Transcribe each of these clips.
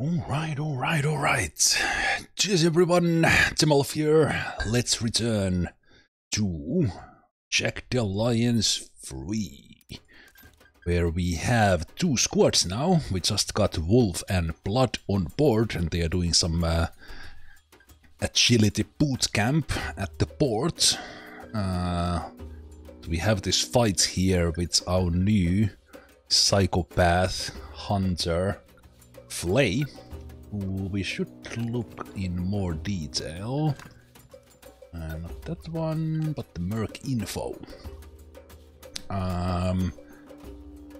Alright, alright, alright. Cheers everyone, Zemalf here. Let's return to Jagged Alliance 3. Where we have two squads now. We just got Wolf and Blood on board and they are doing some uh, agility boot camp at the port. Uh, we have this fight here with our new psychopath hunter Flay, we should look in more detail. Uh, not that one, but the Merc info. Um,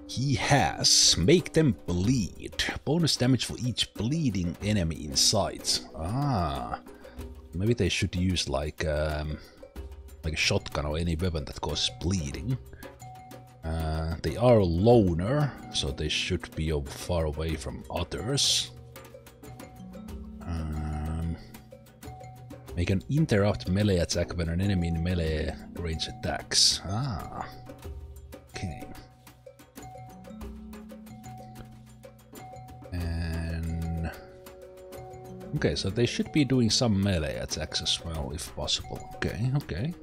he has make them bleed. Bonus damage for each bleeding enemy in sight. Ah, maybe they should use like um, like a shotgun or any weapon that causes bleeding. Uh, they are a loner, so they should be far away from others. Um, make an interrupt melee attack when an enemy in melee range attacks. Ah, okay. And okay, so they should be doing some melee attacks as well, if possible. Okay, okay.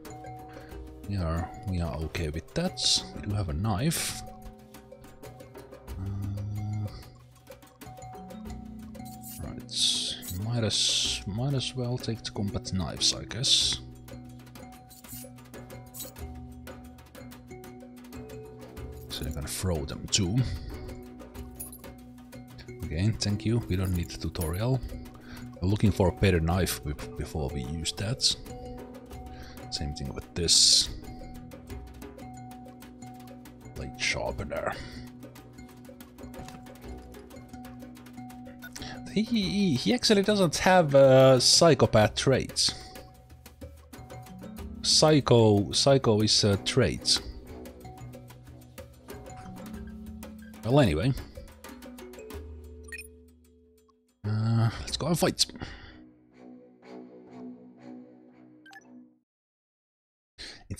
We are we are okay with that. We do have a knife. Uh, right, might as might as well take the combat knives, I guess. So you're gonna throw them too. Again, thank you. We don't need the tutorial. We're looking for a better knife before we use that. Same thing with this sharpener. He, he, he actually doesn't have uh, psychopath traits. Psycho, psycho is a trait. Well, anyway. Uh, let's go and fight.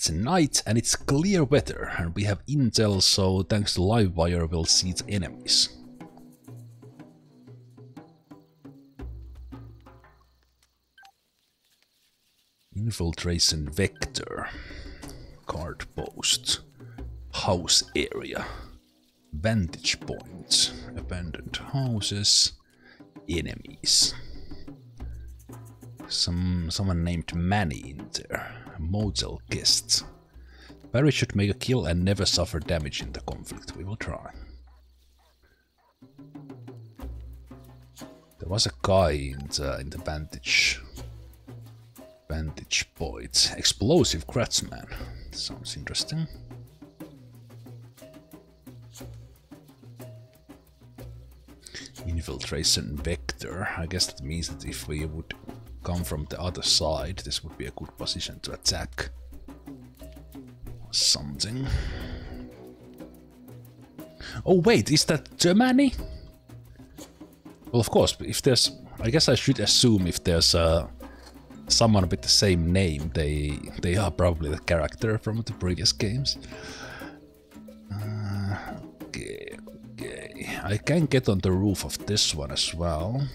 It's night and it's clear weather, and we have intel, so thanks to Livewire we'll see its enemies. Infiltration vector, card post, house area, vantage point, abandoned houses, enemies. Some someone named Manny in there motel guests. Barry should make a kill and never suffer damage in the conflict. We will try. There was a guy in the, in the vantage vantage point. Explosive craftsman. Sounds interesting. Infiltration vector. I guess that means that if we would come from the other side, this would be a good position to attack. Something. Oh wait, is that Germany? Well, of course, if there's... I guess I should assume if there's uh, someone with the same name, they they are probably the character from the previous games. Uh, okay, okay. I can get on the roof of this one as well.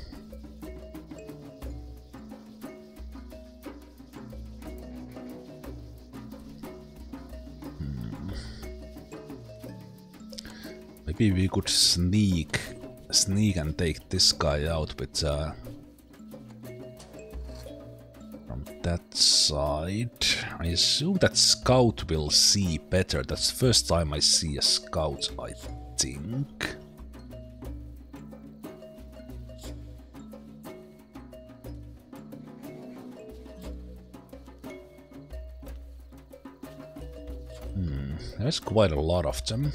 Maybe we could sneak sneak and take this guy out with uh, from that side. I assume that scout will see better. That's the first time I see a scout, I think. Hmm, there's quite a lot of them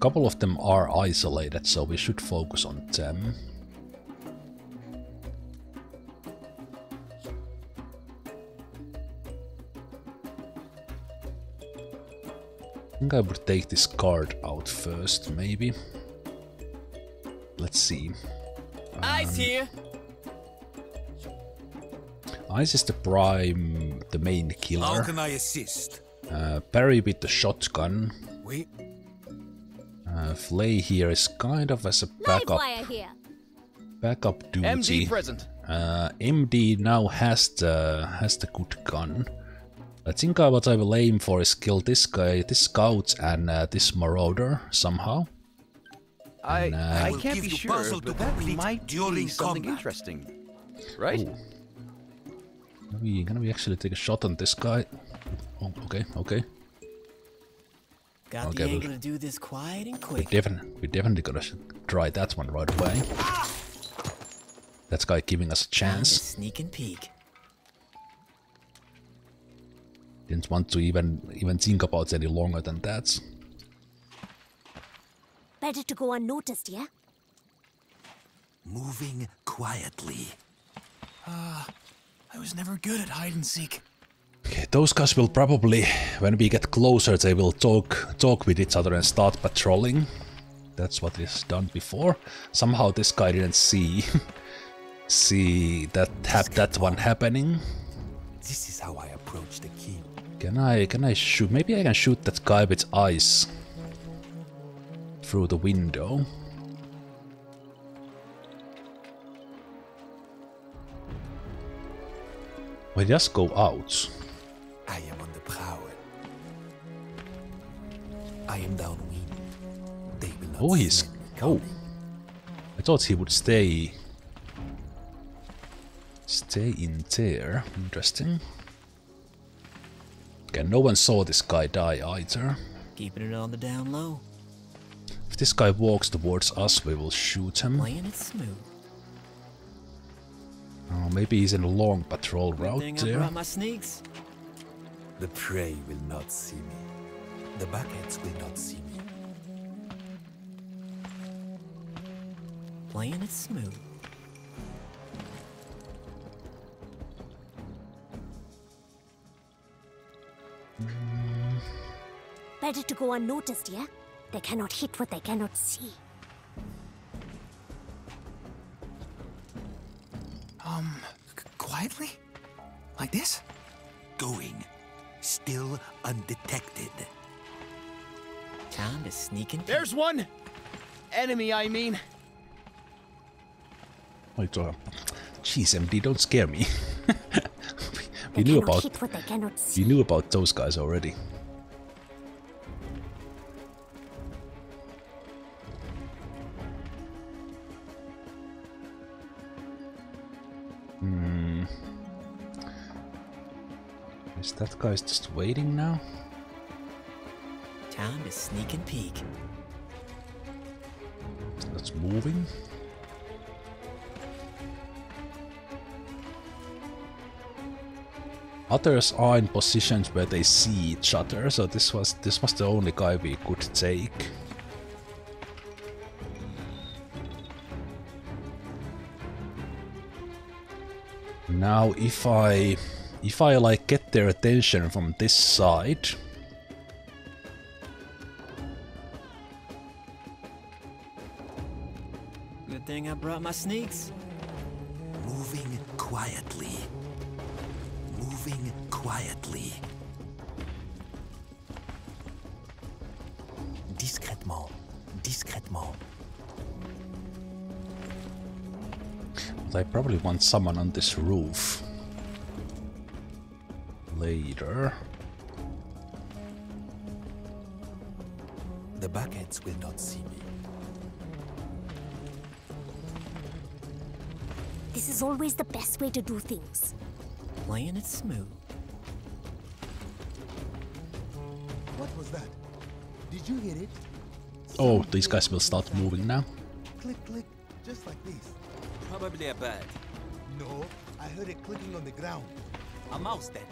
couple of them are isolated, so we should focus on them. I think I would take this card out first, maybe. Let's see. Um, Ice here. Ice is the prime, the main killer. How can I assist? Uh, Barry with the shotgun. Wait. Uh, Flay here is kind of as a Live backup wire here. backup duty. MD present. Uh, MD now has the has the good gun. I think uh, what I will aim for is kill this guy, this scout, and uh, this marauder somehow. I uh, I can't be sure, but that complete might during be something combat. interesting, right? Can we, can we actually take a shot on this guy? Oh, okay, okay. Got Okay, the we'll- angle to do this quiet and We quick. definitely, we definitely gonna try that one right away. That guy giving us a Time to chance. sneak and peek. Didn't want to even even think about it any longer than that. Better to go unnoticed, yeah? Moving quietly. Ah, I was never good at hide and seek. Those guys will probably, when we get closer, they will talk talk with each other and start patrolling. That's what is done before. Somehow this guy didn't see see that hap that one happening. This is how I approach the king. Can I can I shoot? Maybe I can shoot that guy with Ice through the window. We just go out. I am downwind. They will not Oh, he's smell oh. I thought he would stay. Stay in there. Interesting. Okay, no one saw this guy die either. Keeping it on the down low. If this guy walks towards us, we will shoot him. Playing it smooth. Oh, maybe he's in a long patrol Good route thing I there. brought my sneaks. The prey will not see me. The buckets will not see me. Playing it smooth. Better to go unnoticed, yeah? They cannot hit what they cannot see. Um, quietly? Like this? Going. Still undetected. Time to sneak and peek. There's one enemy. I mean, Wait, uh, jeez, MD, don't scare me. They we knew about hit what they cannot we knew about those guys already. Hmm. Is that guy just waiting now? Time to sneak and peek. That's moving. Others are in positions where they see each other, so this was this was the only guy we could take. Now if I if I like get their attention from this side, thing I brought my sneaks. Moving quietly. Moving quietly. Discrètement. Discrètement. But I probably want someone on this roof. Later. The buckets will not see me. Is always the best way to do things. Playing it smooth. What was that? Did you hear it? Oh, these guys will start moving now. Click, click, just like this. probably a bird. No, I heard it clicking on the ground. A mouse then.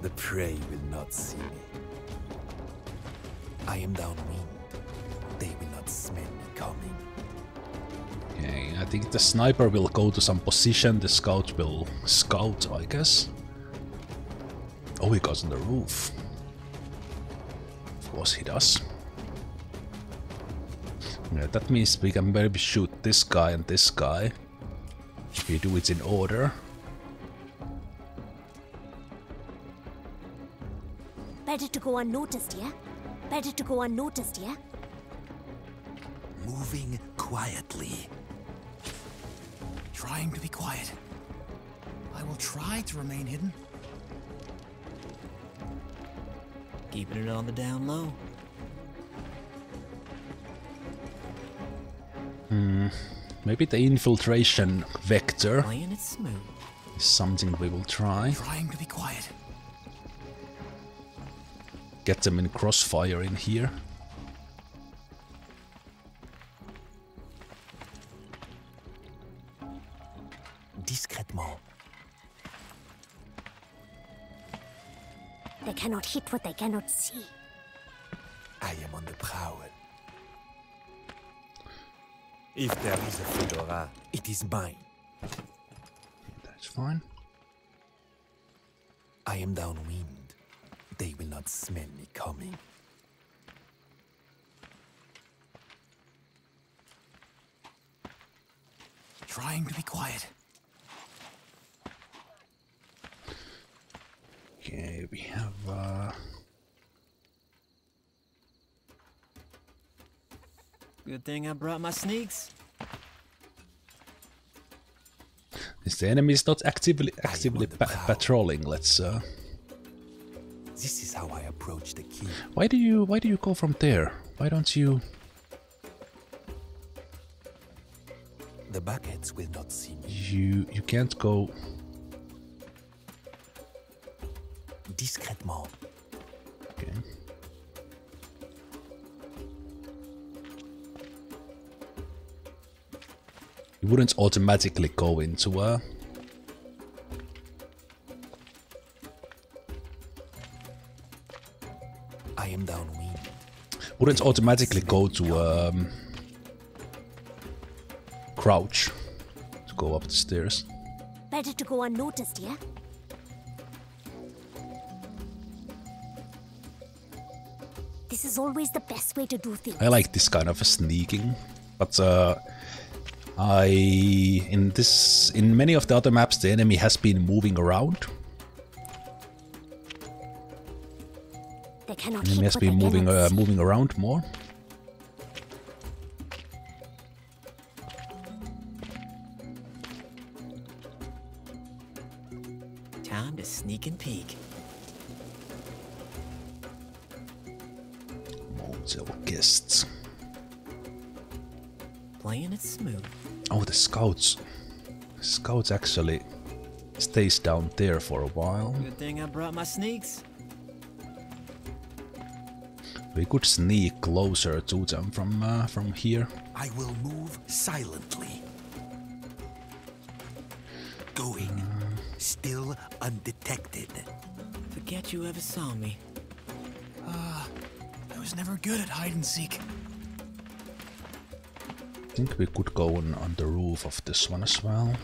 The prey will not see me. I am downwind. They will not smell me coming. Okay, I think the sniper will go to some position, the scout will scout, I guess. Oh, he goes on the roof. Of course he does. Yeah, that means we can maybe shoot this guy and this guy. If we do it in order. Better Better to go unnoticed, yeah? Better to go unnoticed, yeah? Moving quietly. Trying to be quiet. I will try to remain hidden. Keeping it on the down low. Hmm. Maybe the infiltration vector Playing it smooth. is something we will try. Trying to be quiet. Get them in crossfire in here. Cannot hit what they cannot see. I am on the prowl. If there is a fedora, it is mine. That's fine. I am downwind. They will not smell me coming. Trying to be quiet. Okay, we have uh Good thing I brought my sneaks. is the enemy is not actively actively pa- prowl. patrolling. Let's uh This is how I approach the key. why do you why do you go from there? Why don't you The buckets will not see me. you you can't go Discrètement. okay. You wouldn't automatically go into a I am downwind. wouldn't automatically go to um, crouch to go up the stairs. Better to go unnoticed, yeah? Is always the best way to do things. I like this kind of sneaking, but uh, I in this in many of the other maps the enemy has been moving around. They cannot Enemy hit has been moving uh, moving around more. Scouts actually stays down there for a while. Good thing I brought my sneaks. We could sneak closer to them from uh, from here. I will move silently. Going still undetected. Forget you ever saw me. Ah, I was never good at hide and seek. I think we could go on, on the roof of this one as well.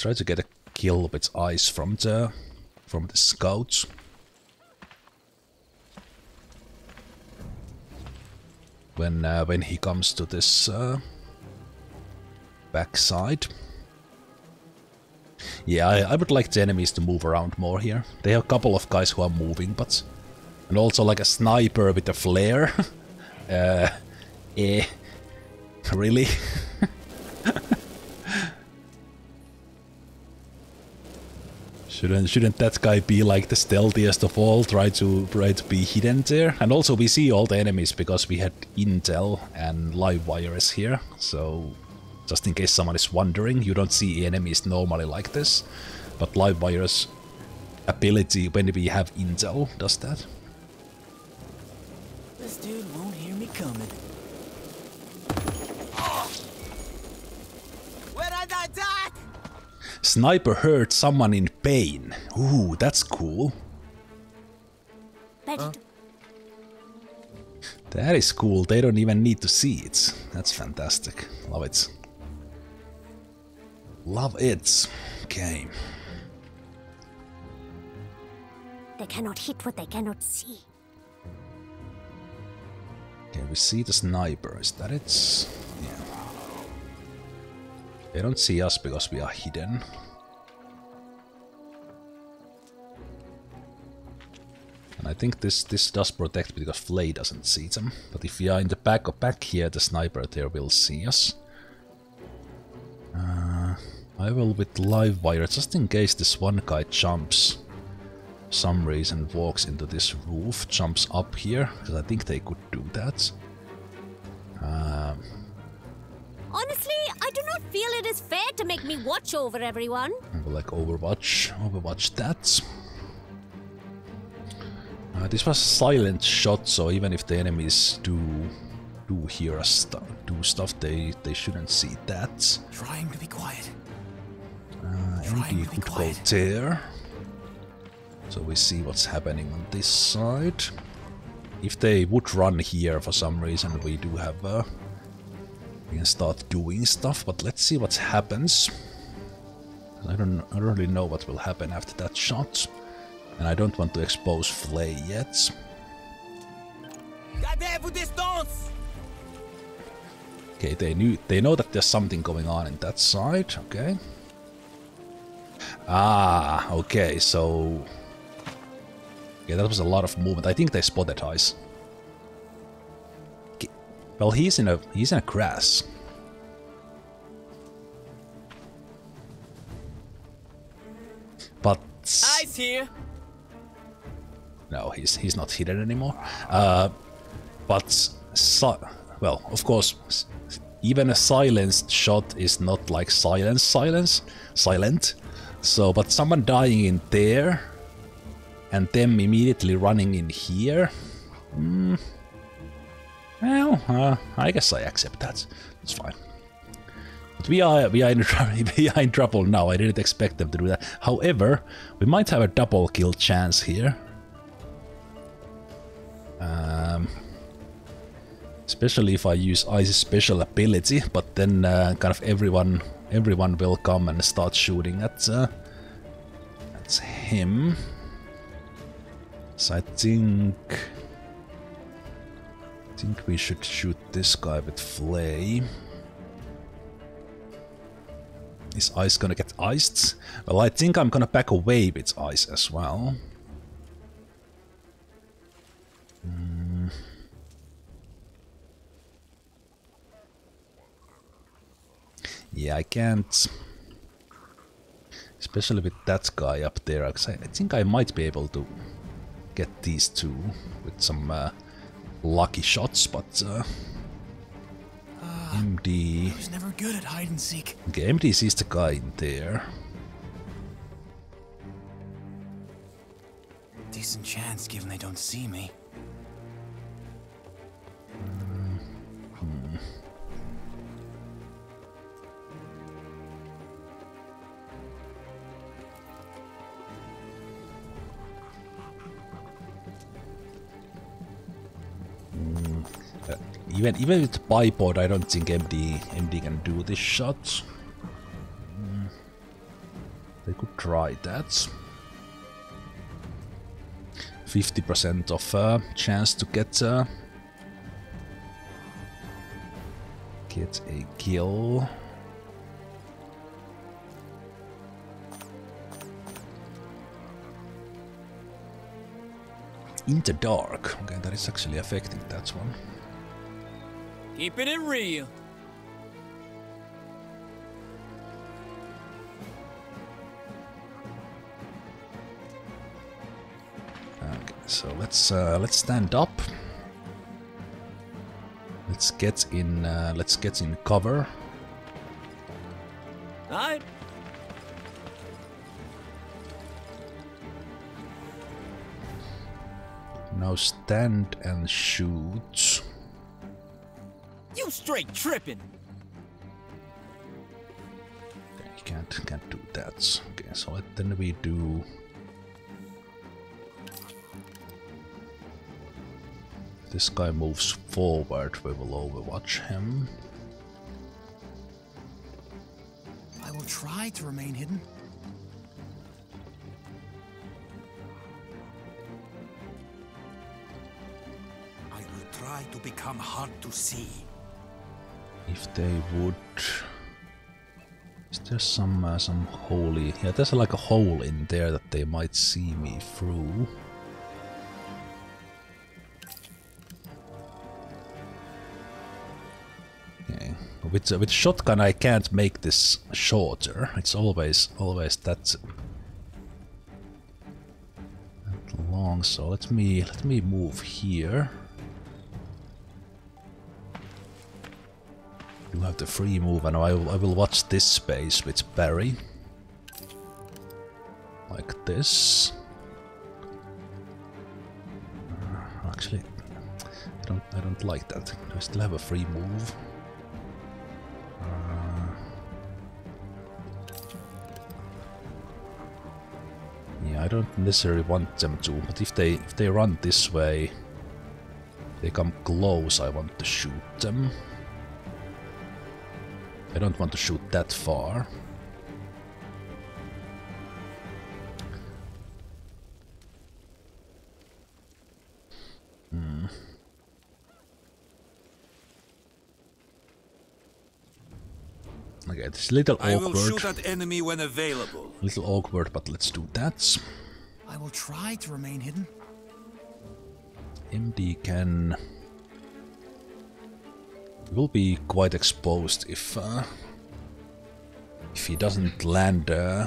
Try to get a kill with Ice from the from the scouts. When uh, when he comes to this uh, backside. Yeah, I, I would like the enemies to move around more here. They have a couple of guys who are moving, but and also like a sniper with a flare. uh, eh, really? Shouldn't shouldn't that guy be like the stealthiest of all? Try to try to be hidden there. And also we see all the enemies because we had intel and Livewire's here. So just in case someone is wondering, you don't see enemies normally like this. But Livewire's ability when we have intel does that. This dude won't hear me coming. Where are the attack? Sniper hurt someone in pain. Ooh, that's cool. To That is cool. They don't even need to see it. That's fantastic. Love it. Love it. Okay. They cannot hit what they cannot see. Okay, we see the sniper. Is that it? Yeah. They don't see us because we are hidden. And I think this this does protect because Flay doesn't see them. But if we are in the back or back here, the sniper there will see us. Uh, I will with live wire just in case this one guy jumps some reason walks into this roof, jumps up here, because I think they could do that. Um, Honestly, I do not feel it is fair to make me watch over everyone. like Overwatch, Overwatch that. Uh, this was a silent shot, so even if the enemies do do hear us stu do stuff, they they shouldn't see that. Trying to be quiet. Uh, MD could go quiet. there. So we see what's happening on this side. If they would run here for some reason, we do have uh, we can start doing stuff. But let's see what happens. I don't, I don't really know what will happen after that shot, and I don't want to expose Flay yet. Okay, they knew they know that there's something going on in that side. Okay. Ah, okay. So, yeah, that was a lot of movement. I think they spotted Ice. Okay. Well, he's in a he's in a grass. But Ice here. No, he's he's not hidden anymore. Uh, but si- well, of course, even a silenced shot is not like silence, silence, silent. So, but someone dying in there, and them immediately running in here. Hmm. well, uh, I guess I accept that. That's fine. But we are we are in we are in trouble now. I didn't expect them to do that. However, we might have a double kill chance here. Um, especially if I use Ice's special ability, but then uh, kind of everyone everyone will come and start shooting at uh, at him. So I think I think we should shoot this guy with flay. Is Ice gonna get iced? Well, I think I'm gonna back away with Ice as well. Yeah, I can't. Especially with that guy up there, I, think I might be able to get these two with some uh, lucky shots, but uh, MD. I was never good at hide and seek. Okay, MD sees the guy in there. Decent chance given they don't see me. Even even with bipod, I don't think MD MD can do this shot. Mm. They could try that. 50% of uh, chance to get uh, get a kill. In the dark. Okay, that is actually affecting that one. Keeping it in real. Okay, so let's uh, let's stand up. Let's get in. Uh, let's get in cover. Alright. Now stand and shoot. You straight tripping. Okay, you can't can't do that. Okay, so let, then we do. This guy moves forward. We will overwatch him. I will try to remain hidden. I will try to become hard to see. If they would Is there some uh, some holy? Yeah, there's like a hole in there that they might see me through. Okay. With with shotgun, I can't make this shorter. It's always always that that long. So let me let me move here. The free move, and I I will watch this space with Barry. Like this. Actually, I don't, I don't like that. I still have a free move. Uh, yeah, I don't necessarily want them to, but if they if they run this way, they come close. I want to shoot them. I don't want to shoot that far. Hmm. Okay, it's a little I will shoot at enemy when available. A Little awkward, but let's do that. I will try to remain hidden. MD can will be quite exposed if uh, if he doesn't land uh,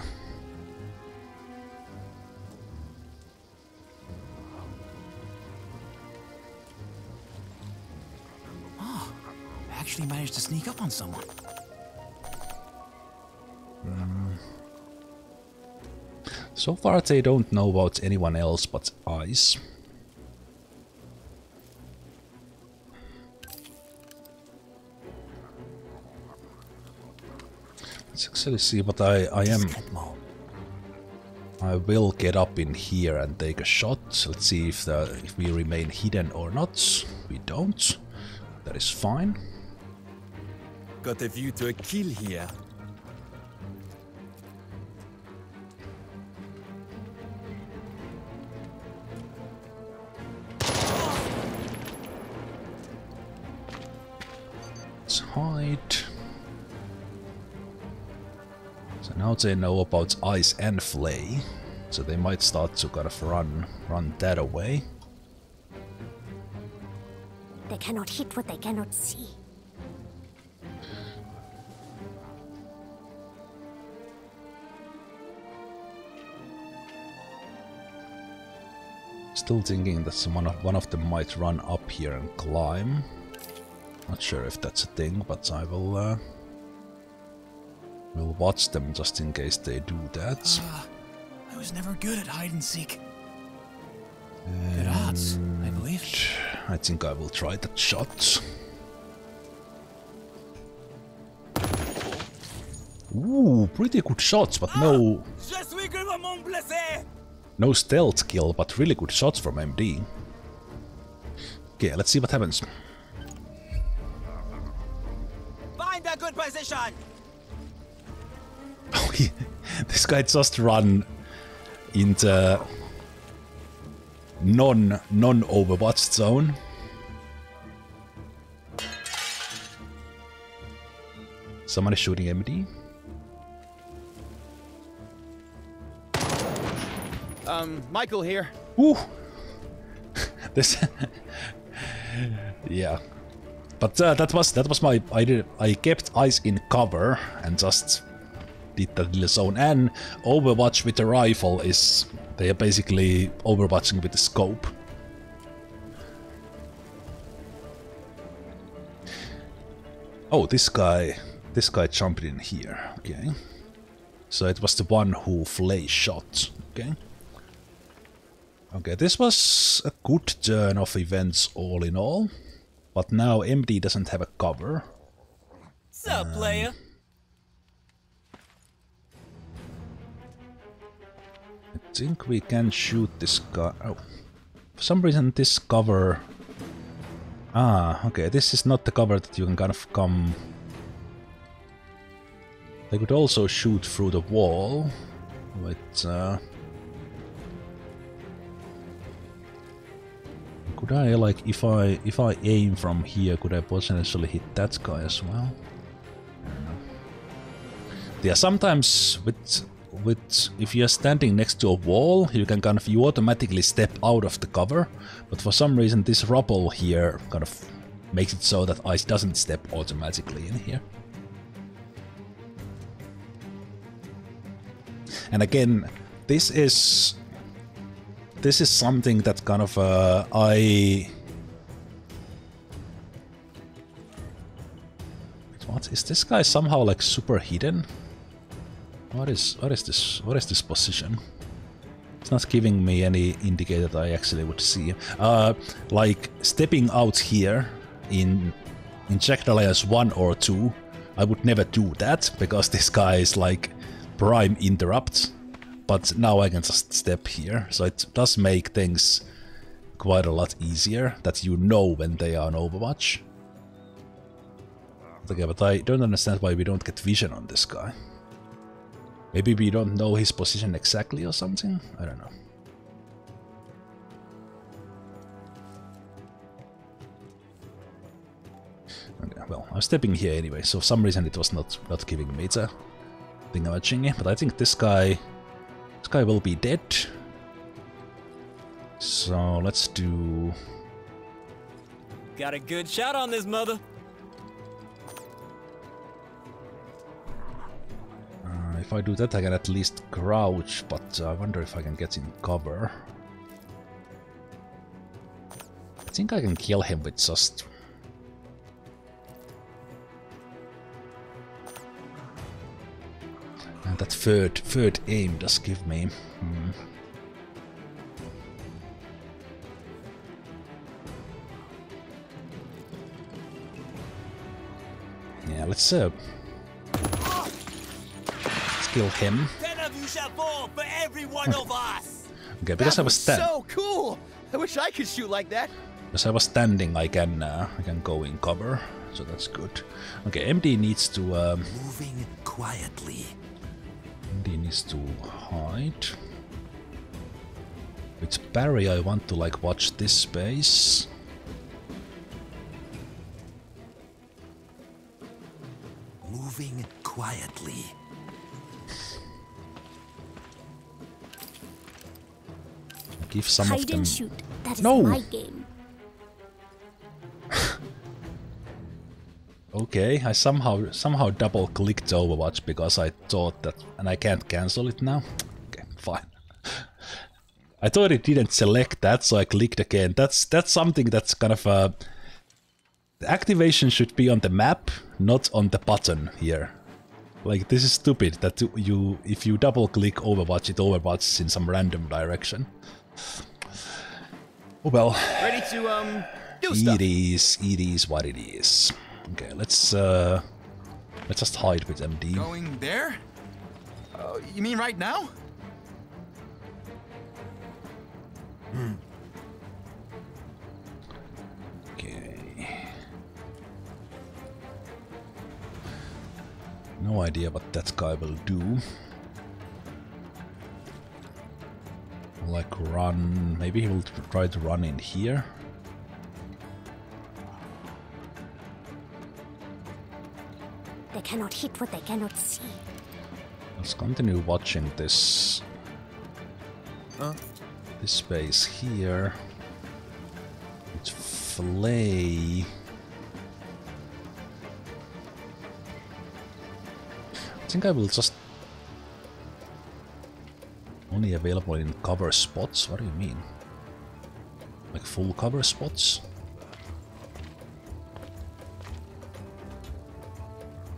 I actually managed to sneak up on someone. so far they don't know about anyone else but Ice. Let's see what I, I am. I will get up in here and take a shot. Let's see if the, if we remain hidden or not. We don't. That is fine. Got a view to a kill here. They know about ice and flay. So they might start to kind of run run that away. They cannot hit what they cannot see. Still thinking that one of one of them might run up here and climb. Not sure if that's a thing, but I will uh, will watch them just in case they do that. Uh, I was never good at hide and seek. Good odds, I believe. I think I will try that shot. Ooh, pretty good shots, but no Je suis gravement blessé! no stealth kill, but really good shots from MD. Okay, let's see what happens. Guy just run into non non overwatched zone. Somebody shooting MD. Um, Michael here. Ooh. this. yeah. But uh, that was that was my I did I kept Ice in cover and just that little zone and Overwatch with the rifle is they are basically overwatching with the scope. Oh, this guy, this guy jumped in here. Okay, so it was the one who flay shot. Okay. Okay, this was a good turn of events all in all. But now MD doesn't have a cover. What's Sup, player? Think we can shoot this guy. Oh, for some reason this cover... Ah, okay, this is not the cover that you can kind of come... They could also shoot through the wall. But, uh... Could I, like, if I if I aim from here, could I potentially hit that guy as well? Yeah, sometimes with with if you're standing next to a wall, you can kind of you automatically step out of the cover, but for some reason this rubble here kind of makes it so that ice doesn't step automatically in here. And again, this is this is something that kind of uh, I what is this guy somehow like super hidden? What is what is this what is this position? It's not giving me any indicator that I actually would see. Uh like stepping out here in in Jagged Alliance 1 or 2, I would never do that because this guy is like prime interrupt. But now I can just step here, so it does make things quite a lot easier that you know when they are on Overwatch. Okay, but I don't understand why we don't get vision on this guy. Maybe we don't know his position exactly or something? I don't know. Okay, well, I'm stepping here anyway, so for some reason it was not, not giving me the thingamajiggy, but I think this guy... This guy will be dead. So let's do... Got a good shot on this mother. Uh, if I do that, I can at least crouch, but I wonder if I can get in cover. I think I can kill him with just... And that third, third aim does give me... Hmm. Yeah, let's uh, of us. Okay, because I was standing. so cool. I wish I could shoot like that. because I was standing, I can uh, I can go in cover, so that's good. Okay, MD needs to um, Moving quietly. MD needs to hide. With Barry, I want to like watch this space. Moving quietly. Give some of them. shoot. That is No. my game. Okay, I somehow somehow double clicked Overwatch because I thought that, and I can't cancel it now. Okay, fine. I thought it didn't select that, so I clicked again. That's that's something that's kind of a. The activation should be on the map, not on the button here. Like this is stupid that you if you double click Overwatch, it overwatches in some random direction. Oh well. Ready to um do stuff. It is, it is what it is. Okay, let's uh let's just hide with MD. Going there? Uh, you mean right now? Okay. No idea what that guy will do. Like run, maybe he will try to run in here. They cannot hit what they cannot see. Let's continue watching this. This space here. It's Flay. I think I will just. Only available in cover spots? What do you mean? Like full cover spots?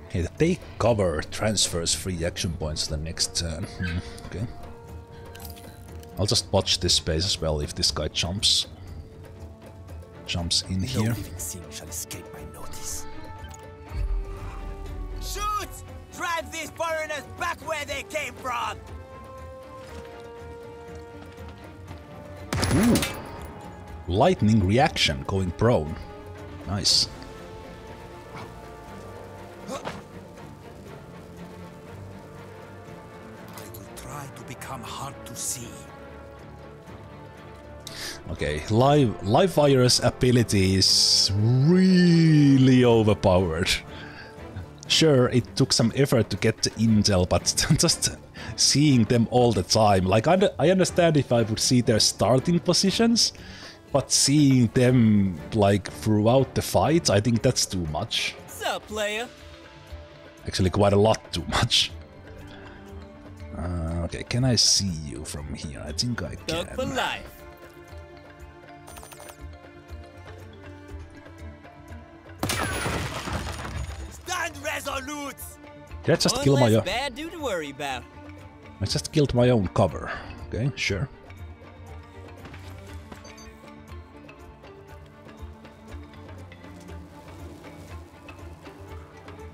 Okay, the take cover transfers free action points the next turn. Hmm, okay. I'll just watch this space as well if this guy jumps. Jumps in No here. shall escape my notice. Shoot! Drive these foreigners back where they came from. Lightning reaction going prone. Nice. I will try to become hard to see. Okay, live Livewire's ability is really overpowered. sure it took some effort to get the intel, but just seeing them all the time, like I, I understand if I would see their starting positions, but seeing them like throughout the fight, I think that's too much. What's up, player? Actually, quite a lot too much. Uh, okay, can I see you from here? I think I Thug for can. life. Stand resolute. Did I just One kill my own? bad dude to worry about. I just killed my own cover. Okay, sure.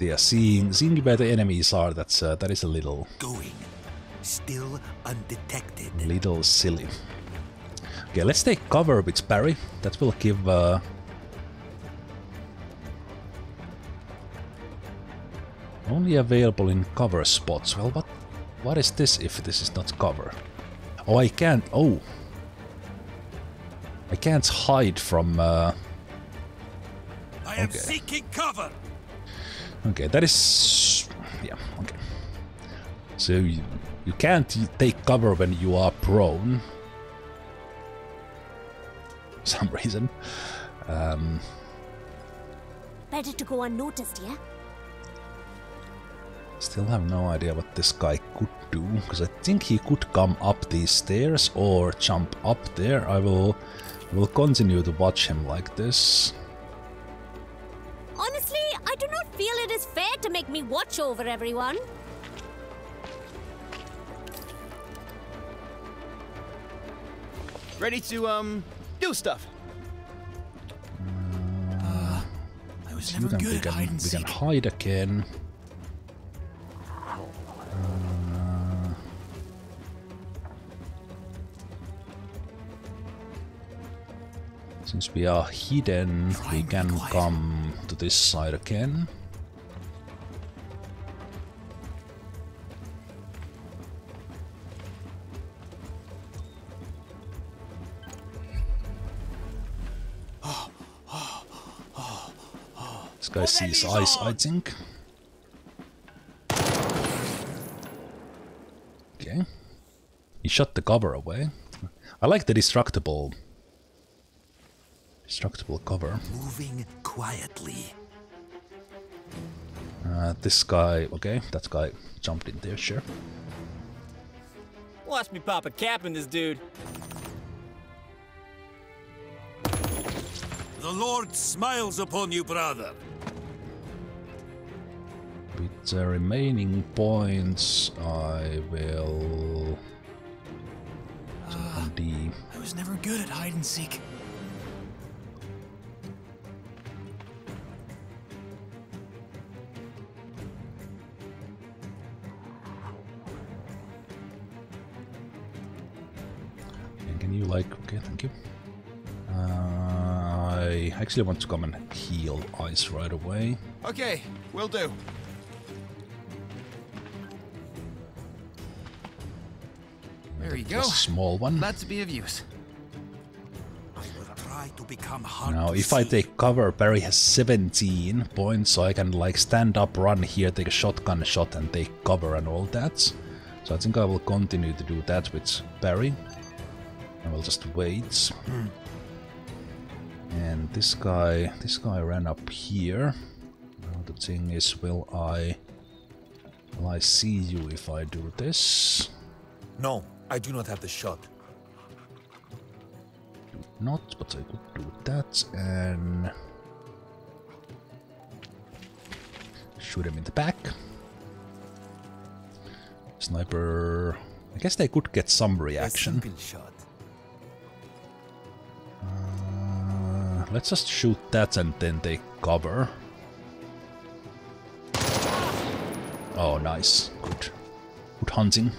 Yeah, seeing seeing where the enemies are, that's uh, that is a little Going. Still undetected. little silly. Okay, let's take cover with Barry. That will give uh, only available in cover spots. Well, what what is this if this is not cover? Oh, I can't. Oh, I can't hide from. Uh, I am seeking cover. Okay, that is... Yeah, okay. So you, you can't take cover when you are prone. For some reason. Um, Better to go unnoticed, yeah? still have no idea what this guy could do, because I think he could come up these stairs or jump up there. I will, will continue to watch him like this. Honestly, I do not feel it is fair to make me watch over everyone. Ready to, um, do stuff. I was never we, good at can, hide and we can hide again. Uh, since we are hidden, we Try and be can come to this side again. This guy sees Ice, I think. Okay. He shot the cover away. I like the destructible destructible cover. Moving quietly. Uh, this guy, okay, that guy jumped in there, sure. Watch me pop a cap in this dude. The Lord smiles upon you, brother. With the remaining points, I will. So on D. I was never good at hide and seek. Can you like? Okay, thank you. Uh, I actually want to come and heal Ice right away. Okay, will do. There you go. Small one. Glad to be of use. I will try to become hard Now, if I take cover, Barry has 17 points, so I can like stand up, run here, take a shotgun shot, and take cover and all that. So I think I will continue to do that with Barry. I will just wait. And this guy, this guy ran up here. Now the thing is, will I, will I see you if I do this? No, I do not have the shot. Do Not, but I could do that and shoot him in the back. Sniper. I guess they could get some reaction. single let's just shoot that and then take cover. Oh, nice. Good. Good hunting.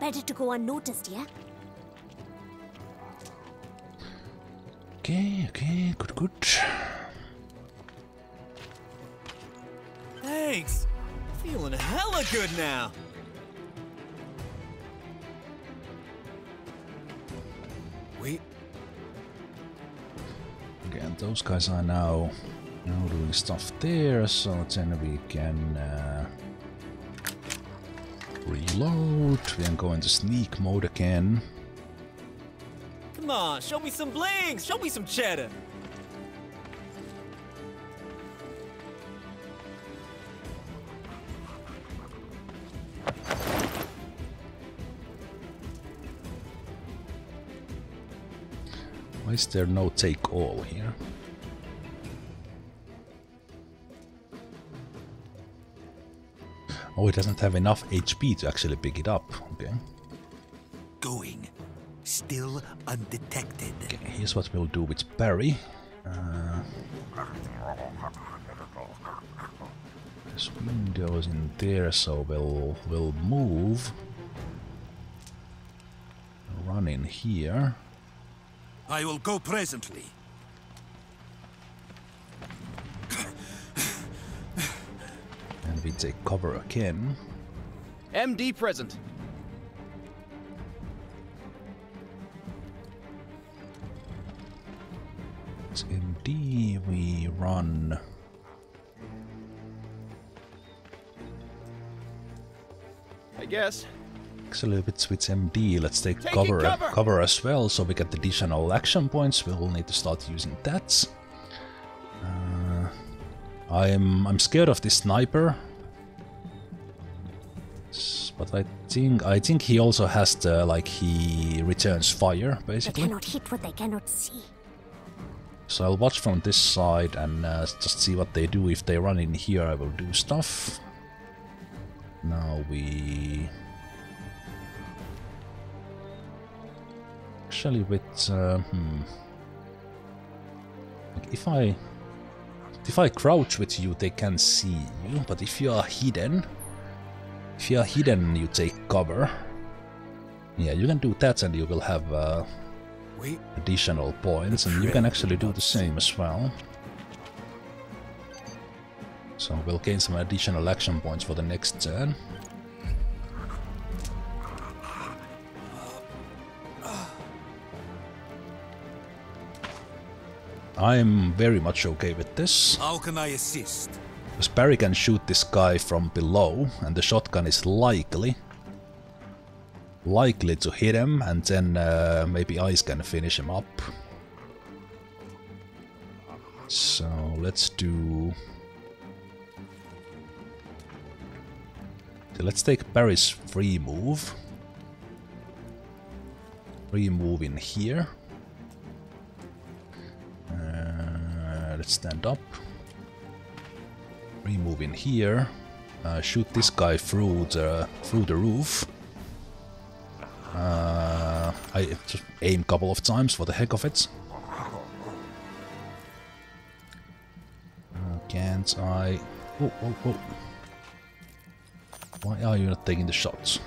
Better to go unnoticed, yeah? Okay, okay, good, good. Thanks. Feeling hella good now. Wait. Okay, and those guys are now now doing stuff there, so then we can uh, reload. We can go into sneak mode again. Come on, show me some blings. Show me some cheddar. Is there no take all here? Oh, it doesn't have enough HP to actually pick it up. Okay. Going. Still undetected. Okay, here's what we'll do with Barry. Uh, this window is in there, so we'll we'll move. Run in here. I will go presently. And we take cover again. MD present. It's MD, we run. I guess. Actually, if it's with MD, let's take Taking cover, cover. cover as well, so we get the additional action points. We'll need to start using that. Uh, I'm I'm scared of this sniper, but I think I think he also has the like he returns fire They basically. cannot hit what they cannot see. So I'll watch from this side and uh, just see what they do. If they run in here, I will do stuff. Now we... Actually with... Uh, hmm. Like if I... If I crouch with you, they can see you, but if you are hidden... If you are hidden, you take cover. Yeah, you can do that and you will have... Uh, additional points, and you can actually do the same as well. So we'll gain some additional action points for the next turn. I'm very much okay with this. How can I assist? Because Barry can shoot this guy from below, and the shotgun is likely likely to hit him, and then uh, maybe Ice can finish him up. So let's do. So let's take Barry's free move. Free move in here. Stand up. Remove in here. Uh, shoot this guy through the through the roof. Uh, I just aim a couple of times for the heck of it. Uh, can't I? Oh, oh, oh. Why are you not taking the shots?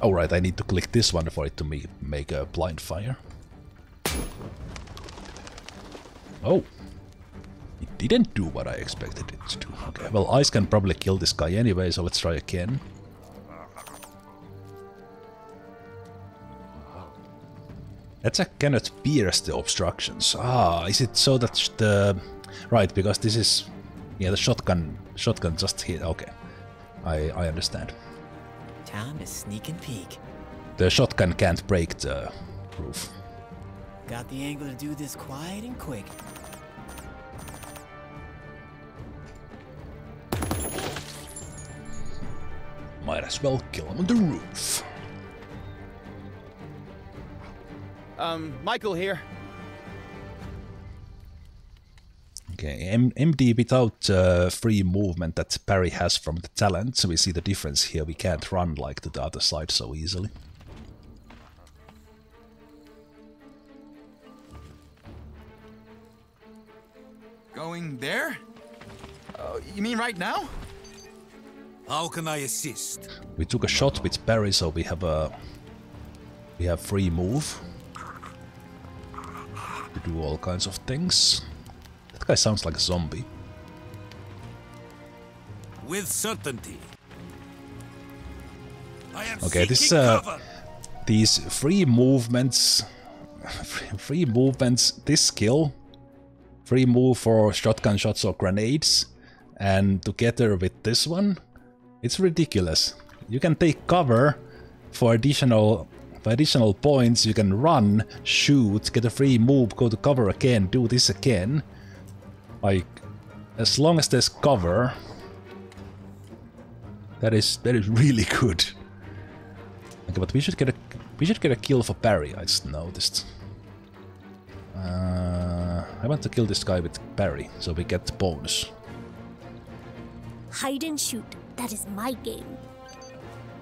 Oh right, I need to click this one for it to me make a blind fire. Oh. It didn't do what I expected it to do. Okay, well Ice can probably kill this guy anyway, so let's try again. Attack cannot pierce the obstructions. Ah, is it so that the... Right, because this is... Yeah, the shotgun shotgun just hit. Okay. I, I understand. Time to sneak and peek. The shotgun can't break the roof. Got the angle to do this quiet and quick. Might as well kill him on the roof. Um, Michael here. Okay, M- MD without uh, free movement that Barry has from the talent, so we see the difference here. We can't run like to the other side so easily. Going there? Uh, you mean right now? How can I assist? We took a shot with Barry, so we have a we have free move to do all kinds of things. That guy sounds like a zombie. With certainty. I am Okay, this uh, cover. these free movements, free movements, this skill, free move for shotgun shots or grenades, and together with this one, it's ridiculous. You can take cover for additional for additional points, you can run, shoot, get a free move, go to cover again, do this again. Like, as long as there's cover, that is that is really good. Okay, but we should get a we should get a kill for Barry. I just noticed. Uh, I want to kill this guy with Barry, so we get bonus. Hide and shoot. That is my game.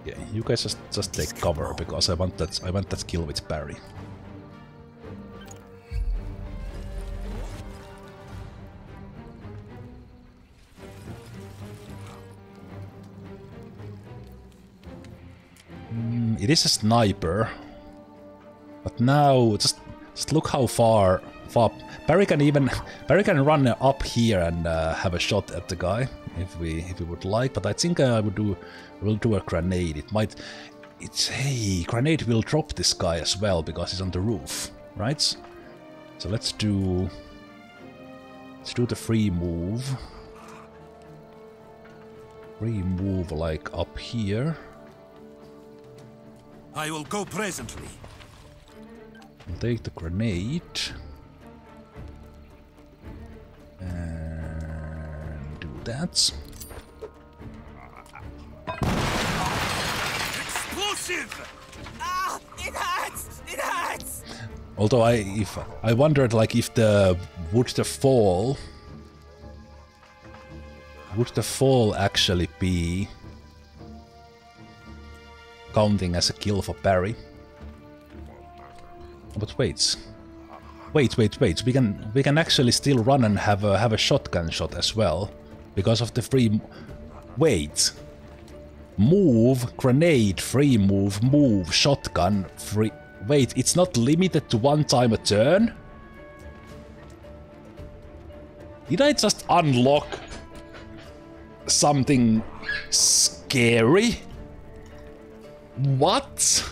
Yeah, you guys just just take cover because I want that I want that kill with Barry. Mm, it is a sniper, but now just just look how far far Barry can even Barry can run up here and uh, have a shot at the guy if we if we would like. But I think I would do will do a grenade. It might it's hey grenade will drop this guy as well because he's on the roof, right? So let's do let's do the free move. Free move like up here. I will go presently. Take the grenade. And do that. Explosive! Ah, it hurts! It hurts! Although I if I wondered like if the would the fall would the fall actually be counting as a kill for Barry? But wait. Wait, wait, wait. We can we can actually still run and have a have a shotgun shot as well because of the free Wait. Move, grenade, free move, move, shotgun, free Wait, it's not limited to one time a turn? Did I just unlock something scary? What?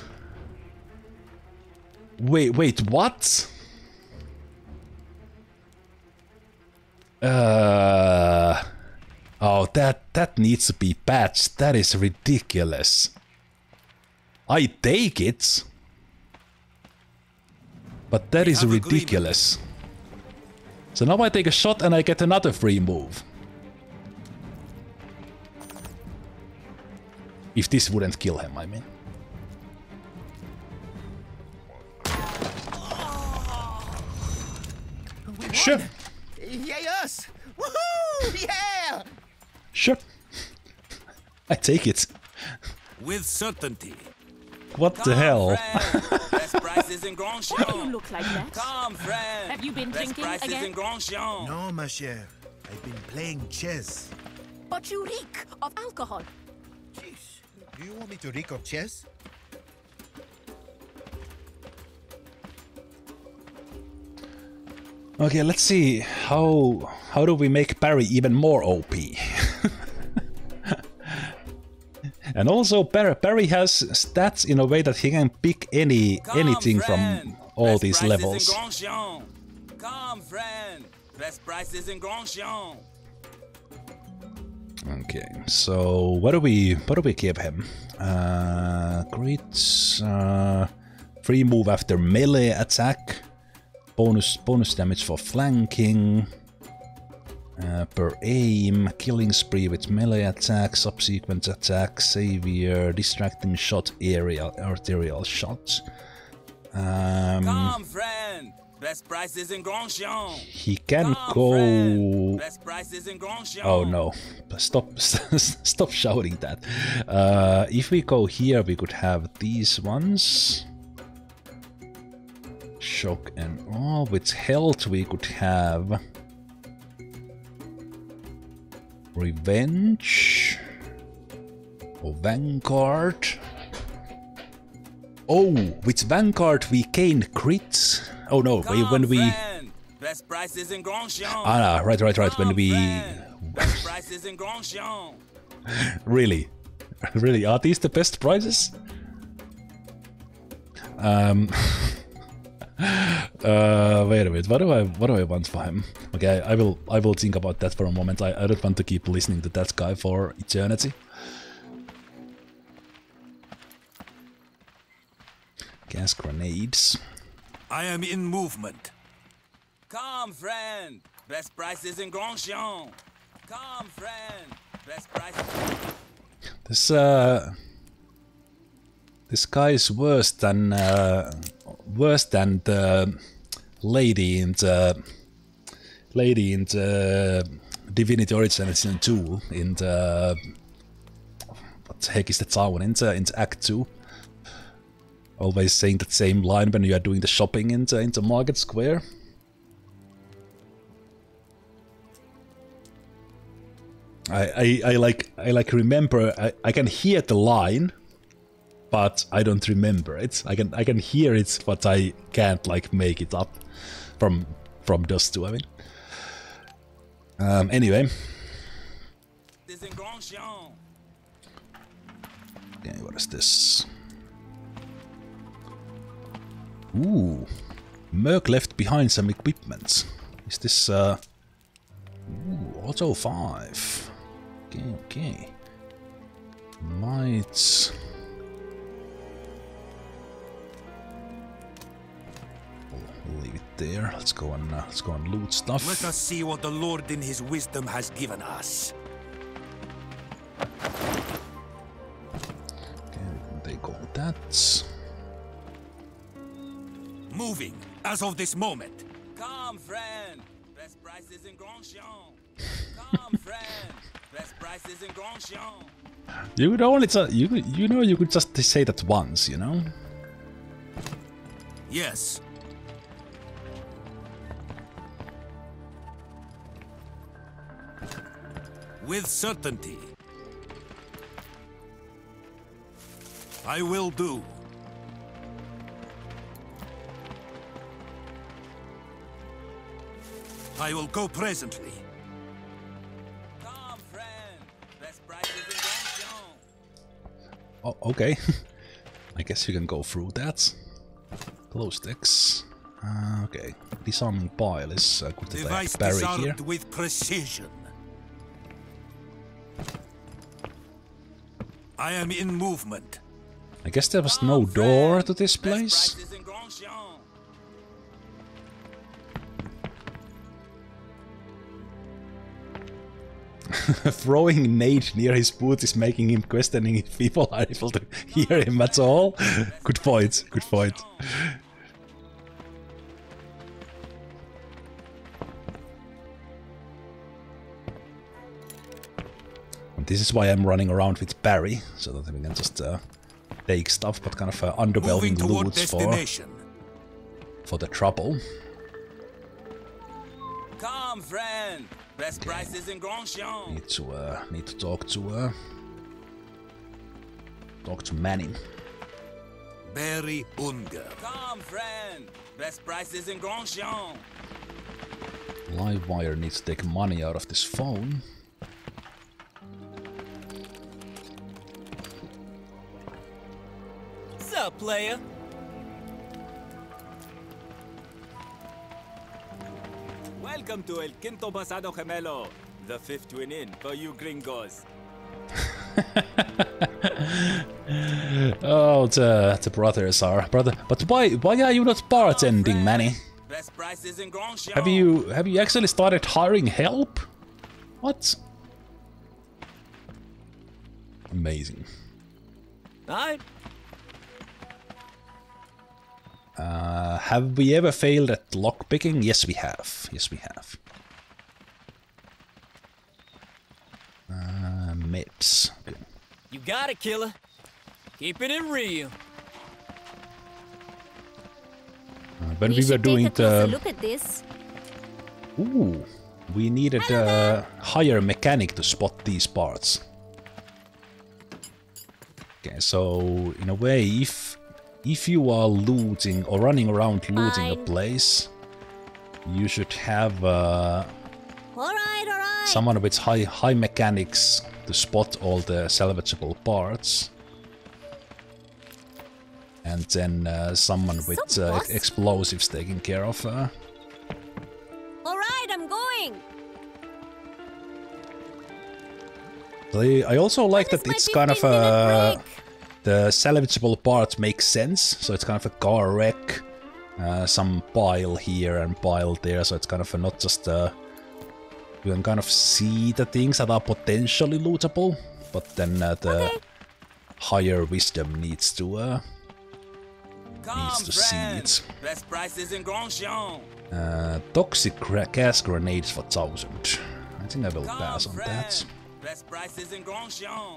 Wait, wait, what? Uh Oh, that that needs to be patched. That is ridiculous. I take it. But that is have agreement. ridiculous. So now I take a shot and I get another free move. If this wouldn't kill him, I mean. Sure, Yay us! Woohoo! Yeah! sure. I take it. With certainty. What the hell? Best prices in Grand Why do you look like that? Come, friend. Have you been Best drinking prices again? in Grand Chien. No, ma chère. I've been playing chess. But you reek of alcohol. Jeez. Do you want me to reek of chess? Okay, let's see how how do we make Barry even more OP? and also Barry, Barry has stats in a way that he can pick any Come, anything friend. from all Best these levels. Come, friend. Best prices in Grand Chien. Okay, so what do we what do we give him? Uh, great uh, free move after melee attack, bonus bonus damage for flanking, uh, per aim, killing spree with melee attack, subsequent attack, savior, distracting shot, area arterial shot. Um, Come, friend. Best prices in Grand Chien. he can Come, go. friend. Best prices in Grand Chien. Oh no! Stop! Stop shouting that. Uh, if we go here, we could have these ones. Shock and awe. With health, we could have revenge or vanguard. Oh, with vanguard we gain crits. Oh no! Come, when we friend. Best prices in ah right right right when we. Best prices in Really? Really? Are these the best prizes? Um, uh, wait a minute. What do I what do I want for him? Okay, I, I will I will think about that for a moment. I, I don't want to keep listening to that guy for eternity. Gas grenades. I am in movement. Come, friend. Best prices in Grand Chien. Come, friend. Best prices. This uh, this guy is worse than uh, worse than the lady in the lady in the Divinity Original Sin 2 in the what the heck is the town in the in the Act 2. Always saying that same line when you are doing the shopping in the in the market square. I, I, I like I like remember I, I can hear the line but I don't remember it. I can I can hear it but I can't like make it up from from Dust 2 I mean. Um anyway. This in Grand Chien. Okay, what is this? Ooh. Merc left behind some equipment. Is this uh Ooh, Auto 5. Okay, okay. Might We'll leave it there. Let's go and uh, let's go and loot stuff. Let us see what the Lord in his wisdom has given us. Okay, we can take all that. Moving as of this moment. Come, friend. Best prices in Grand Chien. Come, friend. Best prices in Grand Chien. You could only ju- you could, you know you could just say that once, you know. Yes. With certainty. I will do. I will go presently. Come, friend. Best prices in Grandchamp. Oh, okay. I guess you can go through that. Glow sticks. Uh, okay. Disarming pile is uh, good Device to barry disarmed here. with precision. I am in movement. I guess there was no door to this place. Throwing nade near his boot is making him questioning if people are able to hear him at all. good point. Good point. This is why I'm running around with Barry, so that we can just uh, take stuff, but kind of uh, Moving underwhelming toward loots for, for the trouble. Come, friend. Best prices in Grand Chien. Need to uh, need to talk to uh, talk to Manning. Barry Unger. Come, friend. Best prices in Grand Chien. Livewire needs to take money out of this phone. Up, player? Welcome to El Quinto Pasado Gemelo, the fifth twin in for you gringos. Oh, the the brothers are brother. But why why are you not bartending, Manny? Best prices in Grand Chien. Have you have you actually started hiring help? What? Amazing. Aye. Uh, have we ever failed at lockpicking? Yes, we have. Yes, we have. Uh, maps. Okay. You got it, killer. Keeping it in real. Uh, when we, we were doing take a closer the look at this. Ooh, we needed a higher mechanic to spot these parts. Okay, so in a way, if if you are looting or running around looting a place, you should have uh, All right, all right. someone with high high mechanics to spot all the salvageable parts. and then uh, someone with So, uh, explosives taking care of uh, All right, I'm going. I I also like that it's kind of 15 minute uh, break. The salvageable part makes sense. So it's kind of a car wreck, uh, some pile here and pile there. So it's kind of a, not just uh, you can kind of see the things that are potentially lootable, but then uh, the Okay. higher wisdom needs to uh, Come, needs to see it. Best prices in Grand Chien. Uh, toxic gra- gas grenades for thousand. I think I will Come, pass on friend. that. Best prices in Grand Chien.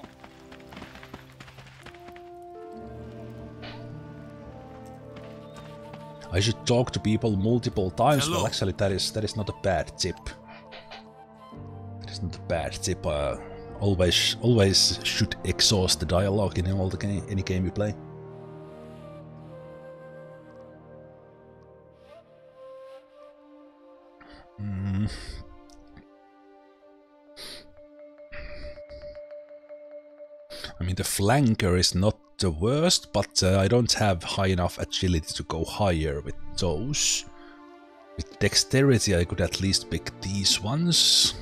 I should talk to people multiple times. Well, actually, that is that is not a bad tip. That is not a bad tip. Uh, always, always should exhaust the dialogue in all the game, any game you play. Mm. I mean, the flanker is not the worst, but uh, I don't have high enough agility to go higher with those. With dexterity, I could at least pick these ones.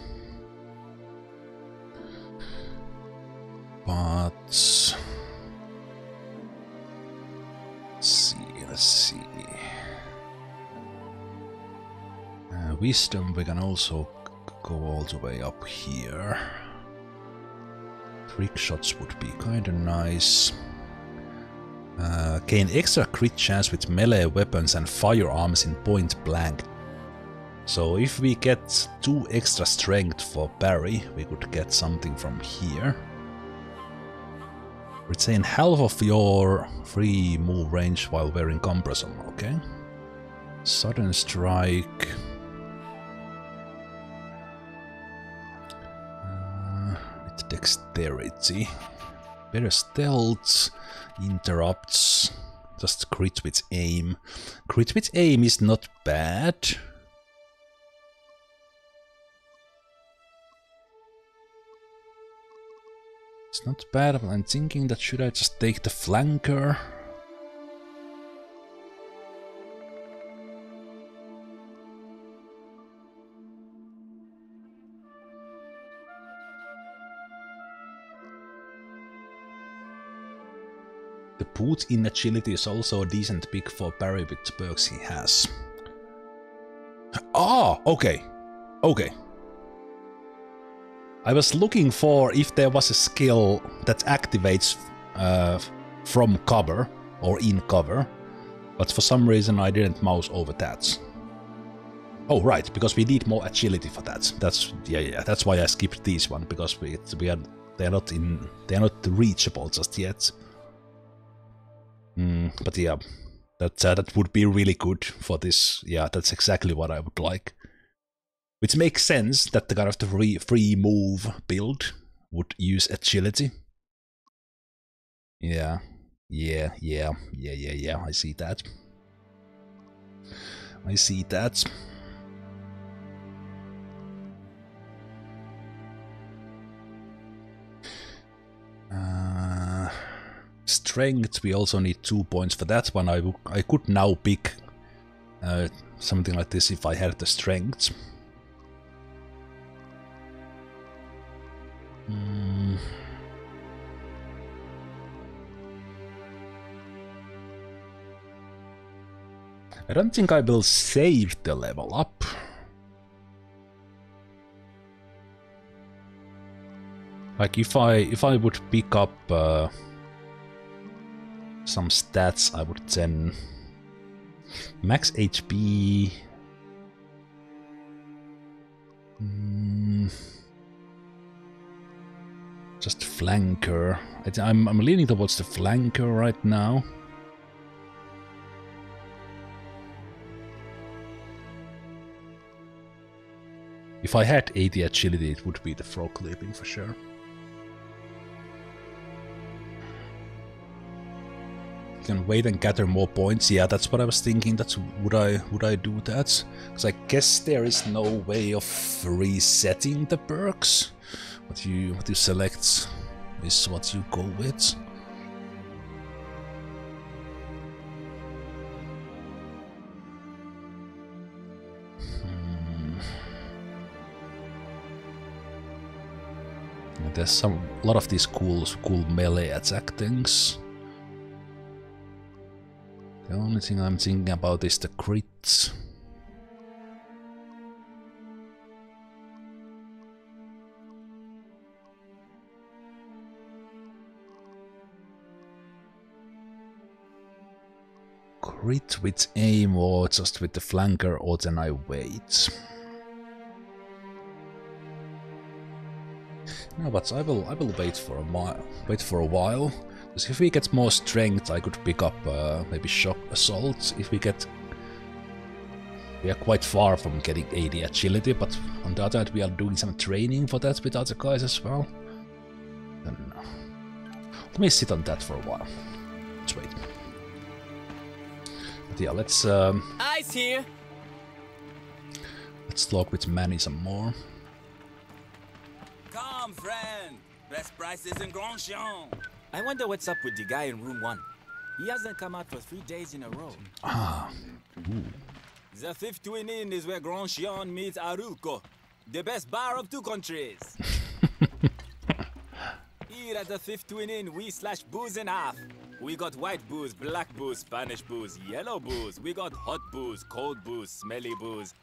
But... Let's see, let's see. Uh, wisdom, we can also go all the way up here. Trick shots would be kinda nice. Uh, gain extra crit chance with melee weapons and firearms in point blank. So if we get two extra strength for Barry, we could get something from here. Retain half of your free move range while wearing compressor, okay? Sudden strike. Uh, with dexterity. Better stealth, interrupts, just crit with aim. Crit with aim is not bad. It's not bad, I'm thinking that should I just take the flanker? The boot in agility is also a decent pick for Barry with perks he has. Ah, okay. Okay. I was looking for if there was a skill that activates uh, from cover or in cover, but for some reason I didn't mouse over that. Oh right, because we need more agility for that. That's yeah yeah. That's why I skipped this one because we we are they're not in they're not reachable just yet. Mm, but yeah, that uh, that would be really good for this. Yeah, that's exactly what I would like. Which makes sense that the kind of the free, free move build would use agility. Yeah, yeah, yeah, yeah, yeah, yeah. I see that. I see that. Strength, we also need two points for that one. I, I could now pick uh, something like this if I had the strength. Mm. I don't think I will save the level up. Like if I if I would pick up uh, some stats, I would then max HP. Mm, just flanker. I'm, I'm leaning towards the flanker right now. If I had 80 agility, it would be the frog leaping for sure. can wait and gather more points. Yeah, that's what I was thinking. That's would I would I do that? Because I guess there is no way of resetting the perks. What you what you select is what you go with. Hmm. there's some a lot of these cool cool melee attack things. The only thing I'm thinking about is the crits. Crit with aim or just with the flanker or then I wait. No, but I will I will wait for a while. Wait for a while. If we get more strength, I could pick up uh, maybe shock assault. If we get, we are quite far from getting 80 agility, but on the other hand, we are doing some training for that with other guys as well. Then, uh, let me sit on that for a while. Let's wait. But yeah, let's um, Eyes here. let's talk with Manny some more. Come, friend. Best prices in Grand Chien. I wonder what's up with the guy in room one. He hasn't come out for three days in a row. Ah, The fifth twin inn is where Grand Chien meets Arulco, the best bar of two countries. Here at the fifth twin inn, we slash booze in half. We got white booze, black booze, Spanish booze, yellow booze. We got hot booze, cold booze, smelly booze.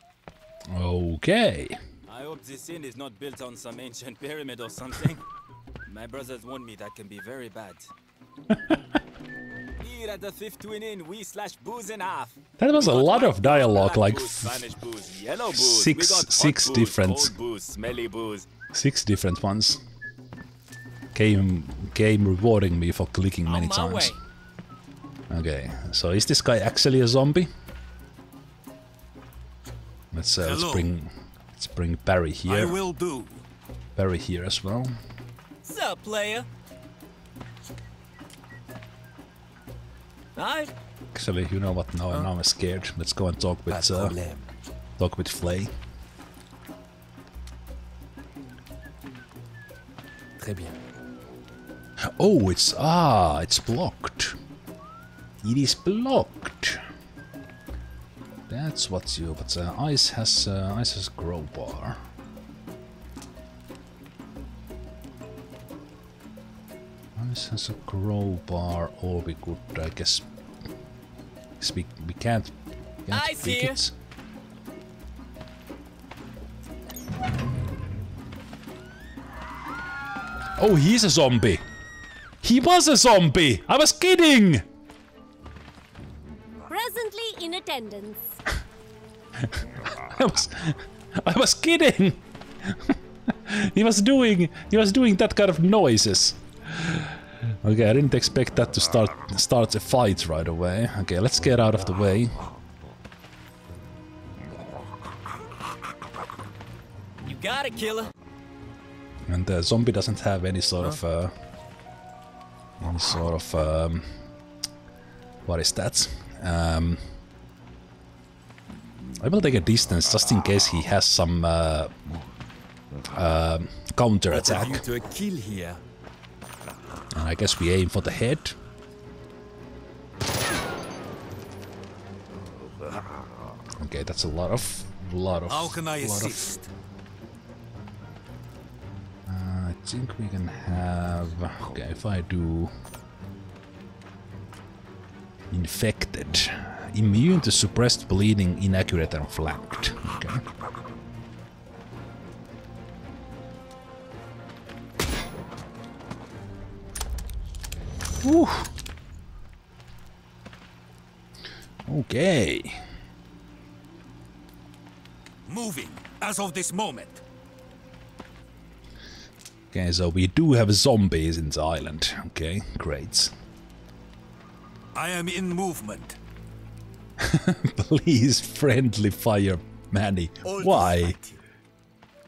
okay. I hope this inn is not built on some ancient pyramid or something. My brothers warned me that can be very bad. Here at the fifth twin inn, we slash booze in half. That was a lot of dialogue, like booze, yellow booze. six- six booze, different- booze, smelly booze. six different ones. Game game rewarding me for clicking many On times. way. Okay, so is this guy actually a zombie? Let's uh, let's bring let's bring Barry here. I will do. Barry here as well. Sup, player? Alright. Actually, you know what? Now, now I'm scared. Let's go and talk with de uh, problème. talk with Flay. Très bien. Oh, it's ah, it's blocked. It is blocked. That's what's you. But uh, Ice has uh, Ice has grow bar. Ice has a crowbar, or we could, I guess. guess we, we can't. can't Ice pick here. it. Oh, he's a zombie. He was a zombie. I was kidding. Presently in attendance. I was, I was kidding. he was doing, he was doing that kind of noises. Okay, I didn't expect that to start start a fight right away. Okay, let's get out of the way. You got it, killer. And the zombie doesn't have any sort of, uh, any sort of, um, what is that? Um, I will take a distance just in case he has some uh, uh, counter attack. to a kill here. And I guess we aim for the head. Okay, that's a lot of, lot of. How can I lot of- assist? Uh, I think we can have. Okay, if I do. Infected. Immune to suppressed bleeding, inaccurate, and flanked. Okay. Whew. Okay. Moving as of this moment. Okay, so we do have zombies in the island. Okay, great. I am in movement. Please, friendly fire, Manny. All Why?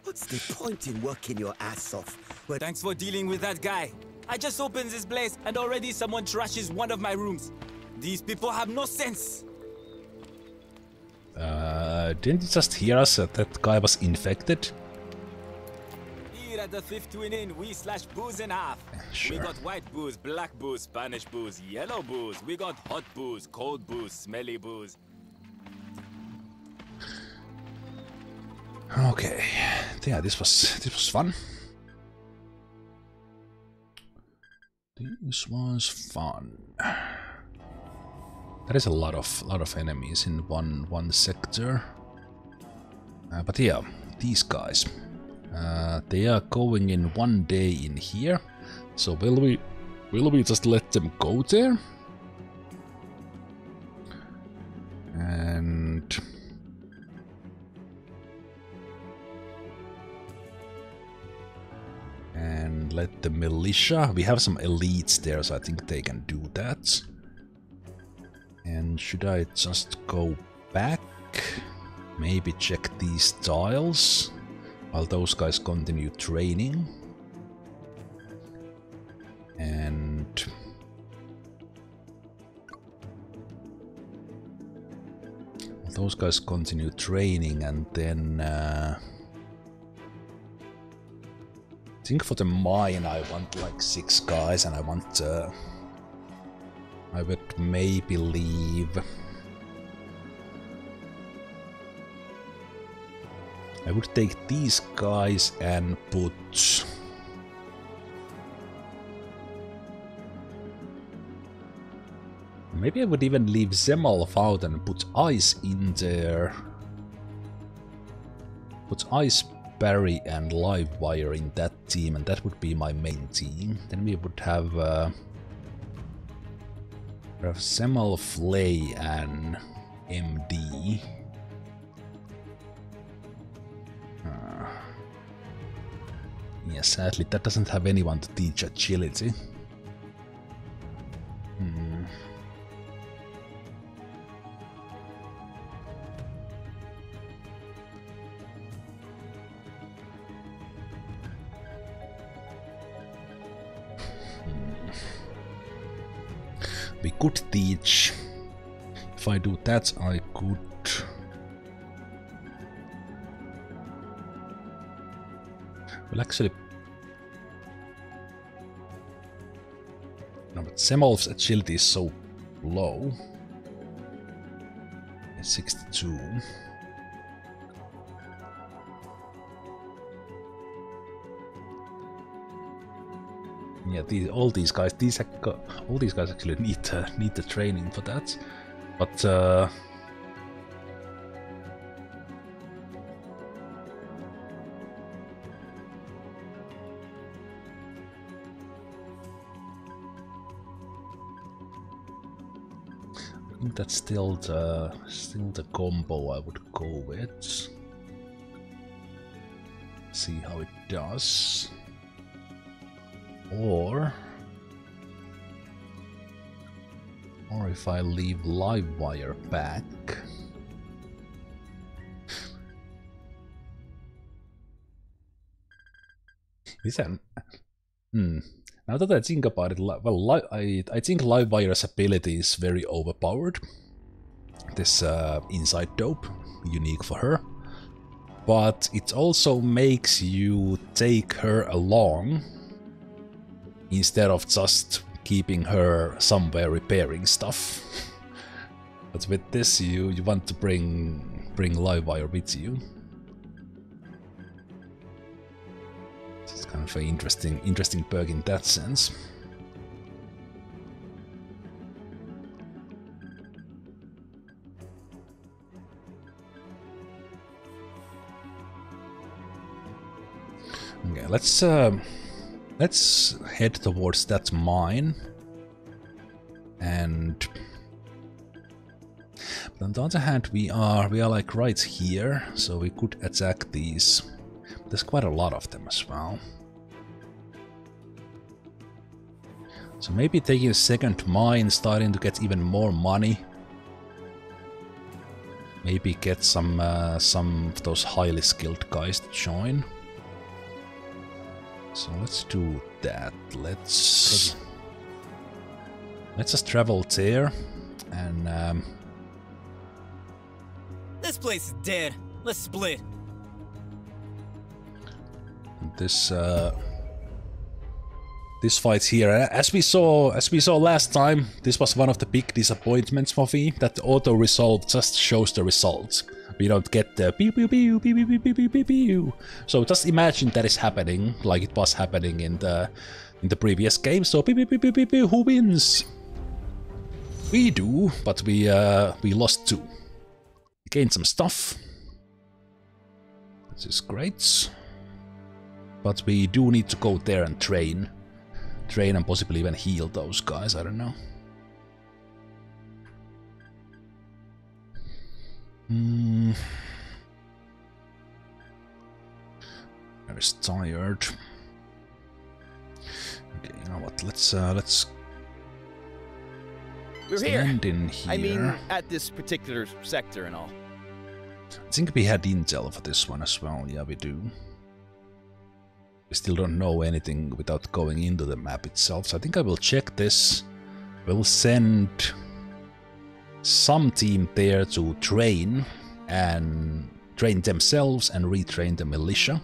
What's the point in working your ass off when Thanks for dealing with that guy. I just opened this place and already someone trashes one of my rooms. These people have no sense. Uh, didn't you just hear us that that guy was infected? Here at the fifth twin inn, we slash booze in half. Sure. We got white booze, black booze, Spanish booze, yellow booze. We got hot booze, cold booze, smelly booze. Okay, yeah, this was this was fun. This was fun. There is a lot of lot of enemies in one one sector. Uh, but yeah, these guys. Uh, they are going in one day in here. So will we will we just let them go there? And and let the militia. We have some elites there, so I think they can do that. And should I just go back? Maybe check these tiles while those guys continue training. And those guys continue training and then uh, think for the mine I want like six guys and I want uh, I would maybe leave I would take these guys and put Maybe I would even leave Zemalf out and put Ice in there. Put Ice, Barry and Livewire in that team and that would be my main team. Then we would have uh, have Zemalf, Flay and MD. Uh, yeah, sadly that doesn't have anyone to teach agility. Hmm. We could teach. If I do that, I could... Well, actually... No, but Zemalf's agility is so low. It's 62. Yeah, these, all these guys, these all these guys actually need uh, need the training for that. But uh, I think that's still the still the combo I would go with. See how it does. Or... Or if I leave Livewire back... Listen. Hmm. Now that I think about it, well, I, I think Livewire's ability is very overpowered. This uh, inside dope, unique for her. But it also makes you take her along instead of just keeping her somewhere repairing stuff. but with this, you you want to bring bring Livewire with you. It's kind of an interesting interesting perk in that sense. Okay, let's uh, let's head towards that mine. And but on the other hand, we are we are like right here, so we could attack these. There's quite a lot of them as well. So maybe taking a second mine, starting to get even more money. Maybe get some uh, some of those highly skilled guys to join. So let's do that. Let's let's just travel there and um, this place is dead. Let's split. This uh, this fight here, as we saw, as we saw last time, this was one of the big disappointments for me. That auto resolve just shows the results we don't get the pew pew pew pew pew pew pew pew pew. So just imagine that is happening like it was happening in the in the previous game. So pew pew pew pew pew, pew who wins? We do, but we uh, we lost two. We gained some stuff. This is great. But we do need to go there and train. Train and possibly even heal those guys, I don't know. Hmm. I was tired. Okay, you know what? Let's uh, let's We're here. stand in here. I mean, at this particular sector and all. I think we had intel for this one as well. Yeah, we do. We still don't know anything without going into the map itself. So I think I will check this. We'll send some team there to train and train themselves and retrain the militia.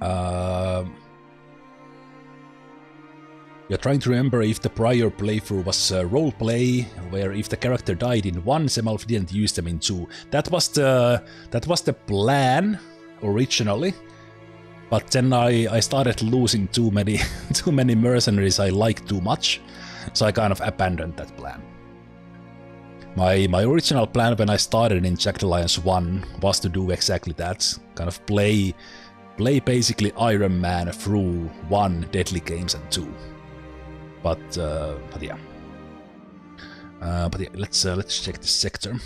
Um, you're trying to remember if the prior playthrough was uh, roleplay, where if the character died in one, Zemalf didn't use them in two. That was the that was the plan originally, but then I, I started losing too many too many mercenaries I liked too much, so I kind of abandoned that plan. My my original plan when I started in Jagged Alliance 1 was to do exactly that, kind of play play basically Iron Man through one Deadly Games and two. But uh, but yeah. Uh, but yeah, let's uh, let's check the sector.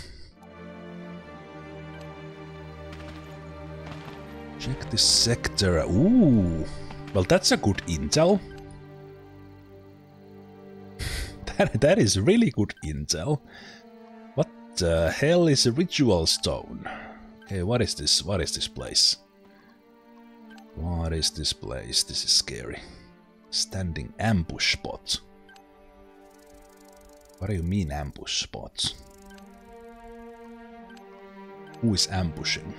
Check the sector. Ooh, well that's a good intel. that that is really good intel. What the hell is a ritual stone? Okay, what is this? What is this place? What is this place? This is scary. Standing ambush spot. What do you mean ambush spot? Who is ambushing?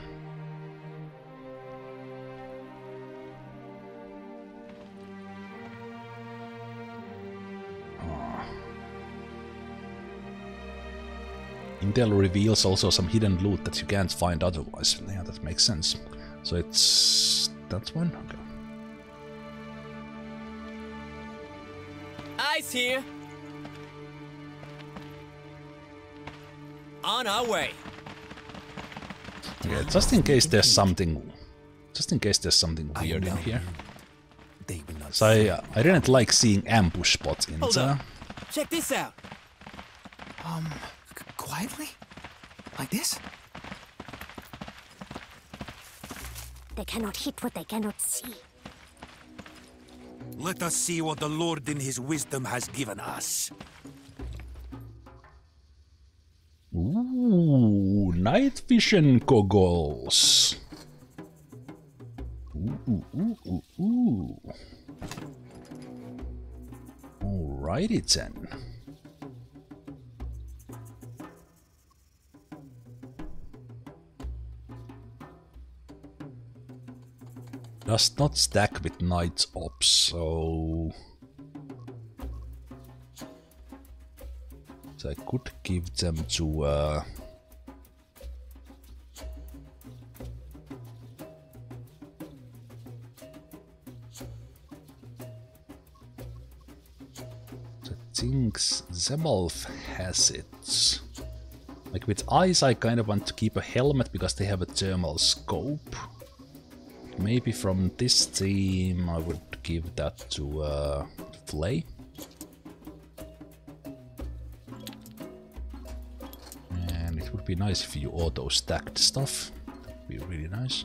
Intel reveals also some hidden loot that you can't find otherwise. Yeah, that makes sense. So it's that one? Okay. Eyes here. On our way. Yeah, just in case there's something, just in case there's something weird in here. They will not So I, I didn't like seeing ambush spots in Hold there. Check this out. Um, quietly? Like this? They cannot hit what they cannot see. Let us see what the Lord in his wisdom has given us. Ooh, night vision goggles. Ooh, ooh, ooh, ooh, ooh. Alrighty then. Does not stack with Knight's Ops, so... So I could give them to... Uh, I think Zemalf has it. Like with Ice I kind of want to keep a helmet because they have a thermal scope. Maybe from this team I would give that to uh, Flay. And it would be nice if you auto stacked stuff. That would be really nice.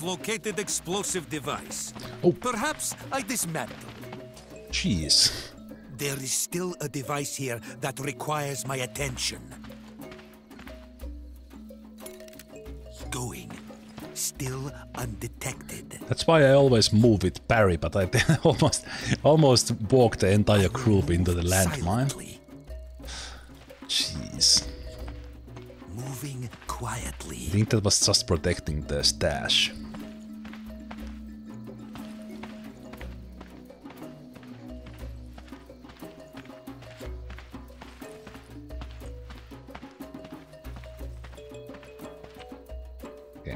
Have located explosive device. Oh. Perhaps I dismantle. Jeez. There is still a device here that requires my attention. Going. still undetected. That's why I always move with Barry, but I almost almost walked the entire group into the landmine. Jeez. Moving quietly. I think that was just protecting the stash.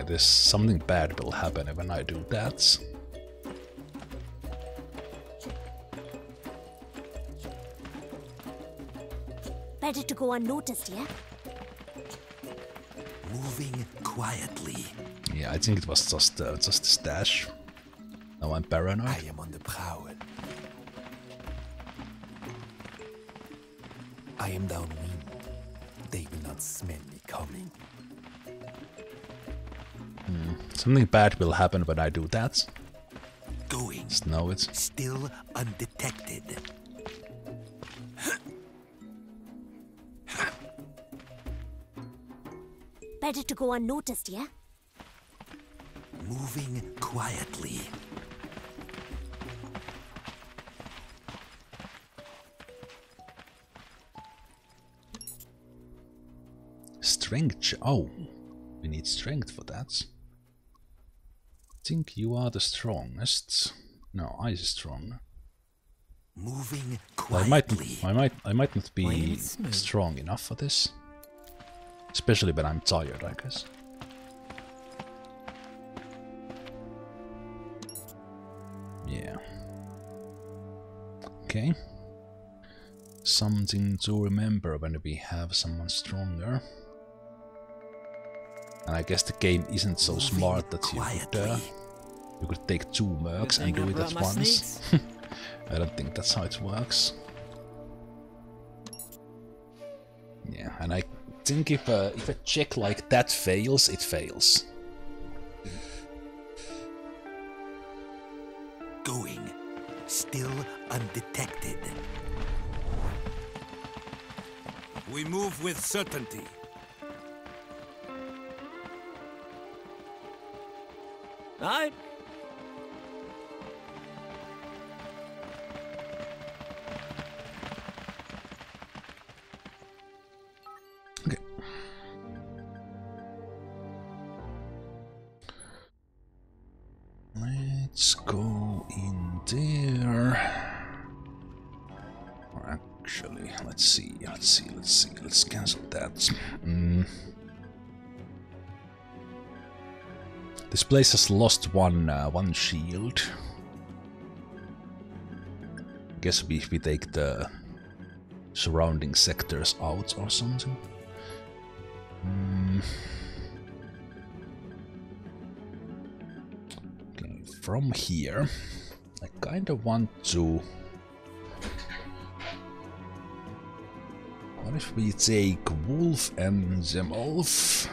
Okay, there's something bad will happen when I do that. Better to go unnoticed, yeah? Moving quietly. Yeah, I think it was just uh, just a stash. Now I'm paranoid. I am on the prowl. I am downwind. Something bad will happen when I do that. Going. Just know it. Still undetected. Better to go unnoticed, yeah? Moving quietly. Strength. Oh, we need strength for that. I think you are the strongest. No, I is strong. Moving I might, quietly. I might, I might not be ain't it smooth? strong enough for this. Especially when I'm tired, I guess. Yeah. Okay. Something to remember when we have someone stronger. And I guess the game isn't so smart that you could, uh, you could take two mercs and do it at once. I don't think that's how it works. Yeah, and I think if a, if a check like that fails, it fails. Going. Still undetected. We move with certainty. Aye. Okay. Place has lost one uh, one shield. Guess we we take the surrounding sectors out or something. Mm. Okay, from here, I kind of want to. What if we take Wolf and Zemalf?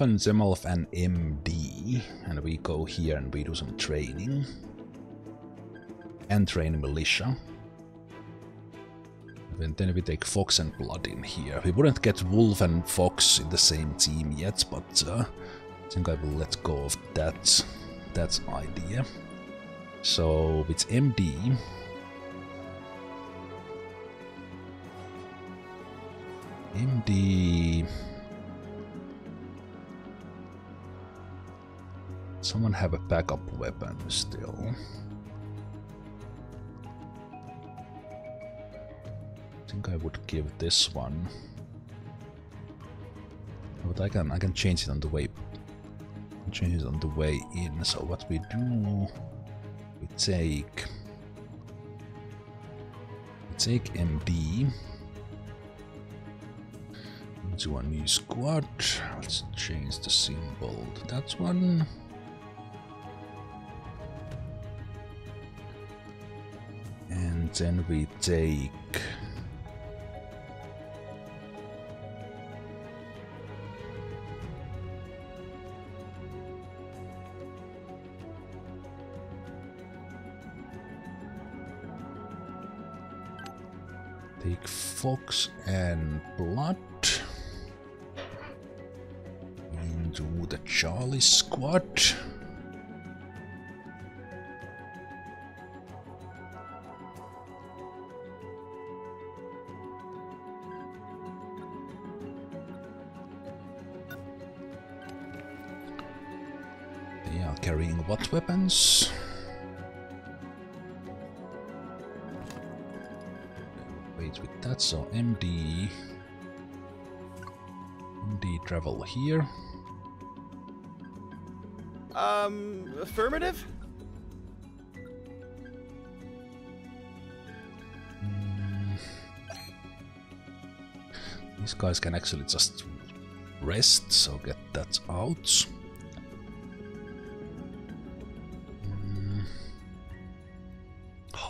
And Zemalf and MD, and we go here and we do some training. And train militia. And then we take Fox and Blood in here. We wouldn't get Wolf and Fox in the same team yet, but uh, I think I will let go of that that idea. So it's MD. MD. Someone have a backup weapon still. I think I would give this one. But I can I can change it on the way change it on the way in. So what we do we take we take MD into a new squad. Let's change the symbol to that one. then we take... Take Fox and Blood into the Charlie Squad. What weapons? Wait with that, so MD MD travel here. Um, affirmative? These guys can actually just rest, so get that out.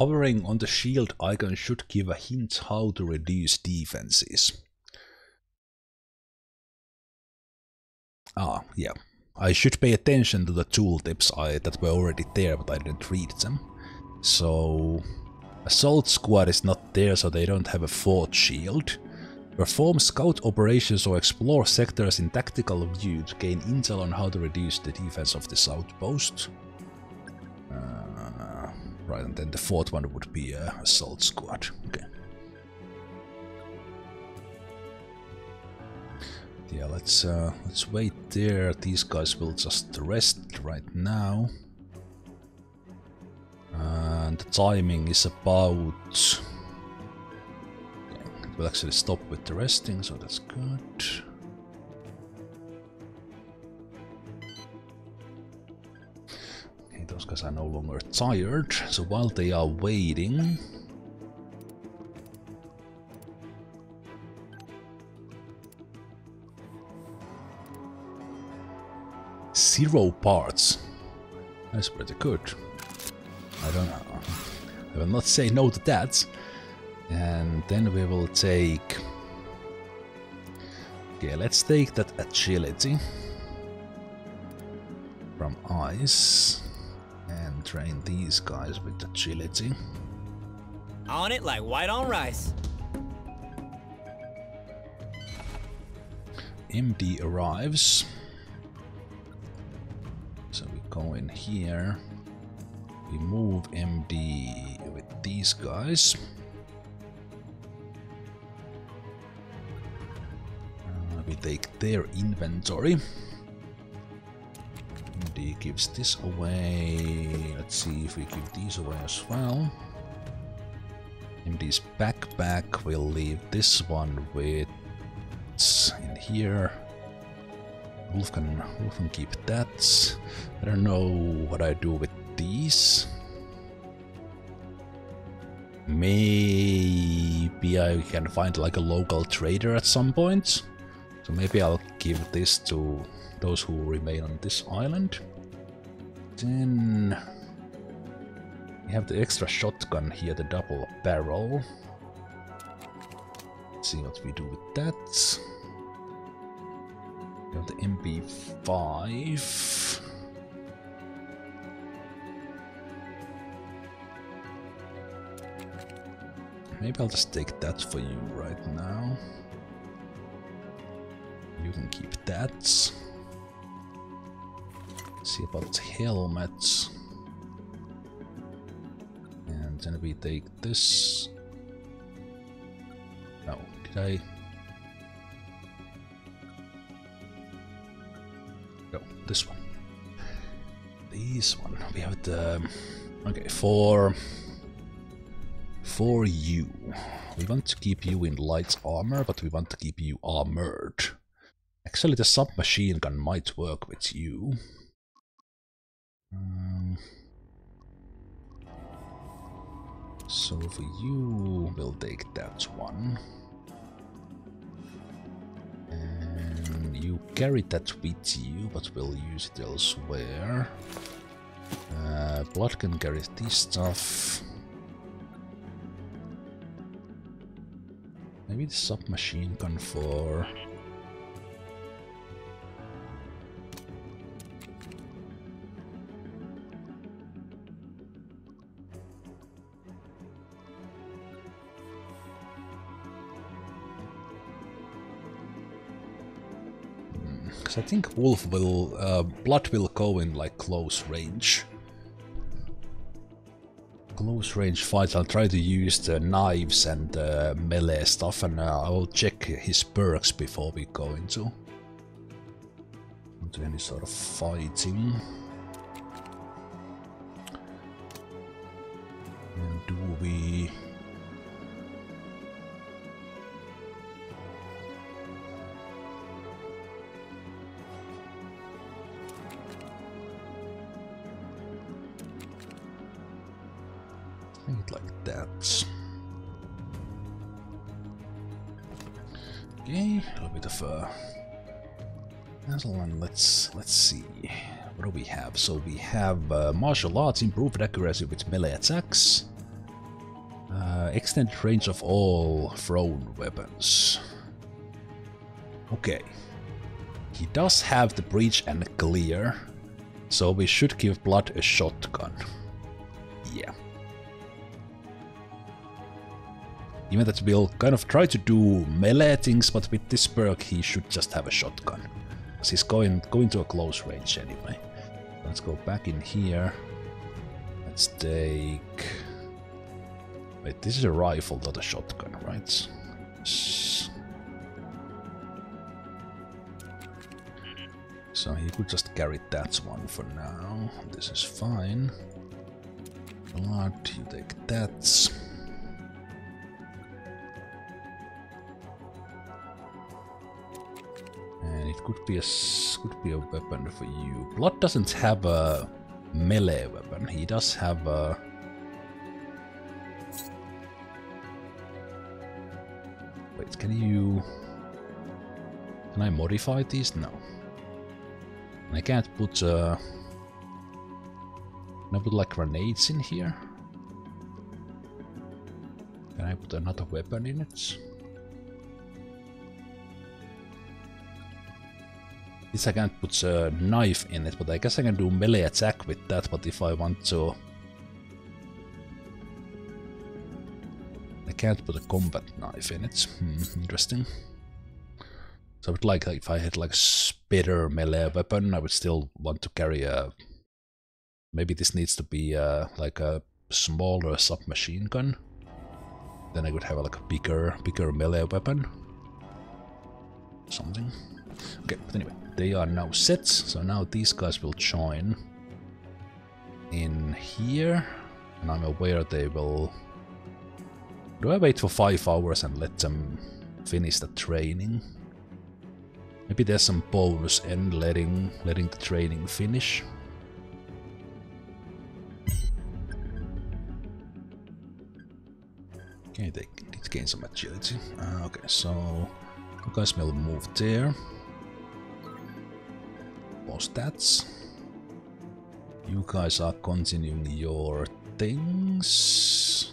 Hovering on the shield icon should give a hint how to reduce defenses. Ah, yeah. I should pay attention to the tooltips that were already there, but I didn't read them. So, Assault Squad is not there, so they don't have a fourth shield. Perform scout operations or explore sectors in tactical view to gain intel on how to reduce the defense of this outpost. Right, and then the fourth one would be uh, Assault Squad. Okay. Yeah, let's uh, let's wait there. These guys will just rest right now. And the timing is about it will actually stop with the resting, so that's good. Guys are no longer tired, so while they are waiting... Zero parts. That's pretty good. I don't know. I will not say no to that. And then we will take... Okay, let's take that agility from Ice train these guys with agility. On it like white on rice. MD arrives. So we go in here. We move MD with these guys. Uh, we take their inventory. Gives this away. Let's see if we give these away as well. MD's backpack, we'll leave this one with in here. Wolf can, Wolf can keep that. I don't know what I do with these. Maybe I can find like a local trader at some point. So maybe I'll give this to those who remain on this island. We have the extra shotgun here, the double barrel. Let's see what we do with that. We have the MP5. Maybe I'll just take that for you right now. You can keep that. See about helmets. And then we take this. No, did I? No, this one. This one. We have the. Um, okay, for. For you. We want to keep you in light armor, but we want to keep you armored. Actually, the submachine gun might work with you. Um, so for you, we'll take that one. And you carry that with you, but we'll use it elsewhere. Uh, Blood can carry this stuff. Maybe the submachine gun for... Because I think Wolf will... Uh, Blood will go in like close range. Close range fights, I'll try to use the knives and uh, melee stuff and uh, I will check his perks before we go into, into any sort of fighting. And do we... So we have uh, martial arts, improved accuracy with melee attacks, uh, extended range of all thrown weapons. Okay. He does have the breach and clear, so we should give Blood a shotgun. Yeah. Even that we'll kind of try to do melee things, but with this perk he should just have a shotgun. Because he's going, going to a close range anyway. Let's go back in here. Let's take... Wait, this is a rifle, not a shotgun, right? So he could just carry that one for now. This is fine. Blood, you take that. And it could be a could be a weapon for you. Blood doesn't have a melee weapon. He does have a Wait, can you Can I modify these? No. I can't put uh Can I put like grenades in here? Can I put another weapon in it? This I can't put a knife in it, but I guess I can do melee attack with that, but if I want to... I can't put a combat knife in it. Hmm, interesting. So I would like, if I had like a spitter melee weapon, I would still want to carry a... Maybe this needs to be uh, like a smaller submachine gun. Then I would have like a bigger, bigger melee weapon. Something. Okay, but anyway, they are now set, so now these guys will join in here, and I'm aware they will... Do I wait for 5 hours and let them finish the training? Maybe there's some bonus in letting, letting the training finish. Okay, they to gain some agility. Uh, okay, so you guys will move there stats. You guys are continuing your things.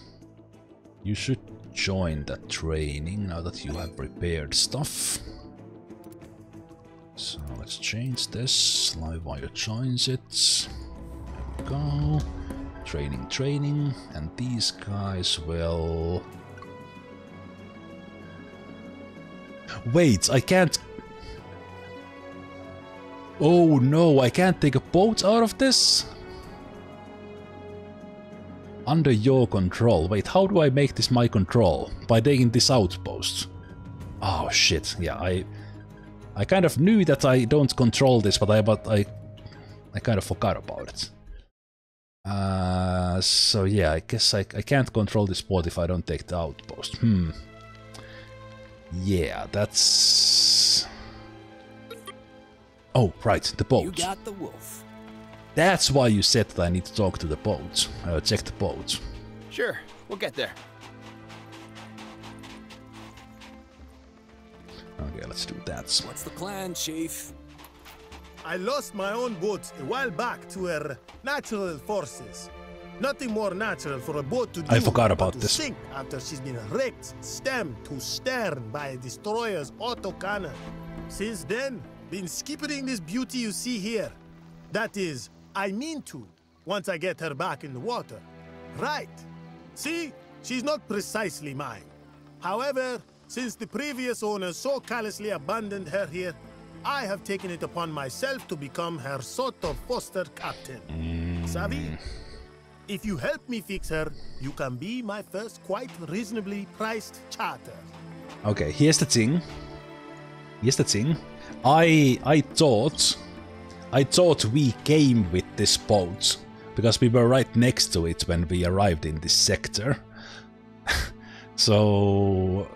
You should join the training now that you have prepared stuff. So let's change this. Livewire joins it. There we go. Training, training. And these guys will... Wait, I can't Oh no, I can't take a boat out of this? Under your control. Wait, how do I make this my control? By taking this outpost. Oh shit, yeah, I... I kind of knew that I don't control this, but I but I I kind of forgot about it. Uh, so yeah, I guess I, I can't control this port if I don't take the outpost. Hmm. Yeah, that's... Oh, right, the boat. You got the wolf. That's why you said that I need to talk to the boat. Uh, check the boat. Sure, we'll get there. Okay, let's do that. What's the plan, Chief? I lost my own boat a while back to her natural forces. Nothing more natural for a boat to do I forgot about to this. sink after she's been wrecked stem to stern by a destroyer's autocannon. Since then, been skippering this beauty you see here. That is, I mean to, once I get her back in the water. Right. See, she's not precisely mine. However, since the previous owner so callously abandoned her here, I have taken it upon myself to become her sort of foster captain. Savvy? Mm. If you help me fix her, you can be my first quite reasonably priced charter. Okay, here's the thing. Here's the thing. I I thought I thought we came with this boat because we were right next to it when we arrived in this sector. so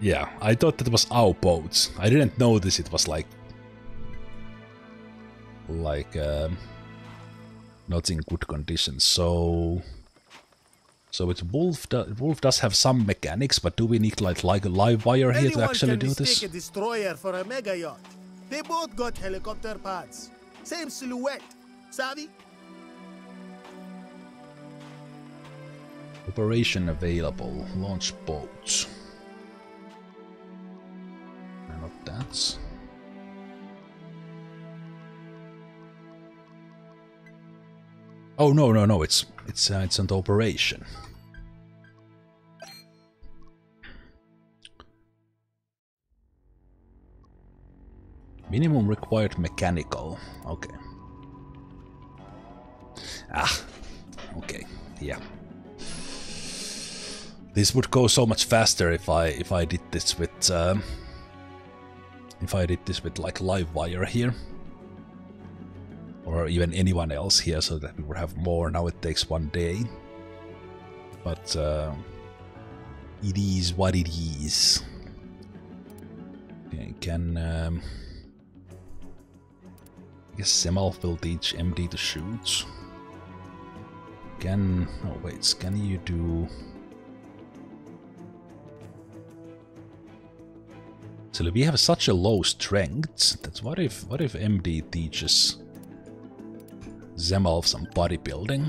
yeah, I thought that was our boat. I didn't notice it was like like um, not in good condition. So so it's Wolf. Do, Wolf does have some mechanics, but do we need like like a Livewire here to Anyone actually can do this? a destroyer for a mega yacht. They both got helicopter parts. Same silhouette. Savvy? Operation available. Launch boats. Not that. Oh no no no! It's it's uh, it's under operation. Minimum required mechanical. Okay. Ah. Okay. Yeah. This would go so much faster if I if I did this with um, if I did this with like Livewire here or even anyone else here so that we would have more. Now it takes one day. But uh, it is what it is. Okay, can um, I guess Zemalf will teach MD to shoot. Can oh wait can you do So we have such a low strength. That what if what if MD teaches Zemalf some bodybuilding?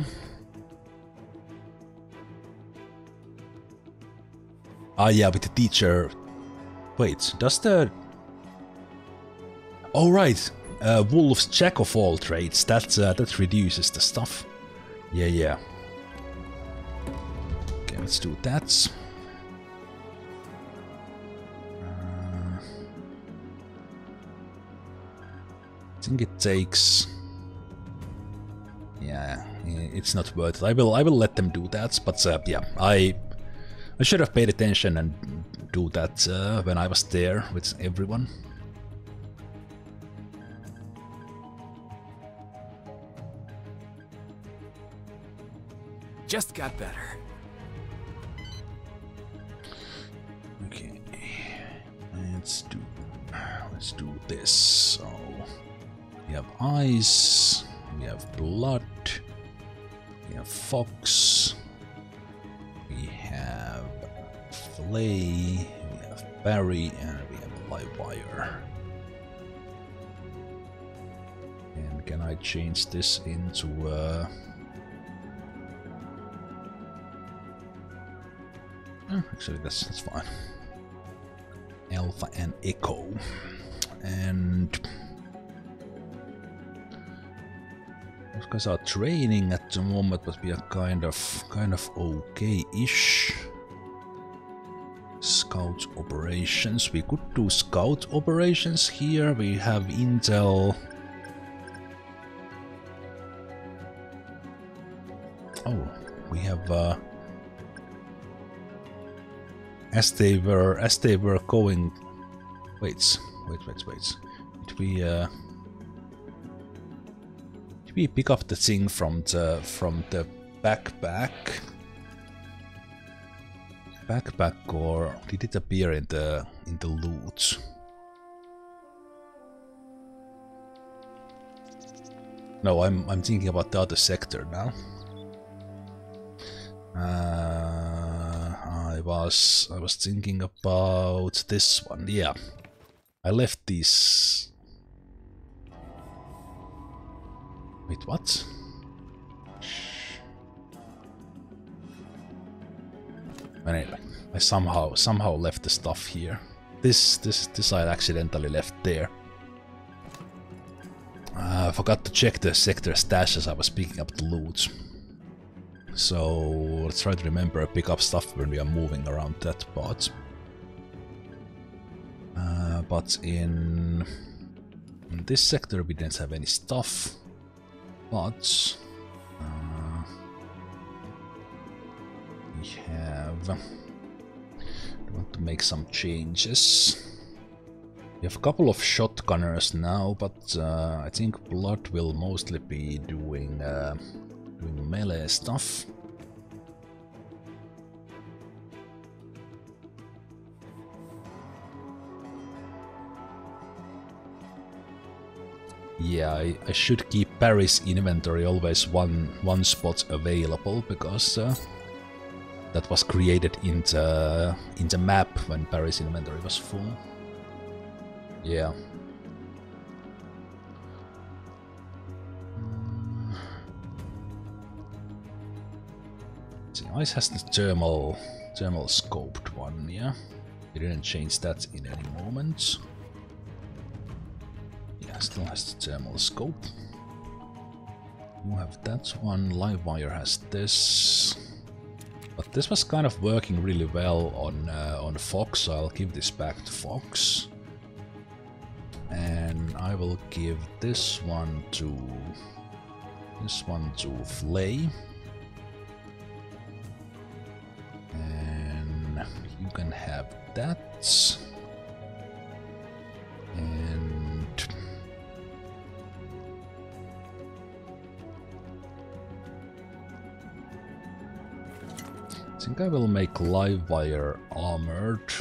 Ah yeah, with the teacher. Wait, does the Oh right, uh, Wolf's check of all trades. That uh, that reduces the stuff. Yeah, yeah. Okay, let's do that. I think it takes. Yeah, it's not worth it. I will, I will let them do that. But uh, yeah, I, I should have paid attention and do that uh, when I was there with everyone. Just got better. Okay, let's do, let's do this. So. We have Ice, we have blood, we have fox, we have flay, we have Barry, and we have Livewire. And can I change this into uh actually that's that's fine. Alpha and Echo. And Guys are training at the moment, but we are kind of kind of okay-ish. Scout operations. We could do scout operations here. We have intel. Oh, we have uh, as they were as they were going. Wait, wait, wait, wait. Did we? Uh, we pick up the thing from the from the backpack? Backpack or did it appear in the in the loot? No, I'm I'm thinking about the other sector now. Uh, I was I was thinking about this one. Yeah, I left these Wait, what? Anyway, I somehow somehow left the stuff here. This this this I accidentally left there. Uh, I forgot to check the sector stash as I was picking up the loot. So let's try to remember pick up stuff when we are moving around that part. Uh, but in, in this sector we didn't have any stuff. But uh, we have. I want to make some changes. We have a couple of shotgunners now, but uh, I think Blood will mostly be doing uh, doing melee stuff. Yeah, I, I, should keep Paris inventory always one one spot available because uh, that was created in the in the map when Paris inventory was full. Yeah. See, Ice has the thermal thermal scoped one, yeah. We didn't change that in any moment. Yeah, still has the thermal scope. You have that one, Livewire has this. But this was kind of working really well on uh, on Fox, so I'll give this back to Fox. And I will give this one to this one to Flay. And you can have that. And think I will make Livewire armored.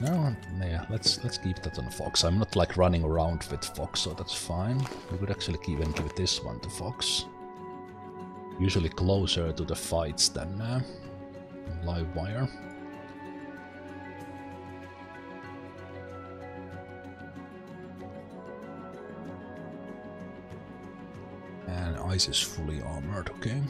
No, yeah, let's let's keep that on Fox. I'm not like running around with Fox, so that's fine. We could actually even give this one to Fox. Usually closer to the fights than uh, Livewire. And Ice is fully armored, okay.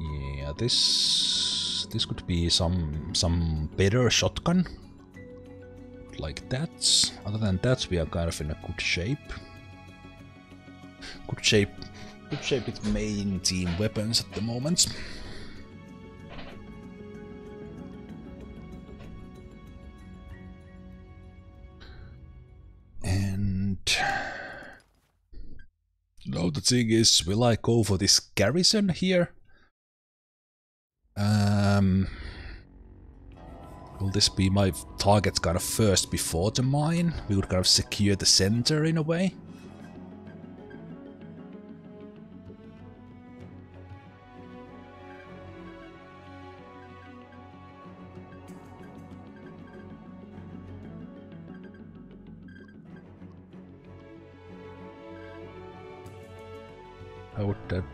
Yeah, this this could be some some better shotgun. Like that. Other than that, we are kind of in a good shape. Good shape. Good shape with main team weapons at the moment. And now the thing is, will I go for this garrison here? Um, will this be my target kind of first before the mine? We would kind of secure the center in a way.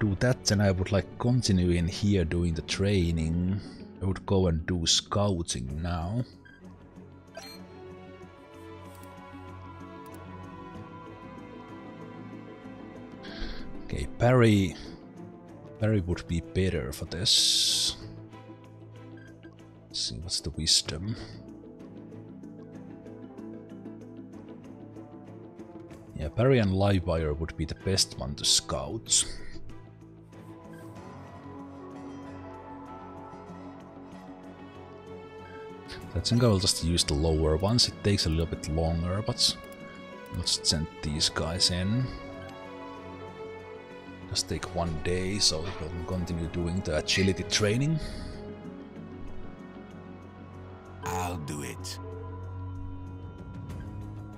Do that, then I would like continue in here doing the training. I would go and do scouting now. Okay, Barry. Barry would be better for this. Let's see, what's the wisdom? Yeah, Barry and Livewire would be the best one to scout. I think I will just use the lower ones, it takes a little bit longer, but let's send these guys in. Just take one day, so we can continue doing the agility training. I'll do it.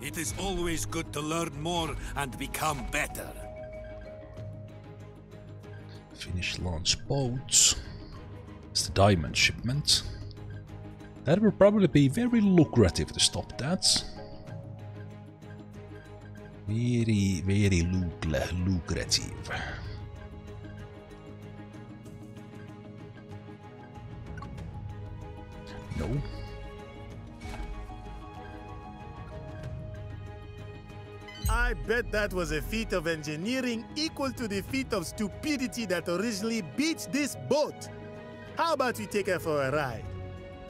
It is always good to learn more and become better. Finish launch boats. It's the diamond shipment. That will probably be very lucrative to stop that. Very, very lucrative. No. I bet that was a feat of engineering equal to the feat of stupidity that originally beat this boat. How about we take her for a ride?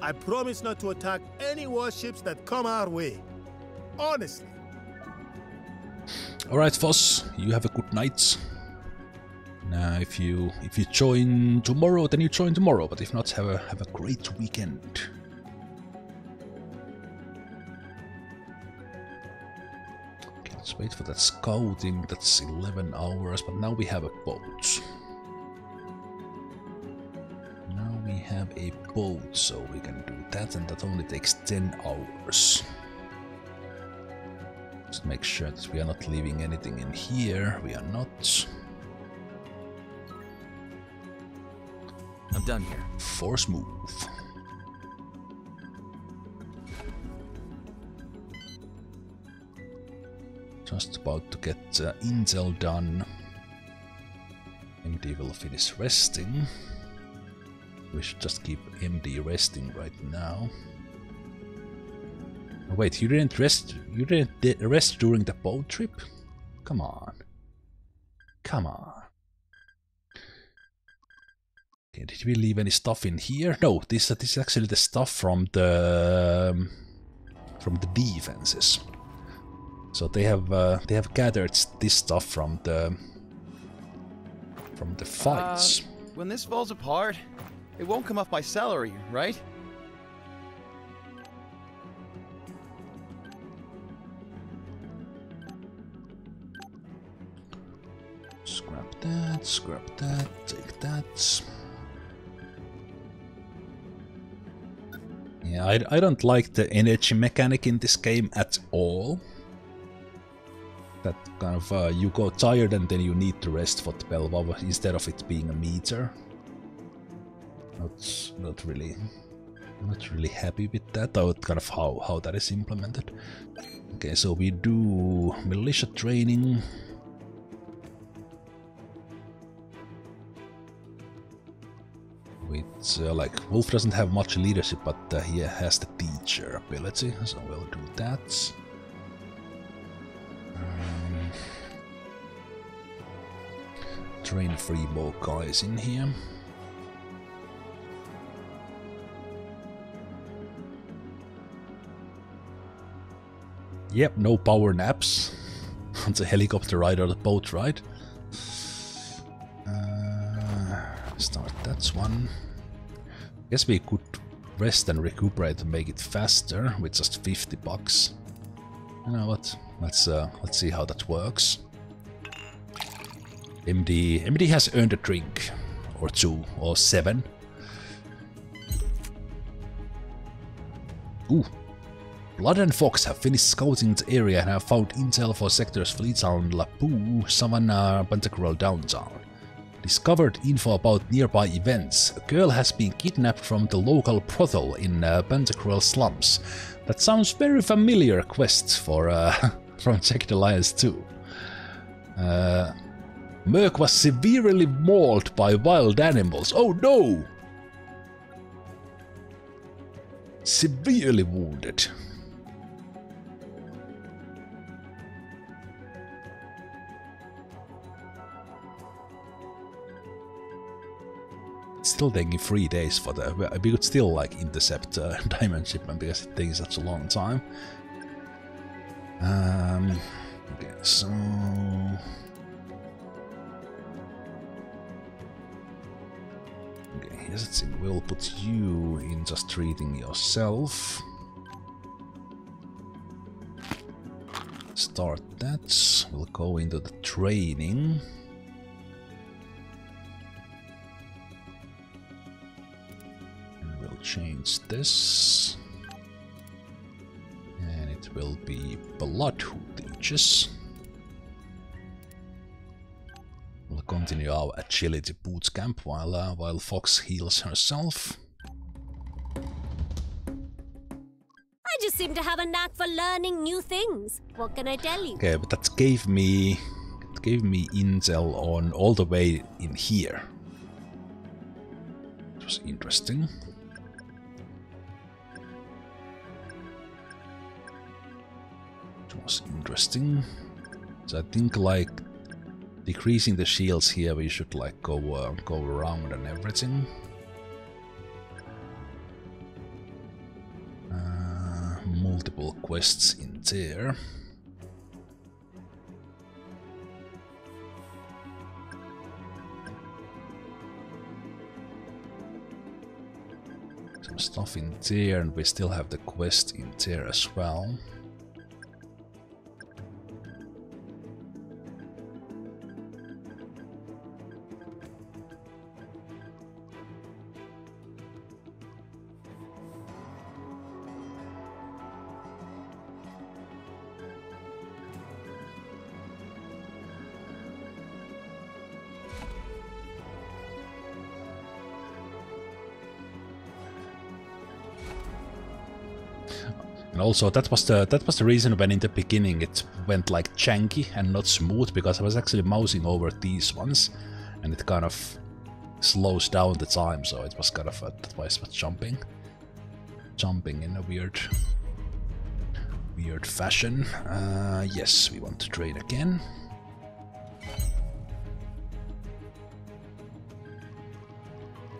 I promise not to attack any warships that come our way. Honestly. Alright, Foss, you have a good night. Now, if you if you join tomorrow, then you join tomorrow. But if not, have a have a great weekend. Okay, let's wait for that scouting. That's 11 hours, but now we have a boat. Have a boat, so we can do that, and that only takes 10 hours. Just make sure that we are not leaving anything in here. We are not. I'm done here. Force move. Just about to get uh, intel done. MD will finish resting. We should just keep MD resting right now. Oh, wait, you didn't rest. You didn't rest during the boat trip? Come on. Come on. Okay, did we leave any stuff in here? No, this, this is actually the stuff from the um, from the defenses. So they have uh, they have gathered this stuff from the from the fights. Uh, when this falls apart, it won't come off my salary, right? Scrap that, scrap that, take that. Yeah, I, I don't like the energy mechanic in this game at all. That kind of, uh, you go tired and then you need to rest for 12 hours instead of it being a meter. Not, not really, not really happy with that, or kind of how, how that is implemented. Okay, so we do militia training. With, uh, like, Wolf doesn't have much leadership, but uh, he has the teacher ability, so we'll do that. Um, train three more guys in here. Yep, no power naps. on the helicopter ride or the boat ride. Uh, start that one. I Guess we could rest and recuperate and make it faster with just 50 bucks. You know what? Let's uh, let's see how that works. MD MD has earned a drink or two or seven. Ooh. Blood and Fox have finished scouting the area and have found intel for sectors Fleatown Lapu, Savannah, Pantagruel downtown. Discovered info about nearby events. A girl has been kidnapped from the local brothel in uh, slums. That sounds very familiar quest for uh, from Jagged Alliance 2. Uh, Merc was severely mauled by wild animals. Oh no! Severely wounded. Still taking three days for the. We could still like intercept uh, diamond shipment because it takes such a long time. Um. Okay, so. Okay, here's the thing. We'll put you in just treating yourself. Start that. We'll go into the training. Change this. And it will be Blood who teaches. We'll continue our agility boot camp while uh, while Fox heals herself. I just seem to have a knack for learning new things. What can I tell you? Okay, but that gave me it gave me intel on all the way in here. It was interesting. was interesting. So I think like decreasing the shields here, we should like go uh, go around and everything. Uh, multiple quests in there. Some stuff in there, and we still have the quest in there as well. Also that was the that was the reason when in the beginning it went like janky and not smooth because I was actually mousing over these ones and it kind of slows down the time so it was kind of a, it was jumping jumping in a weird weird fashion. Uh, yes, we want to trade again.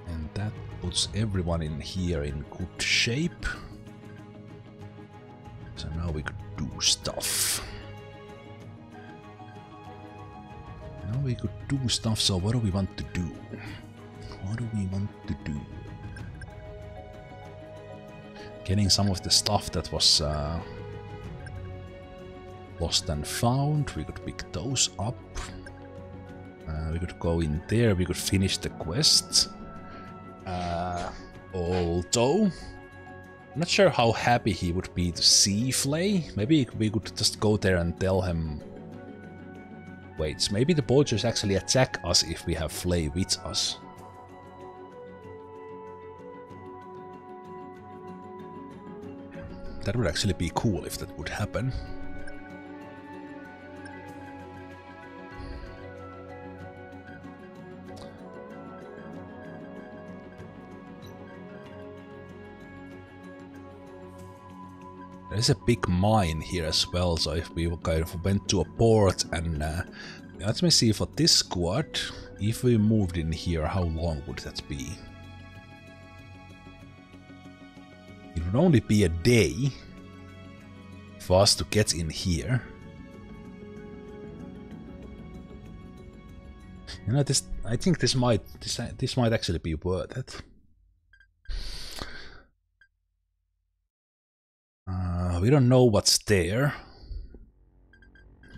And that puts everyone in here in good shape. Do stuff, so what do we want to do? What do we want to do? Getting some of the stuff that was uh, lost and found, we could pick those up. Uh, we could go in there, we could finish the quest. Uh, although, I'm not sure how happy he would be to see Flay. Maybe we could just go there and tell him... Wait, maybe the poachers actually attack us if we have Flay with us. That would actually be cool if that would happen. There's a big mine here as well, so if we kind of went to a port and uh, let me see for this squad, if we moved in here, how long would that be? It would only be a day for us to get in here. You know, this. I think this might this this might actually be worth it. We don't know what's there,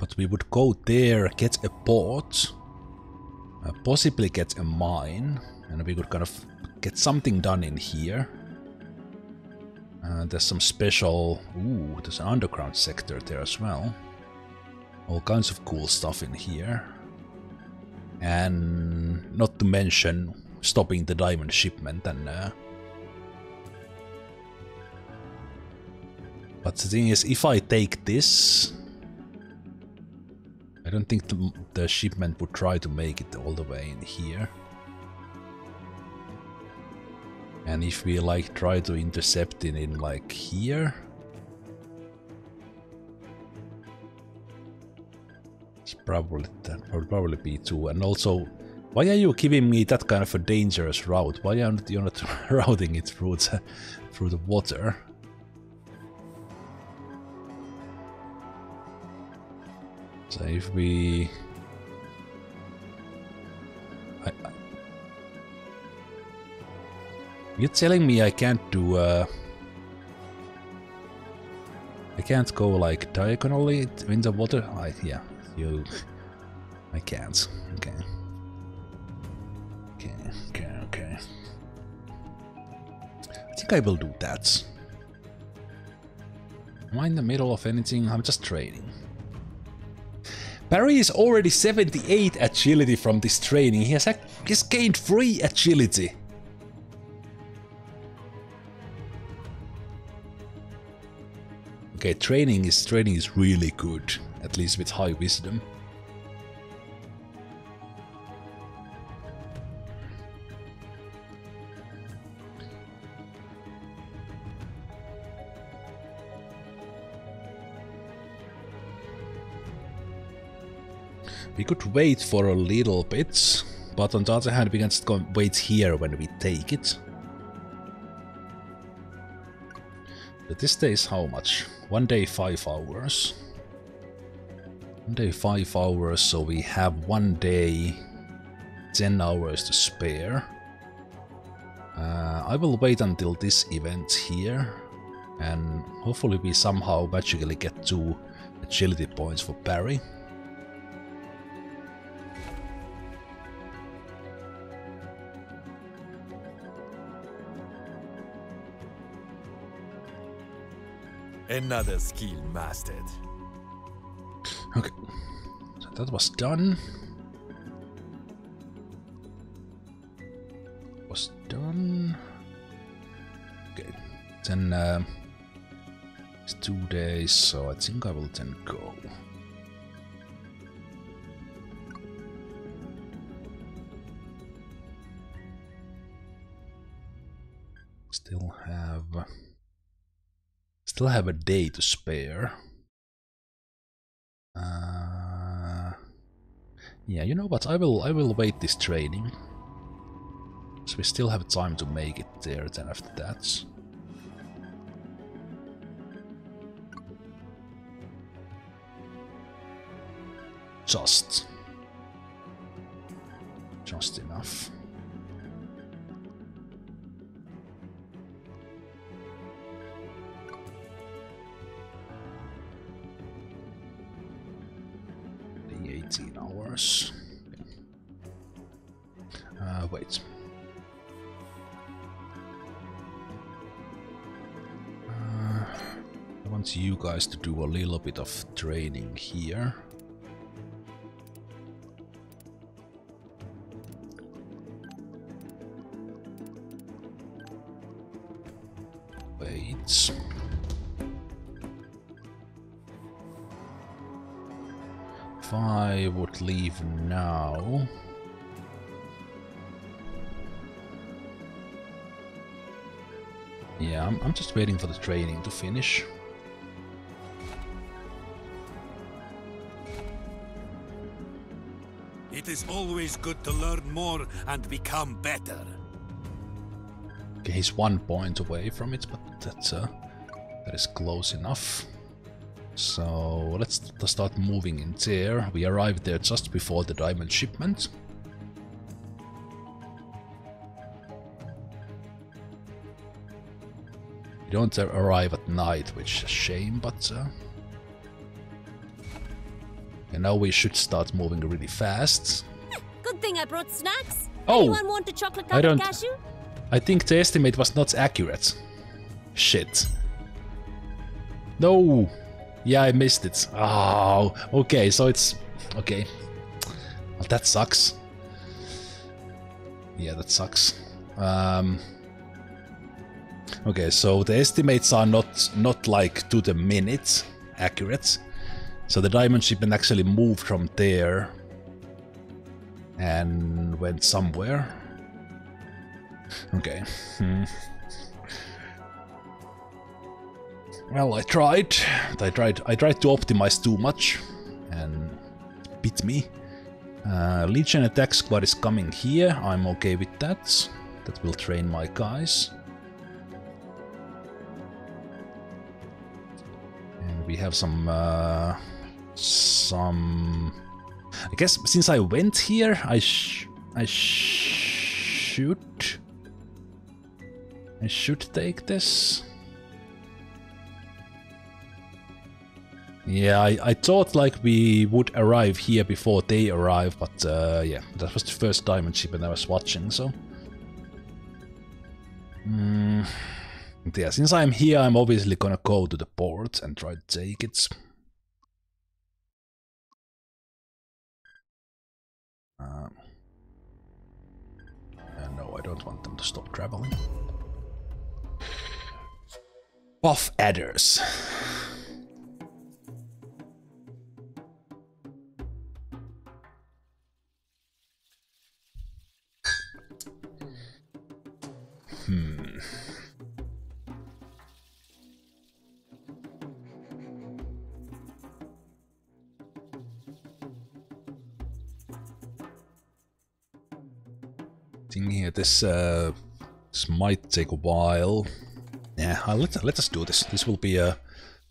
but we would go there, get a port, uh, possibly get a mine, and we could kind of get something done in here. Uh, there's some special... Ooh, there's an underground sector there as well. All kinds of cool stuff in here. And not to mention stopping the diamond shipment and... Uh, but the thing is, if I take this... I don't think the, the shipment would try to make it all the way in here. And if we like try to intercept it in like here, it's probably that would probably be too. And also, why are you giving me that kind of a dangerous route? Why are you not routing it through the, through the water? So if we You're telling me I can't do, uh... I can't go, like, diagonally in the water? I, yeah, you... I can't. Okay. Okay, okay, okay. I think I will do that. Am I in the middle of anything? I'm just training. Barry is already 78 agility from this training. He has, he's gained 3 agility. Okay, training is training is really good, at least with high wisdom. We could wait for a little bit, but on the other hand we can just wait here when we take it. But this is how much? One day, five hours. One day, five hours, so we have one day, ten hours to spare. Uh, I will wait until this event here, and hopefully we somehow magically get two agility points for Barry. Another skill mastered. Okay, so that was done. Was done. Okay, then uh, it's two days, so I think I will then go. Still have still have a day to spare. Uh, yeah, you know what? I will I will wait this training. So we still have time to make it there then after that. Just. Just enough. 18. Uh, wait. Uh, I want you guys to do a little bit of training here. Leave now... Yeah, I'm, I'm just waiting for the training to finish. It is always good to learn more and become better. Okay, he's one point away from it, but that's uh, that is close enough. So let's start moving in there. We arrived there just before the diamond shipment. We don't arrive at night, which is a shame, but... Uh, and now we should start moving really fast. Good thing I brought snacks. Oh, Anyone want a chocolate I don't- cashew? I think the estimate was not accurate. Shit. No! Yeah, I missed it. Oh, okay, so it's... Okay. Well, that sucks. Yeah, that sucks. Um... Okay, so the estimates are not not like to the minute accurate. So the diamond shipment actually moved from there and went somewhere. Okay. Hmm. Well, I tried. I tried. I tried to optimize too much, and beat me. Uh, Legion attack squad is coming here. I'm okay with that. That will train my guys. And we have some uh, some. I guess since I went here, I sh I should I should take this. Yeah, I, I thought like we would arrive here before they arrive, but uh, yeah, that was the first diamond shipment I was watching, so. Mm, yeah, since I'm here, I'm obviously gonna go to the port and try to take it. Um, uh, no, I don't want them to stop traveling. Buff adders. This uh, this might take a while. Yeah, uh, let let us do this. This will be a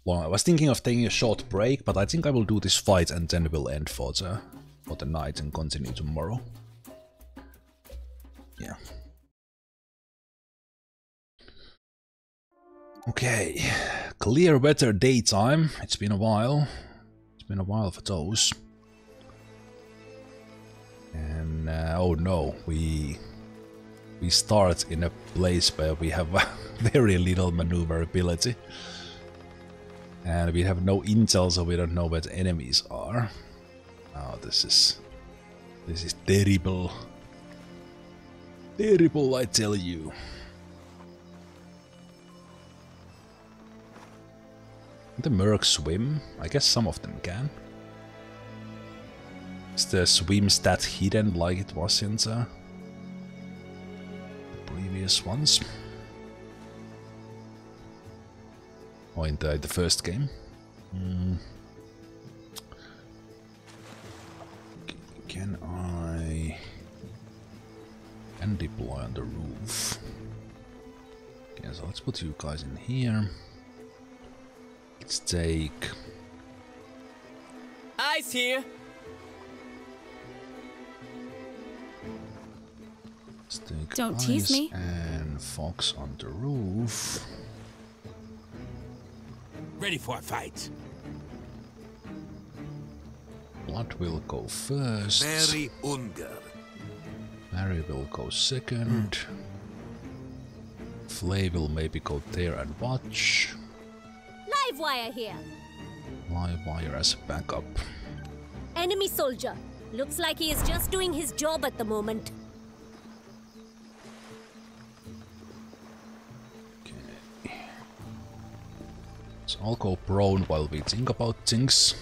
long. I was thinking of taking a short break, but I think I will do this fight and then we'll end for the for the night and continue tomorrow. Yeah. Okay, clear weather daytime. It's been a while. It's been a while for those. And uh, oh no, we we start in a place where we have very little maneuverability. And we have no intel, so we don't know where the enemies are. Oh, this is this is terrible. Terrible, I tell you. The Merc swim? I guess some of them can. Is the swim stat hidden like it was in the previous ones? Or in the, the first game? Mm. Can I... Can deploy on the roof. Okay, so let's put you guys in here. Let's take... Eyes here! Let's Don't tease me. And Fox on the roof. Ready for a fight. Blood will go first. Barry Unger. Barry will go second. Flay will maybe go there and watch. Live wire here. Livewire as a backup. Enemy soldier. Looks like he is just doing his job at the moment. I'll go prone while we think about things.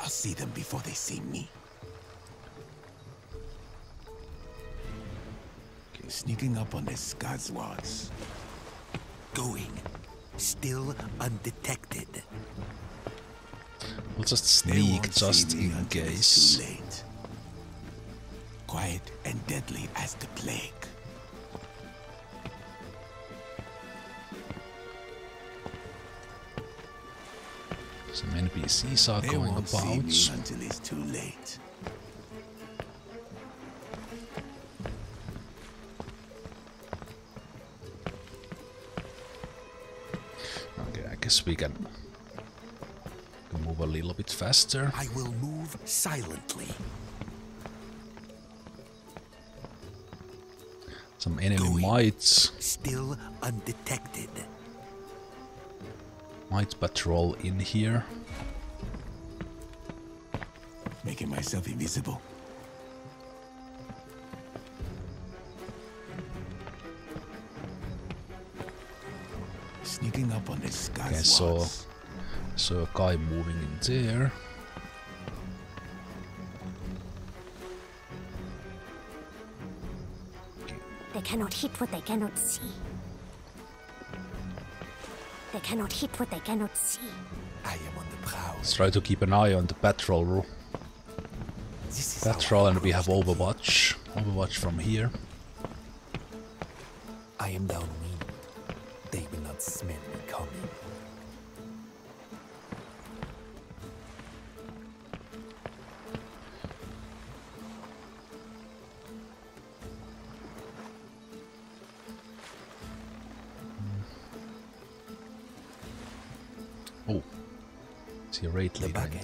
I'll see them before they see me. Sneaking up on the Skazwas. Going. Still undetected. We'll just sneak just in case. Quiet and deadly as the plague. Some NPCs are They going won't see me about. until it's too late. Okay, I guess we can can move a little bit faster. I will move silently. Some enemy mites Still undetected. Might patrol in here. Making myself invisible. Sneaking up on this guy. Okay, so so a guy moving in there. They cannot hit what they cannot see. They cannot hit what they cannot see. I am on the prowl. Let's try to keep an eye on the patrol room. Patrol and we have Overwatch. Overwatch from here.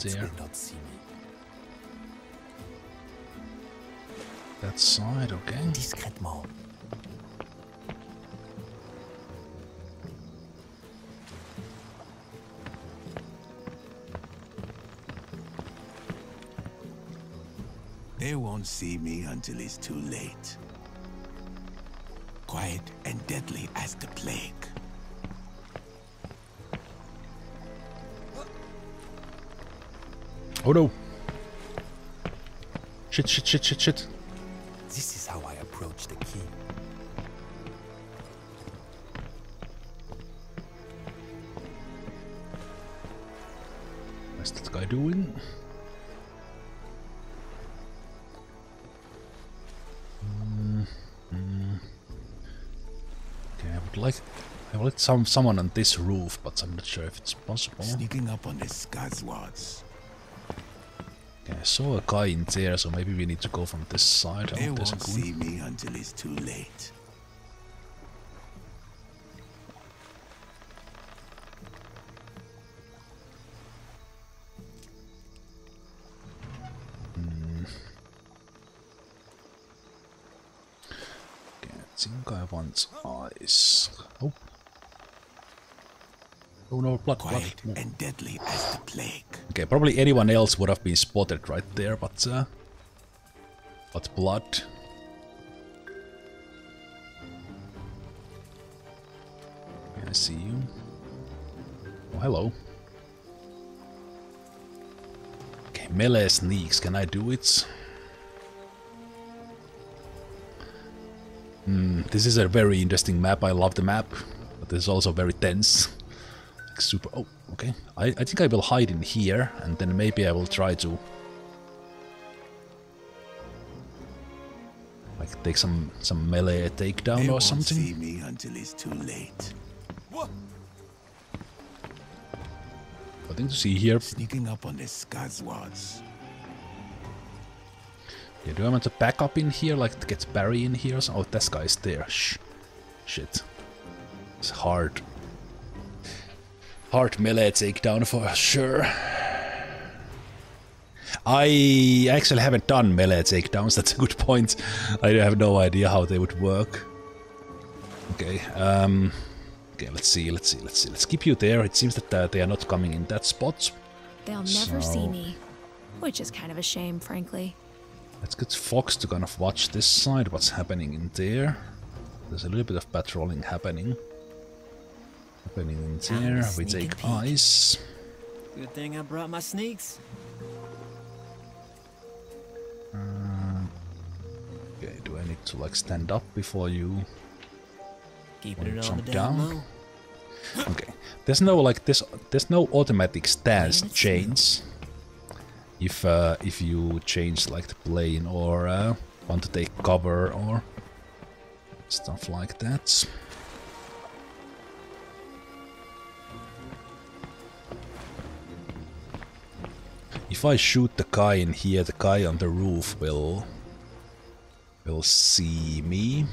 See me. That side, okay. Discrètement. They won't see me until it's too late. Quiet and deadly as the plague. Oh no! Shit, shit, shit, shit, shit. This is how I approach the king. What's that guy doing? Mm, mm. Okay, I would like. I would like some someone on this roof, but I'm not sure if it's possible. Sneaking up on the. Okay, I I saw a guy in there, so maybe we need to go from this side. They won't see me until it's too late. Hmm. I think I want Ice. Blood, Quiet and deadly as the plague. Okay, probably anyone else would have been spotted right there, but uh, but Blood. Can I see you. Oh, hello. Okay, melee sneaks. Can I do it? Hmm, this is a very interesting map. I love the map, but it's also very tense. Super. Oh, okay. I, I think I will hide in here, and then maybe I will try to like take some some melee takedown They or something. see me until it's too late. What? Nothing to see here. Sneaking up on the Skazwards. Yeah, do I want to back up in here, like to get Barry in here? Oh, this guy's there. Shh. Shit. It's hard. Hard melee takedown for sure. I actually haven't done melee takedowns, that's a good point. I have no idea how they would work. Okay, um... Okay, let's see, let's see, let's see. Let's keep you there. It seems that uh, they are not coming in that spot. They'll never see me. Which is kind of a shame, frankly. Let's get Fox to kind of watch this side, what's happening in there. There's a little bit of patrolling happening. To there. We take Ice. Good thing I brought my sneaks. Okay, do I need to like stand up before you Keeping wanna on jump the down, down? Okay. There's no like this there's no automatic stance change. If uh, if you change like the plane or uh, want to take cover or stuff like that. If I shoot the guy in here, the guy on the roof will will see me.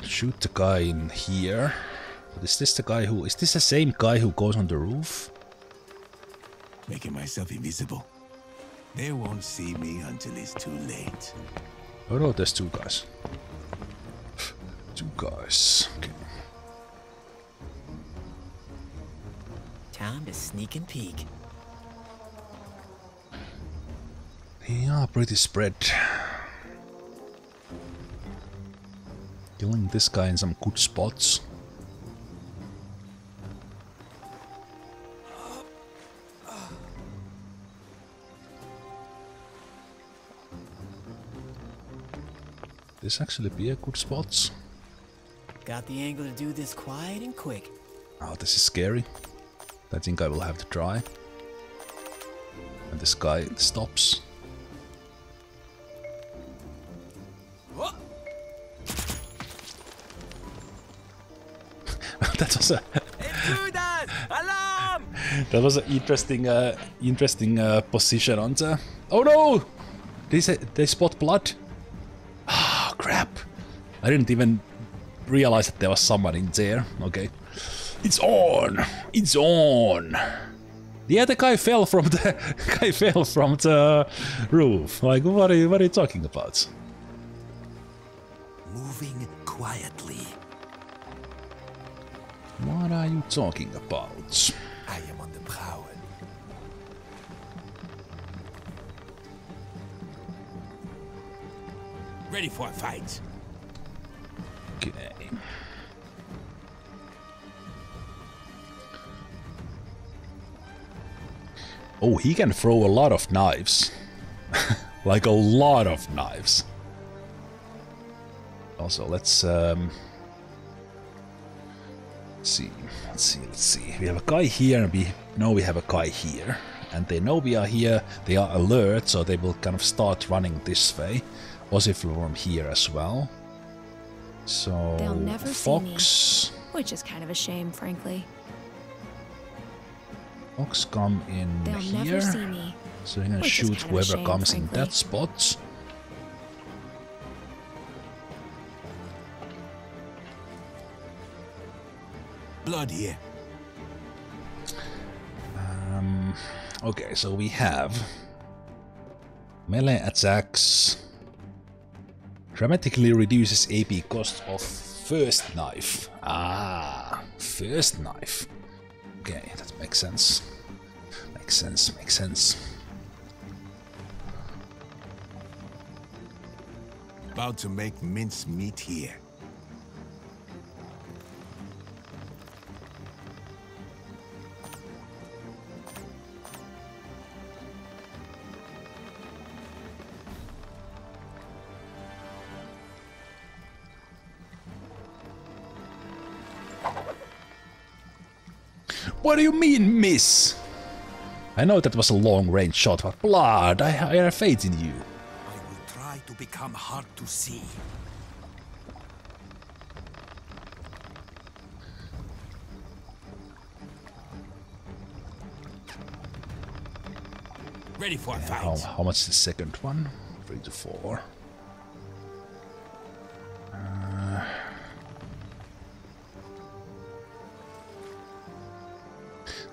Shoot the guy in here. But is this the guy who... Is this the same guy who goes on the roof? Making myself invisible. They won't see me until it's too late. Oh no, there's two guys. Guys. Okay. Time to sneak and peek. Yeah, pretty spread. Killing this guy in some good spots. This actually be a good spot. Got the angle to do this quiet and quick. Oh, this is scary. I think I will have to try. And this guy stops. that was a that was an interesting uh, interesting uh, position on. Oh no! They say they spot Blood. Ah, crap! I didn't even realize that there was someone in there. Okay, it's on. It's on. Yeah, the guy fell from the guy fell from the roof. Like, what are you, what are you talking about? Moving quietly. What are you talking about? I am on the prowl. Ready for a fight. Oh, he can throw a lot of knives. like a lot of knives. Also, let's um see. Let's see, let's see. We have a guy here and we know we have a guy here. And they know we are here, they are alert, so they will kind of start running this way. Ossiflorum here as well. So They'll never Fox see me. Which is kind of a shame, frankly. Fox come in They'll here. never see me. So you're gonna Which is shoot a whoever shame, comes in that spot. Blood here. Um, okay, so we have melee attacks dramatically reduces AP cost of first knife. Ah, first knife. Okay, that makes sense. Makes sense, makes sense. About to make mince meat here. What do you mean, miss? I know that was a long range shot, but blood, I, I have faith in you. I will try to become hard to see. Ready for a Yeah, fight. how, how much is the second one? Three to four. Uh,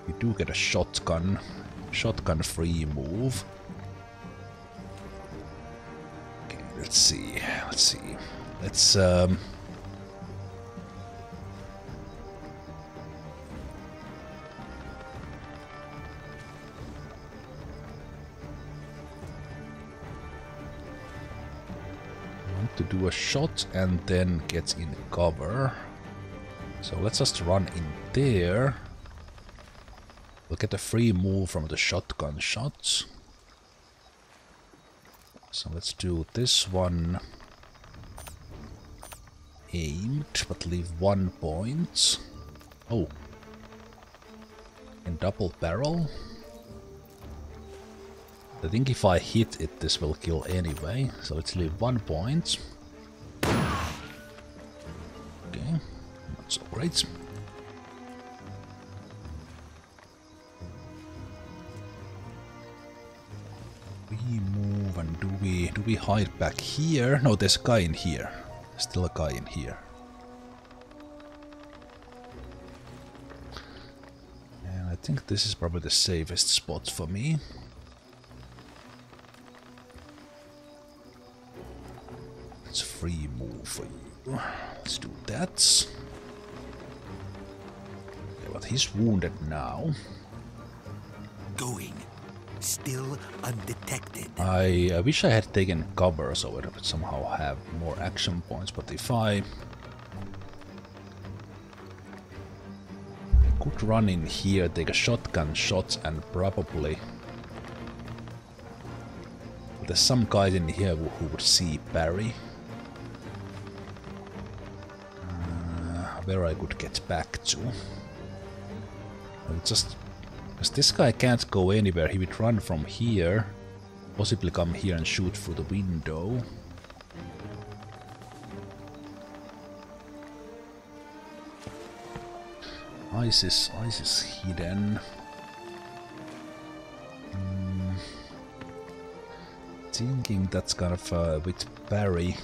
we do get a shotgun, shotgun free move. Okay, let's see, let's see. Let's um. want to do a shot and then get in cover. So let's just run in there. Get a free move from the shotgun shots. So let's do this one aimed, but leave one point. Oh. And double barrel. I think if I hit it, this will kill anyway, so let's leave one point. Okay, not so great. We do we hide back here? No, there's a guy in here. Still a guy in here. And I think this is probably the safest spot for me. It's free move for you. Let's do that. But he's wounded now. Still undetected. I, I wish I had taken cover so I would somehow have more action points, but if I... I could run in here, take a shotgun shot and probably... There's some guys in here who, who would see Barry. Uh, where I could get back to. I'll just because this guy can't go anywhere, he would run from here, possibly come here and shoot through the window. Ice is, ice is hidden. Hmm. Thinking that's kind of uh, with Barry.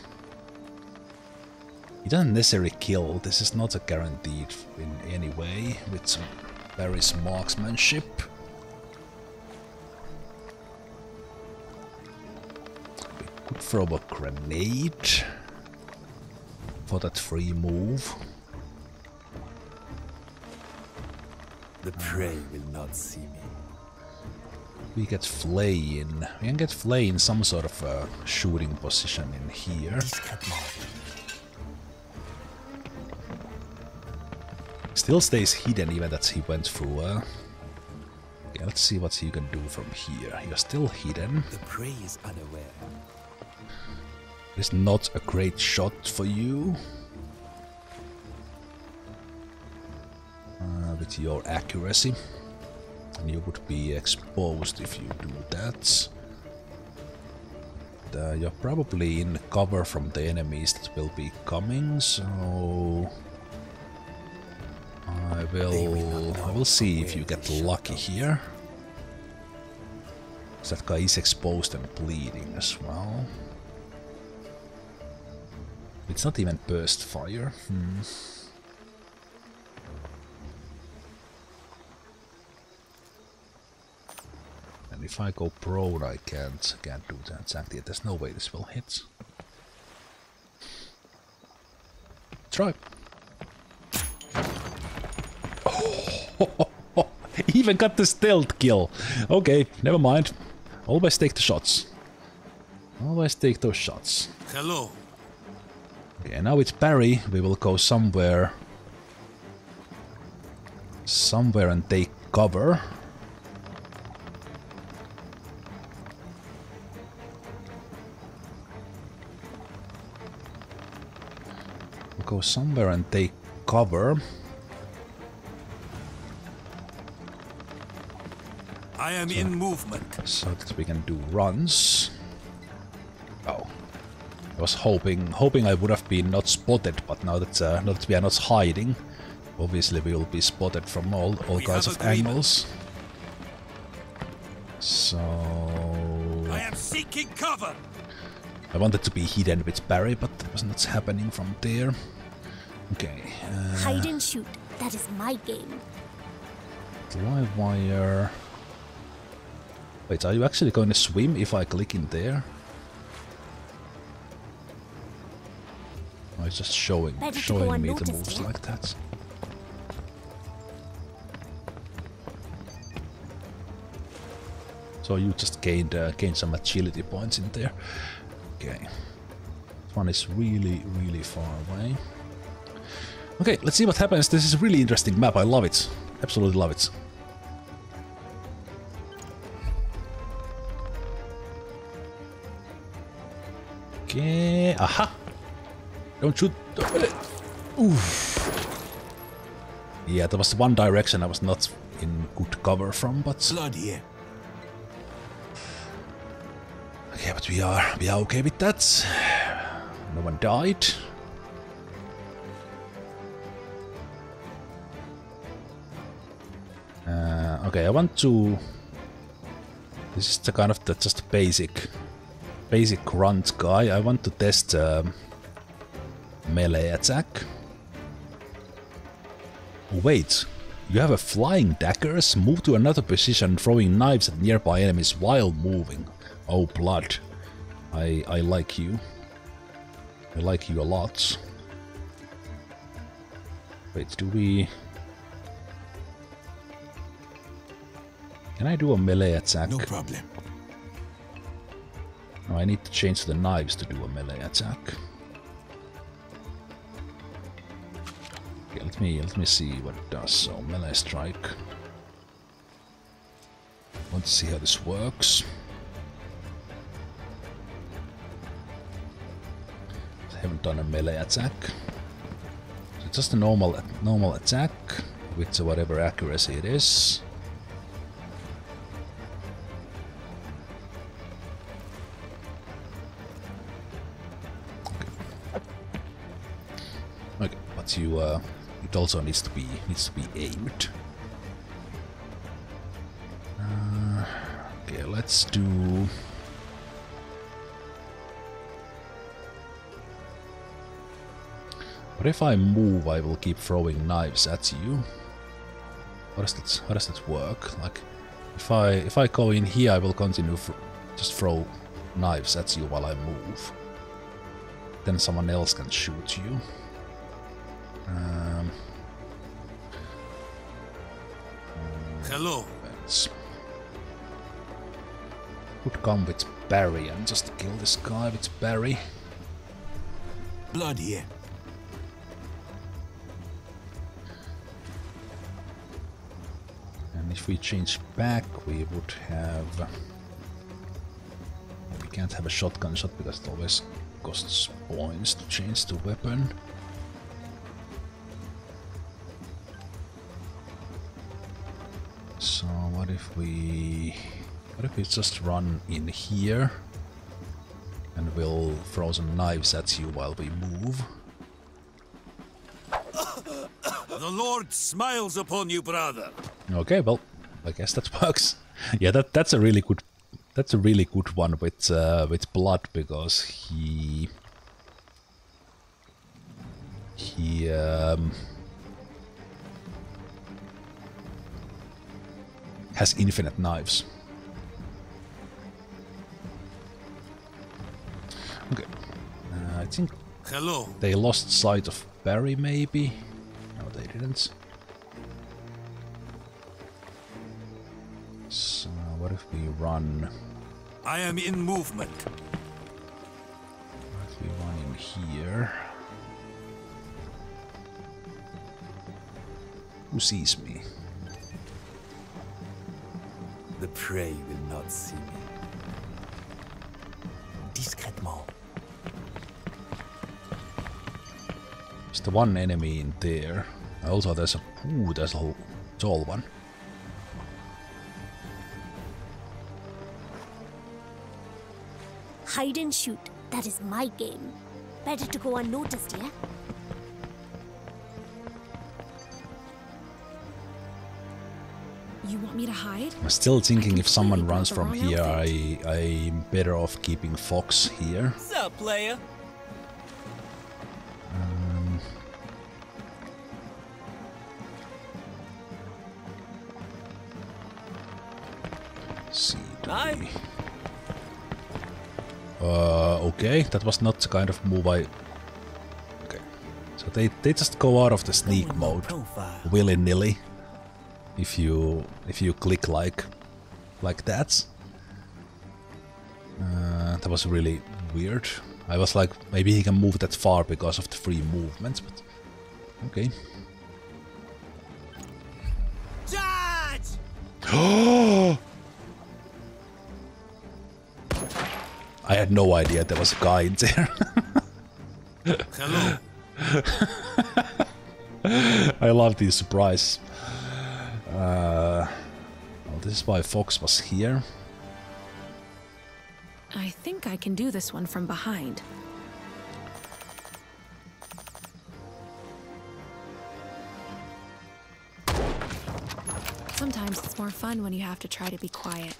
He doesn't necessarily kill, this is not a guaranteed in any way with some Barry's marksmanship. We could throw a grenade for that free move. The prey will not see me. We get Flay in. We can get Flay in some sort of a shooting position in here. Still stays hidden even that he went through. Uh... Okay, let's see what you can do from here. You're still hidden. The prey is unaware. It's not a great shot for you. Uh, with your accuracy. And you would be exposed if you do that. Uh, you're probably in cover from the enemies that will be coming, so... I will... I will see if you get lucky here. That guy is exposed and bleeding as well. It's not even burst fire. Hmm. if I go prone, I can't can't do that exactly. There's no way this will hit. Try. Even got the stealth kill. Okay, never mind. Always take the shots. Always take those shots. Hello. Okay, now it's Barry. We will go somewhere. Somewhere and take cover. We'll go somewhere and take cover. I am in movement. So that we can do runs. Oh. I was hoping hoping I would have been not spotted, but now that, uh, now that we are not hiding, obviously we will be spotted from all, all We kinds of angles. So... I am seeking cover. I wanted to be hidden with Barry, but that was not happening from there. Okay. Uh, Hide and shoot. That is my game. Livewire. Wait, are you actually going to swim if I click in there? Oh, it's just showing Better showing me the moves yeah? like that. So you just gained uh, gained some agility points in there. Okay. This one is really, really far away. Okay, let's see what happens. This is a really interesting map. I love it. Absolutely love it. Aha! Don't shoot. Oof. Yeah, there was one direction I was not in good cover from, but Blood here. okay, but we are we are okay with that. No one died. Uh, okay, I want to. This is the kind of the just basic, basic grunt guy. I want to test um, melee attack. Wait, you have a flying daggers. Move to another position, throwing knives at nearby enemies while moving. Oh, blood! I I like you. I like you a lot. Wait, do we? Can I do a melee attack? No problem. I need to change the knives to do a melee attack. Okay, let me let me see what it does. So melee strike. Want to see how this works. I haven't done a melee attack. So just a normal normal attack with whatever accuracy it is. You uh, it also needs to be needs to be aimed. Uh, okay, let's do. But if I move, I will keep throwing knives at you. How does that How does that work? Like, if I if I go in here, I will continue just throw knives at you while I move. Then someone else can shoot you. Um, Hello. let's- Could come with Barry and just kill this guy with Barry. Blood here. And if we change back, we would have. We can't have a shotgun shot because it always costs points to change the weapon. We what if we just run in here and we'll throw some knives at you while we move? The Lord smiles upon you, brother. Okay, well, I guess that works. yeah, that that's a really good that's a really good one with uh, with blood because he he um, has infinite knives. Okay, uh, I think Hello. they lost sight of Barry maybe? No, they didn't. So, what if we run... I am in movement. What if we run here? Who sees me? The prey will not see me. Discrètement. There's the one enemy in there. Also, there's a... Ooh, there's a whole tall one. Hide and shoot. That is my game. Better to go unnoticed, yeah? You want me to hide? I'm still thinking if someone runs from wrong here, I, I'm better off keeping Fox here. What's up, player? Um, see. Hi. Uh, okay, that was not the kind of move I. Okay, so they they just go out of the sneak mode willy nilly. If you if you click like like that. Uh, that was really weird. I was like, maybe he can move that far because of the free movement, but okay. Charge! I had no idea there was a guy in there. Hello. I love these surprises. Well, this is why Fox was here. I think I can do this one from behind. Sometimes it's more fun when you have to try to be quiet.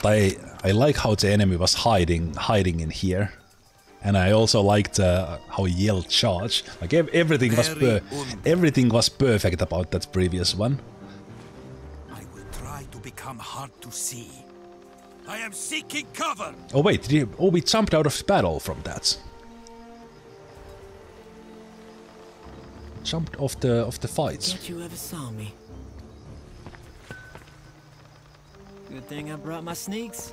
But I I like how the enemy was hiding hiding in here, and I also liked uh, how he yelled charge. Like everything was per- everything was perfect about that previous one. Try to become hard to see. I am seeking cover. Oh wait, did he, oh we jumped out of battle from that. Jumped off the off the fights. Can't you ever saw me? Good thing I brought my sneaks.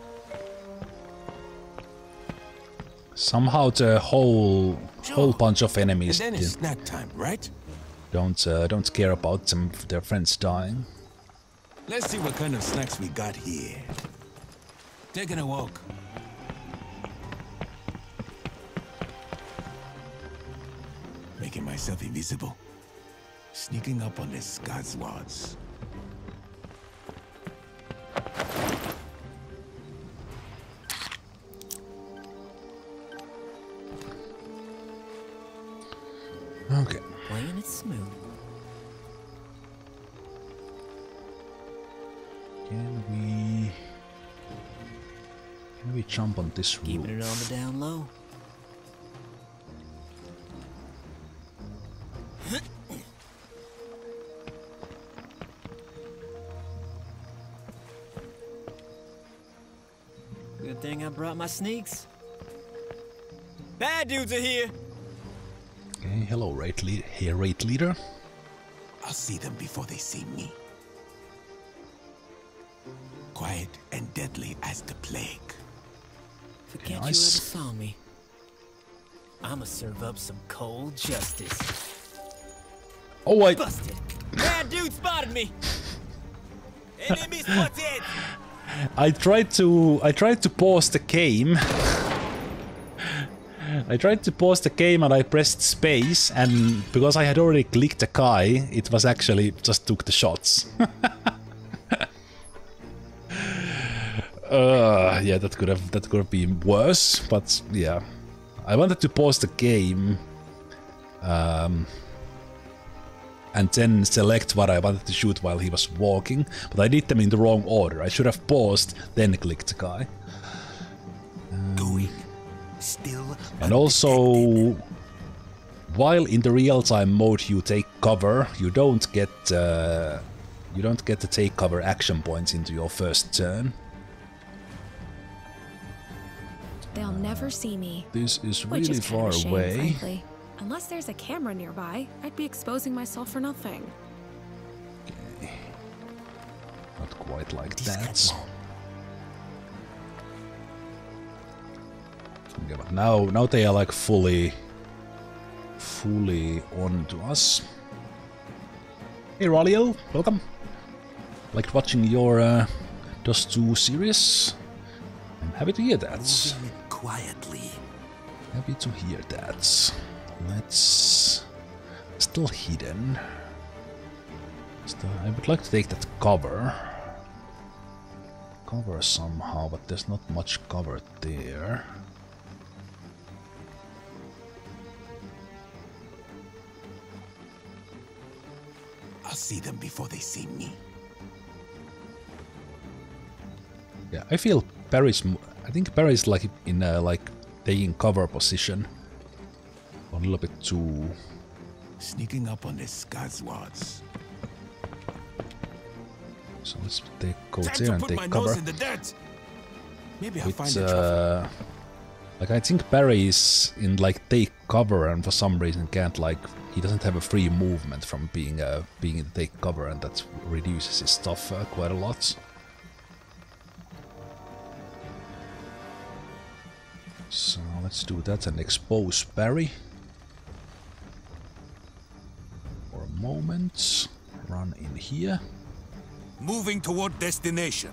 Somehow the whole whole bunch of enemies And then it's snack time, right? don't uh, don't care about them their friends dying. Let's see what kind of snacks we got here. Taking a walk. Making myself invisible. Sneaking up on the Scotswards. Okay. Playing it smooth. Jump on this roof? Keeping it on the down low. Good thing I brought my sneaks. Bad dudes are here. Okay, hello, raid lead here, raid leader. I'll see them before they see me. Quiet and deadly as the plague. Forget you ever saw me. I'ma serve up some cold justice. Oh wait, Busted. Bad dude spotted me. Enemy spotted. I tried to I tried to pause the game. I tried to pause the game and I pressed space and because I had already clicked the guy, it was actually just took the shots. uh, yeah, that could have that could have been worse, but yeah. I wanted to pause the game um, and then select what I wanted to shoot while he was walking, but I did them in the wrong order. I should have paused, then clicked the guy. Going. Still. And also, while in the real-time mode you take cover, you don't get uh, you don't get to take cover action points into your first turn. Never see me. This is really is far shame, away. frankly. Unless there's a camera nearby, I'd be exposing myself for nothing. Not quite like that. Okay, but now now they are like fully fully on to us. Hey Ralio, welcome. Like watching your uh, Dust 2 series. I'm happy to hear that. Quietly. Happy to hear that. Let's... Still hidden. Still, I would like to take that cover. Cover somehow, but there's not much cover there. I'll see them before they see me. Yeah, I feel Barry's. I think Barry's like in a like taking cover position. A little bit too. Sneaking up on the Skazwards. So let's take go Time there to and put take my cover. nose in the dirt. Maybe I'll find a uh, like I think Barry is in like take cover and for some reason can't like he doesn't have a free movement from being uh being in take cover and that reduces his stuff uh, quite a lot. So let's do that and expose Barry for a moment. Run in here. Moving toward destination.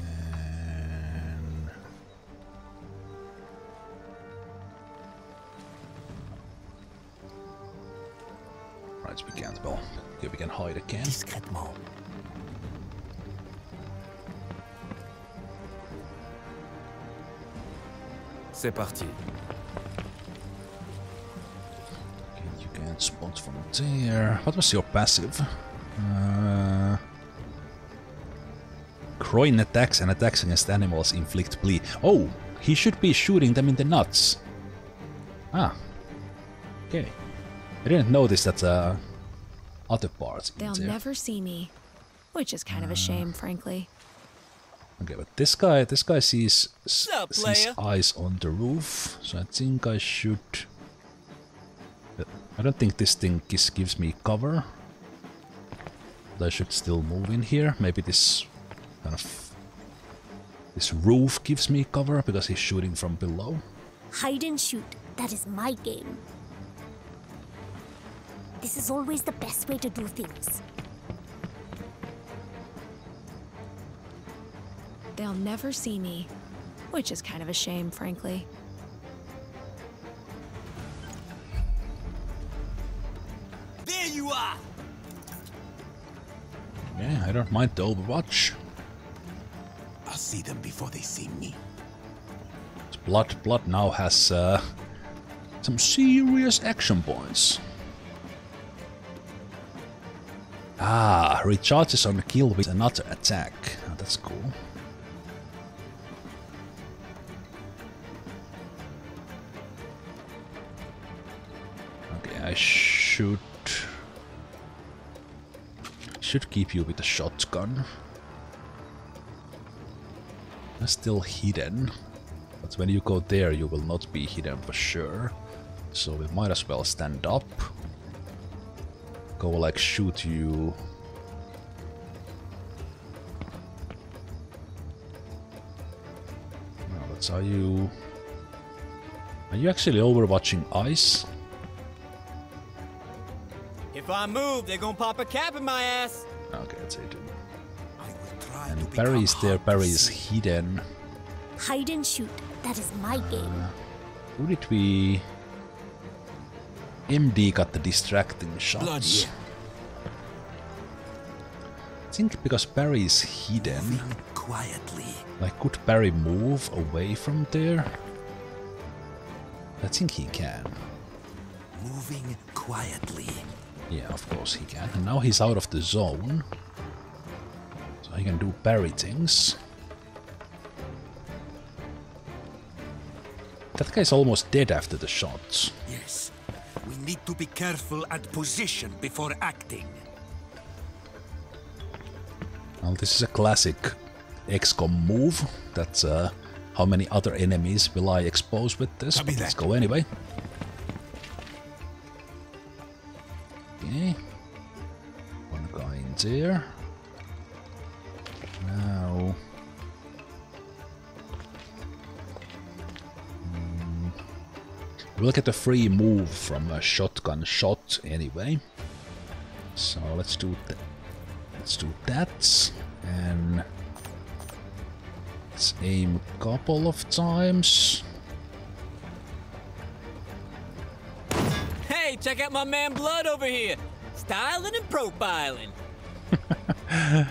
And right, we can't. Well, okay, we can hide again. Discrètement. C'est parti. Okay, you can spot from there. What was your passive? Uh, Croin attacks and attacks against animals inflict bleed. Oh, he should be shooting them in the nuts. Ah. Okay. I didn't notice that uh, other parts They'll there. never see me. Which is kind of a shame, frankly. Okay, but this guy, this guy sees s- Sup, sees eyes on the roof, so I think I should. I don't think this thing gives, gives me cover. But I should still move in here. Maybe this kind of this roof gives me cover because he's shooting from below. Hide and shoot. That is my game. This is always the best way to do things. They'll never see me. Which is kind of a shame, frankly. There you are! Yeah, I don't mind the Overwatch. I'll see them before they see me. Blood, Blood now has uh, some serious action points. Ah, recharges on a kill with another attack. Oh, that's cool. I should should keep you with the shotgun. That's still hidden. But when you go there, you will not be hidden for sure. So we might as well stand up. Go like shoot you. No, that's are you. Are you actually overwatching ice? If I move, they're gonna pop a cap in my ass. Okay, that's it. Try And Barry is there, Barry is hidden. Hide and shoot. That is my game. Who did we... MD got the distracting shots. Bloody. I think because Barry is hidden, Quietly. like could Barry move away from there? I think he can. Moving quietly. Yeah, of course he can. And now he's out of the zone. So he can do Barry things. That guy's almost dead after the shots. Yes. We need to be careful and position before acting. Well, this is a classic XCOM move. That's uh, how many other enemies will I expose with this, but let's go anyway. Okay. One guy in there. Now... Hmm. We'll get a free move from a shotgun shot anyway. So let's do that. Let's do that. And let's aim a couple of times. Hey, check out my man Blood over here. Styling and profiling.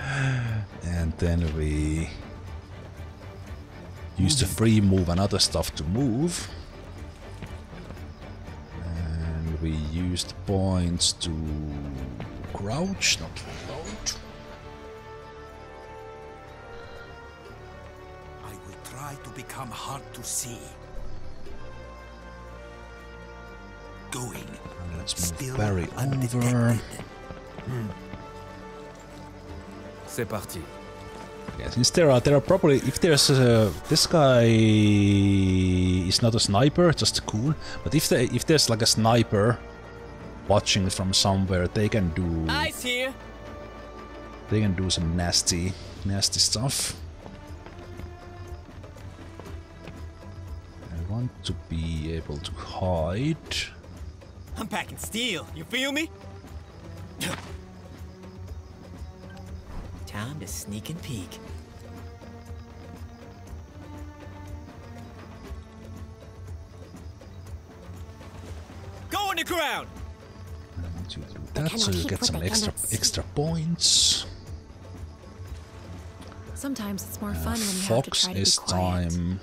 and then we use the free move and other stuff to move. And we use the points to crouch, not reload. I will try to become hard to see. Going. Let's move Still Barry undetected. over. Hmm. C'est parti. Yeah, since there are there are probably if there's a, this guy is not a sniper, just cool. But if they if there's like a sniper watching from somewhere, they can do Ice here. they can do some nasty nasty stuff. I want to be able to hide. I'm packing steel. You feel me? Time to sneak and peek. Go on the ground. I want you to do that so you get some extra extra points. Sometimes it's more Uh, fun when you have to try to be is quiet. time.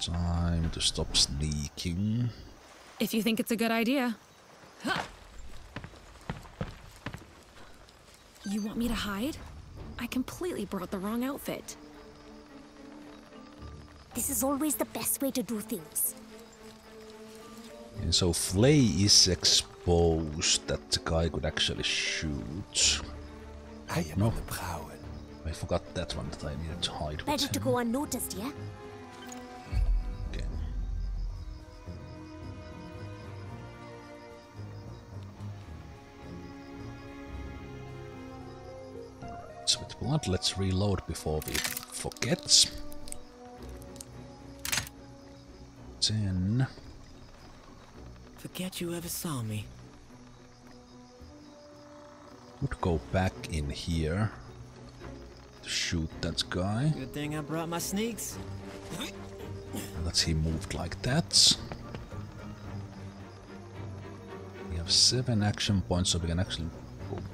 Time to stop sneaking. If you think it's a good idea. You want me to hide? I completely brought the wrong outfit. This is always the best way to do things. And so Flay is exposed that the guy could actually shoot. I am no. on the prowl. I forgot that one that I needed to hide with Better to him. go unnoticed, yeah? Blood, let's reload before we forget. Then Forget you ever saw me. would go back in here to shoot that guy. Good thing I brought my sneaks. Let's he moved like that. We have seven action points, so we can actually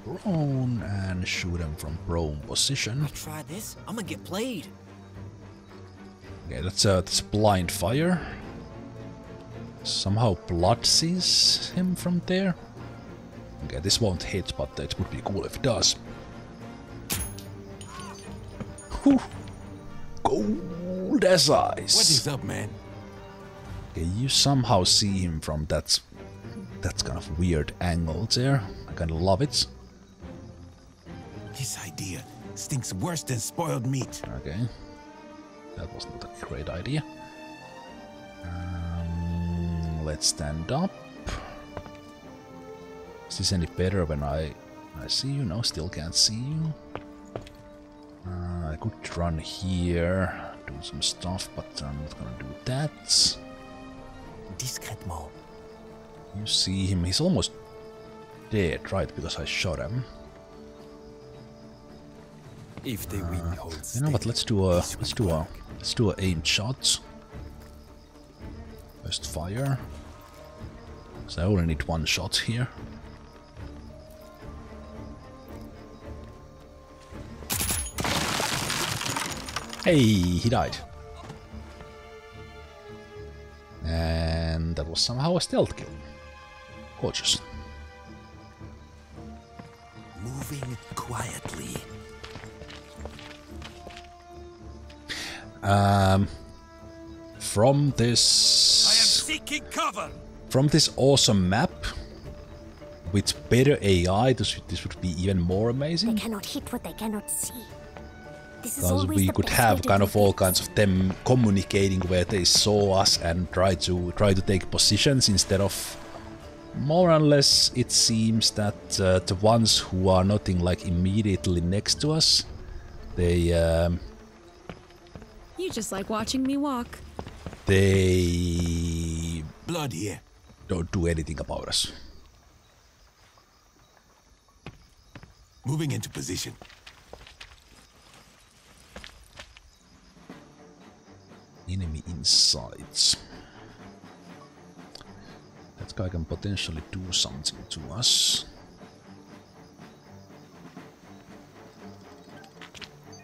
prone and shoot him from prone position. Try this. I'm gonna get played. Okay, that's a, that's blind fire. Somehow blood sees him from there. Okay, this won't hit, but it would be cool if it does. Whew. Cold as ice. What is up, man? Okay, you somehow see him from that that's kind of weird angle there. Of love it. This idea stinks worse than spoiled meat. Okay, that was not a great idea. Um, let's stand up. Is this any better when I I see you? No, still can't see you. Uh, I could run here, do some stuff, but I'm not gonna do that. Discrètement. You see him, he's almost dead, right? Because I shot him. If they win, uh, hold You know what? Let's do a let's do a let's do a aim shot. First fire. So I only need one shot here. Hey, he died. And that was somehow a stealth kill. Gorgeous. Moving quietly. Um, from this I am seeking cover. from this awesome map, with better AI, this, this would be even more amazing. They amazing. cannot hit what they cannot see. This is Because always we the could best way have kind of all kinds of them communicating where they saw us and try to try to take positions instead of more or less it seems that uh, the ones who are nothing like immediately next to us they um, You just like watching me walk. they Blood here. don't do anything about us. Moving into position. Enemy insights. That guy can potentially do something to us.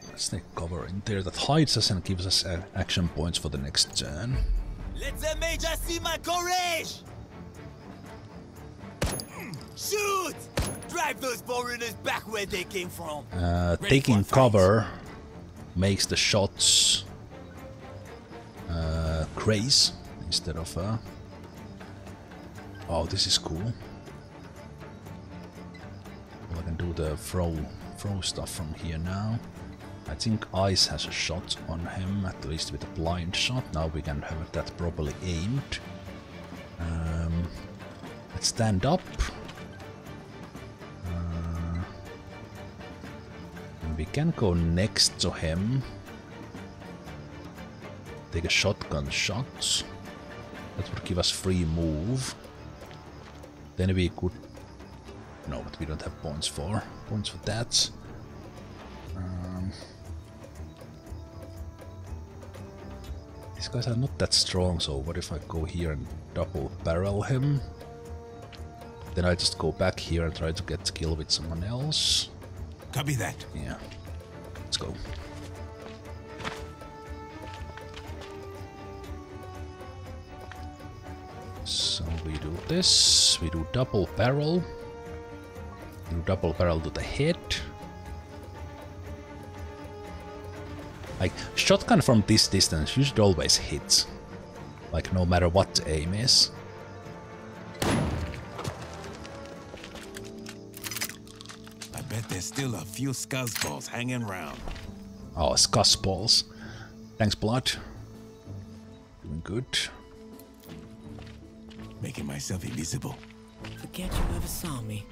Let's take cover in there. That hides us and gives us uh, action points for the next turn. Let the major see my courage! Shoot! Drive those foreigners back where they came from. Uh, taking a fight. cover makes the shots uh, craze instead of. Uh... Oh, this is cool. Well, I can do the throw throw stuff from here now. I think Ice has a shot on him, at least with a blind shot. Now we can have that properly aimed. Um, let's stand up. Uh, we can go next to him. Take a shotgun shot. That would give us free move. Then we could... No, but we don't have points for. Points for that. Um, these guys are not that strong, so what if I go here and double barrel him? Then I just go back here and try to get kill with someone else. Copy that. Yeah. Let's go. This, we do double barrel. Do double barrel to the head. Like, shotgun from this distance, you should always hit. Like, no matter what the aim is. I bet there's still a few scuzzballs hanging around. Oh, scuss balls. Thanks, Blood. Doing good. Making myself invisible. Forget you ever saw me.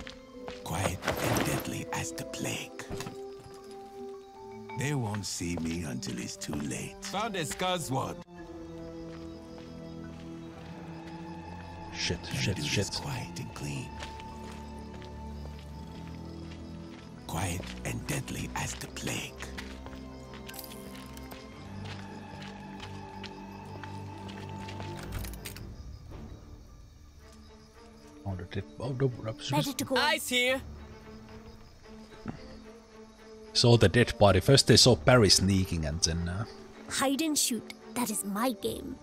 Quiet and deadly as the plague. They won't see me until it's too late. Found a scuzzwad. Shit, Gotta shit, shit. quiet and clean. Quiet and deadly as the plague. Oh, the dead. Oh, no. Ready to go. Ice here. Saw the dead body. First they saw Barry sneaking and then. Uh, Hide and shoot. That is my game.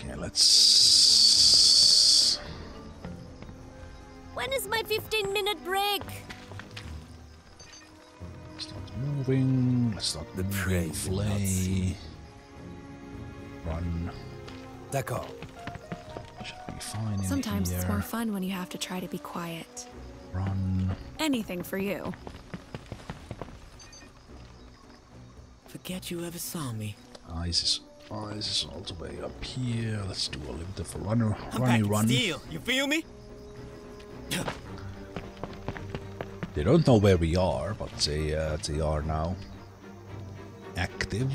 okay, let's. When is my 15 minute break? Start moving. Let's start The moving. prey will not see Flay. Run. D'accord. Should fine in Sometimes here. it's more fun when you have to try to be quiet. Run. Anything for you. Forget you ever saw me. Ice is, Ice is all the way up here. Let's do a little bit of a runner, I'm runny back run. Steel, you feel me? They don't know where we are, but they uh, they are now active.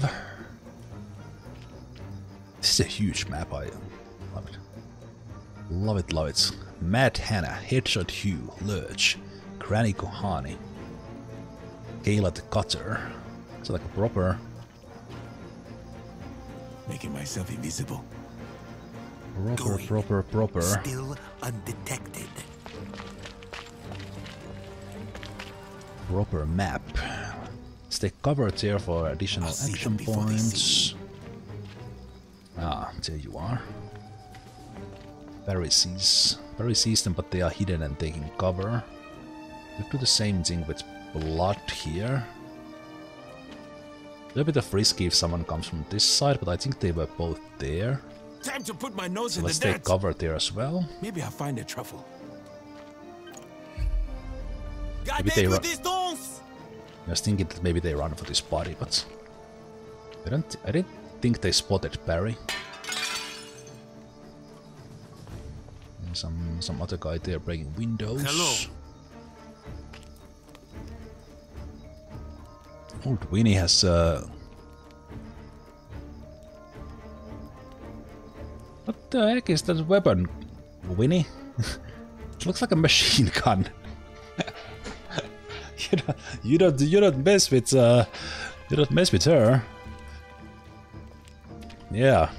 This is a huge map. I love it. Love it, love it. Matt Hannah, Headshot Hugh, Lurch, Granny Kohani, Kayla the Cutter. It's like a proper Making myself invisible. proper Going. proper proper Still undetected. proper map. Stay covered here for additional action them before they points. Ah, there you are. Barry sees Barry sees them, but they are hidden and taking cover. We do the same thing with blood here. A little bit of risky if someone comes from this side, but I think they were both there. Time to put my nose So in let's the take dirt. cover there as well. Maybe I'll find a truffle. Maybe they run. I was thinking that maybe they run for this body, but I don't. I didn't think they spotted Barry. Some some other guy there breaking windows. Hello. Old Winnie has uh, What the heck is that weapon, Winnie? it looks like a machine gun. you don't, you don't, you don't mess with, uh, you don't mess with her. Yeah,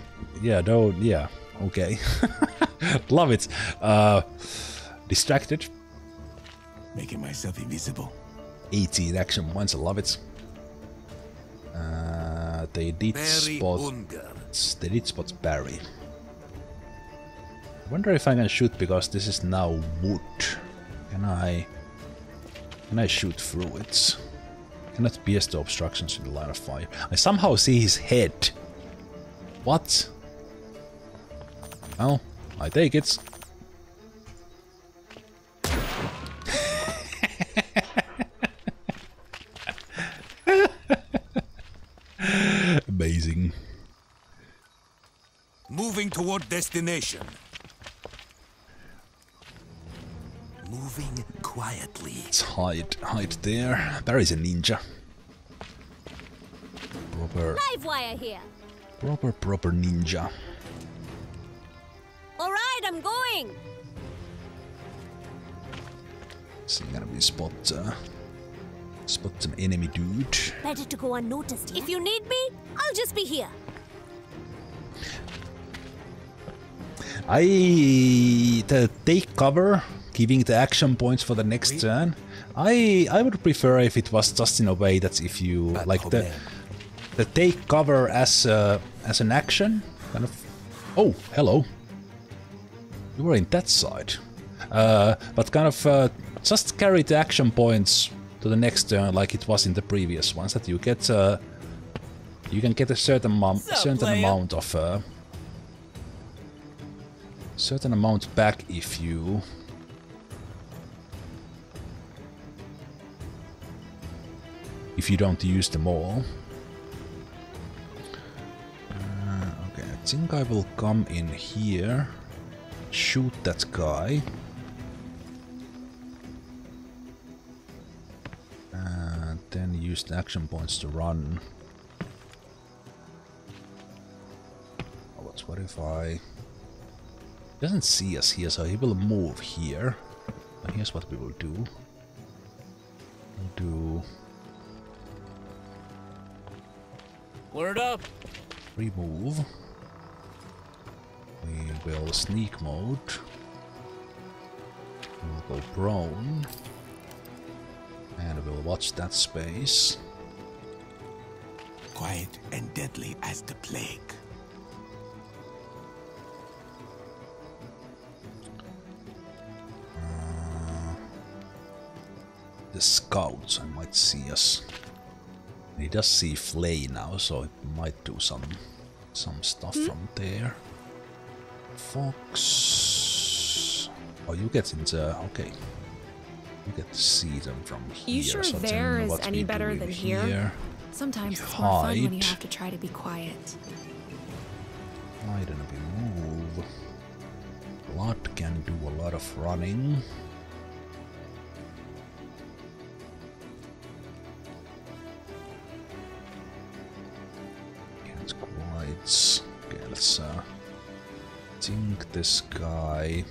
yeah, no, yeah, okay. Love it. Uh, distracted. Making myself invisible. 18 action points, I love it. Uh, they did Barry spot. Unger. They did spot Barry. I wonder if I can shoot because this is now wood. Can I? Can I shoot through it? Cannot pierce the obstructions in the line of fire. I somehow see his head. What? Well, I take it. Amazing. Moving toward destination. Moving quietly. Let's hide, hide there. Barry's a ninja. Proper, Livewire here. proper, proper ninja. All right, I'm going. See, gonna be spot, uh, spot an enemy dude. Better to go unnoticed. If you need me, I'll just be here. I the take cover, giving the action points for the next turn. I I would prefer if it was just in a way that if you like the the take cover as a, as an action, kind of. Oh, hello. You were in that side, uh, but kind of uh, just carry the action points to the next turn like it was in the previous ones. That you get uh, you can get a certain amount, up, certain player? amount of. Uh, certain amount back if you if you don't use them all. Uh, okay, I think I will come in here, shoot that guy. And then use the action points to run. What, what if I... He doesn't see us here, so he will move here. And here's what we will do. We'll do Word up. remove. We will sneak mode. We'll go prone. And we'll watch that space. Quiet and deadly as the plague. Uh, the scouts I might see us. He does see Flay now, so it might do some some stuff hmm? from there. Fox. Oh, you get into okay. You get to see them from here. You sure so there is what any better than here? here? Sometimes it's more fun when you hide. have to try to be quiet. Hide and move. Blood can do a lot of running. This guy.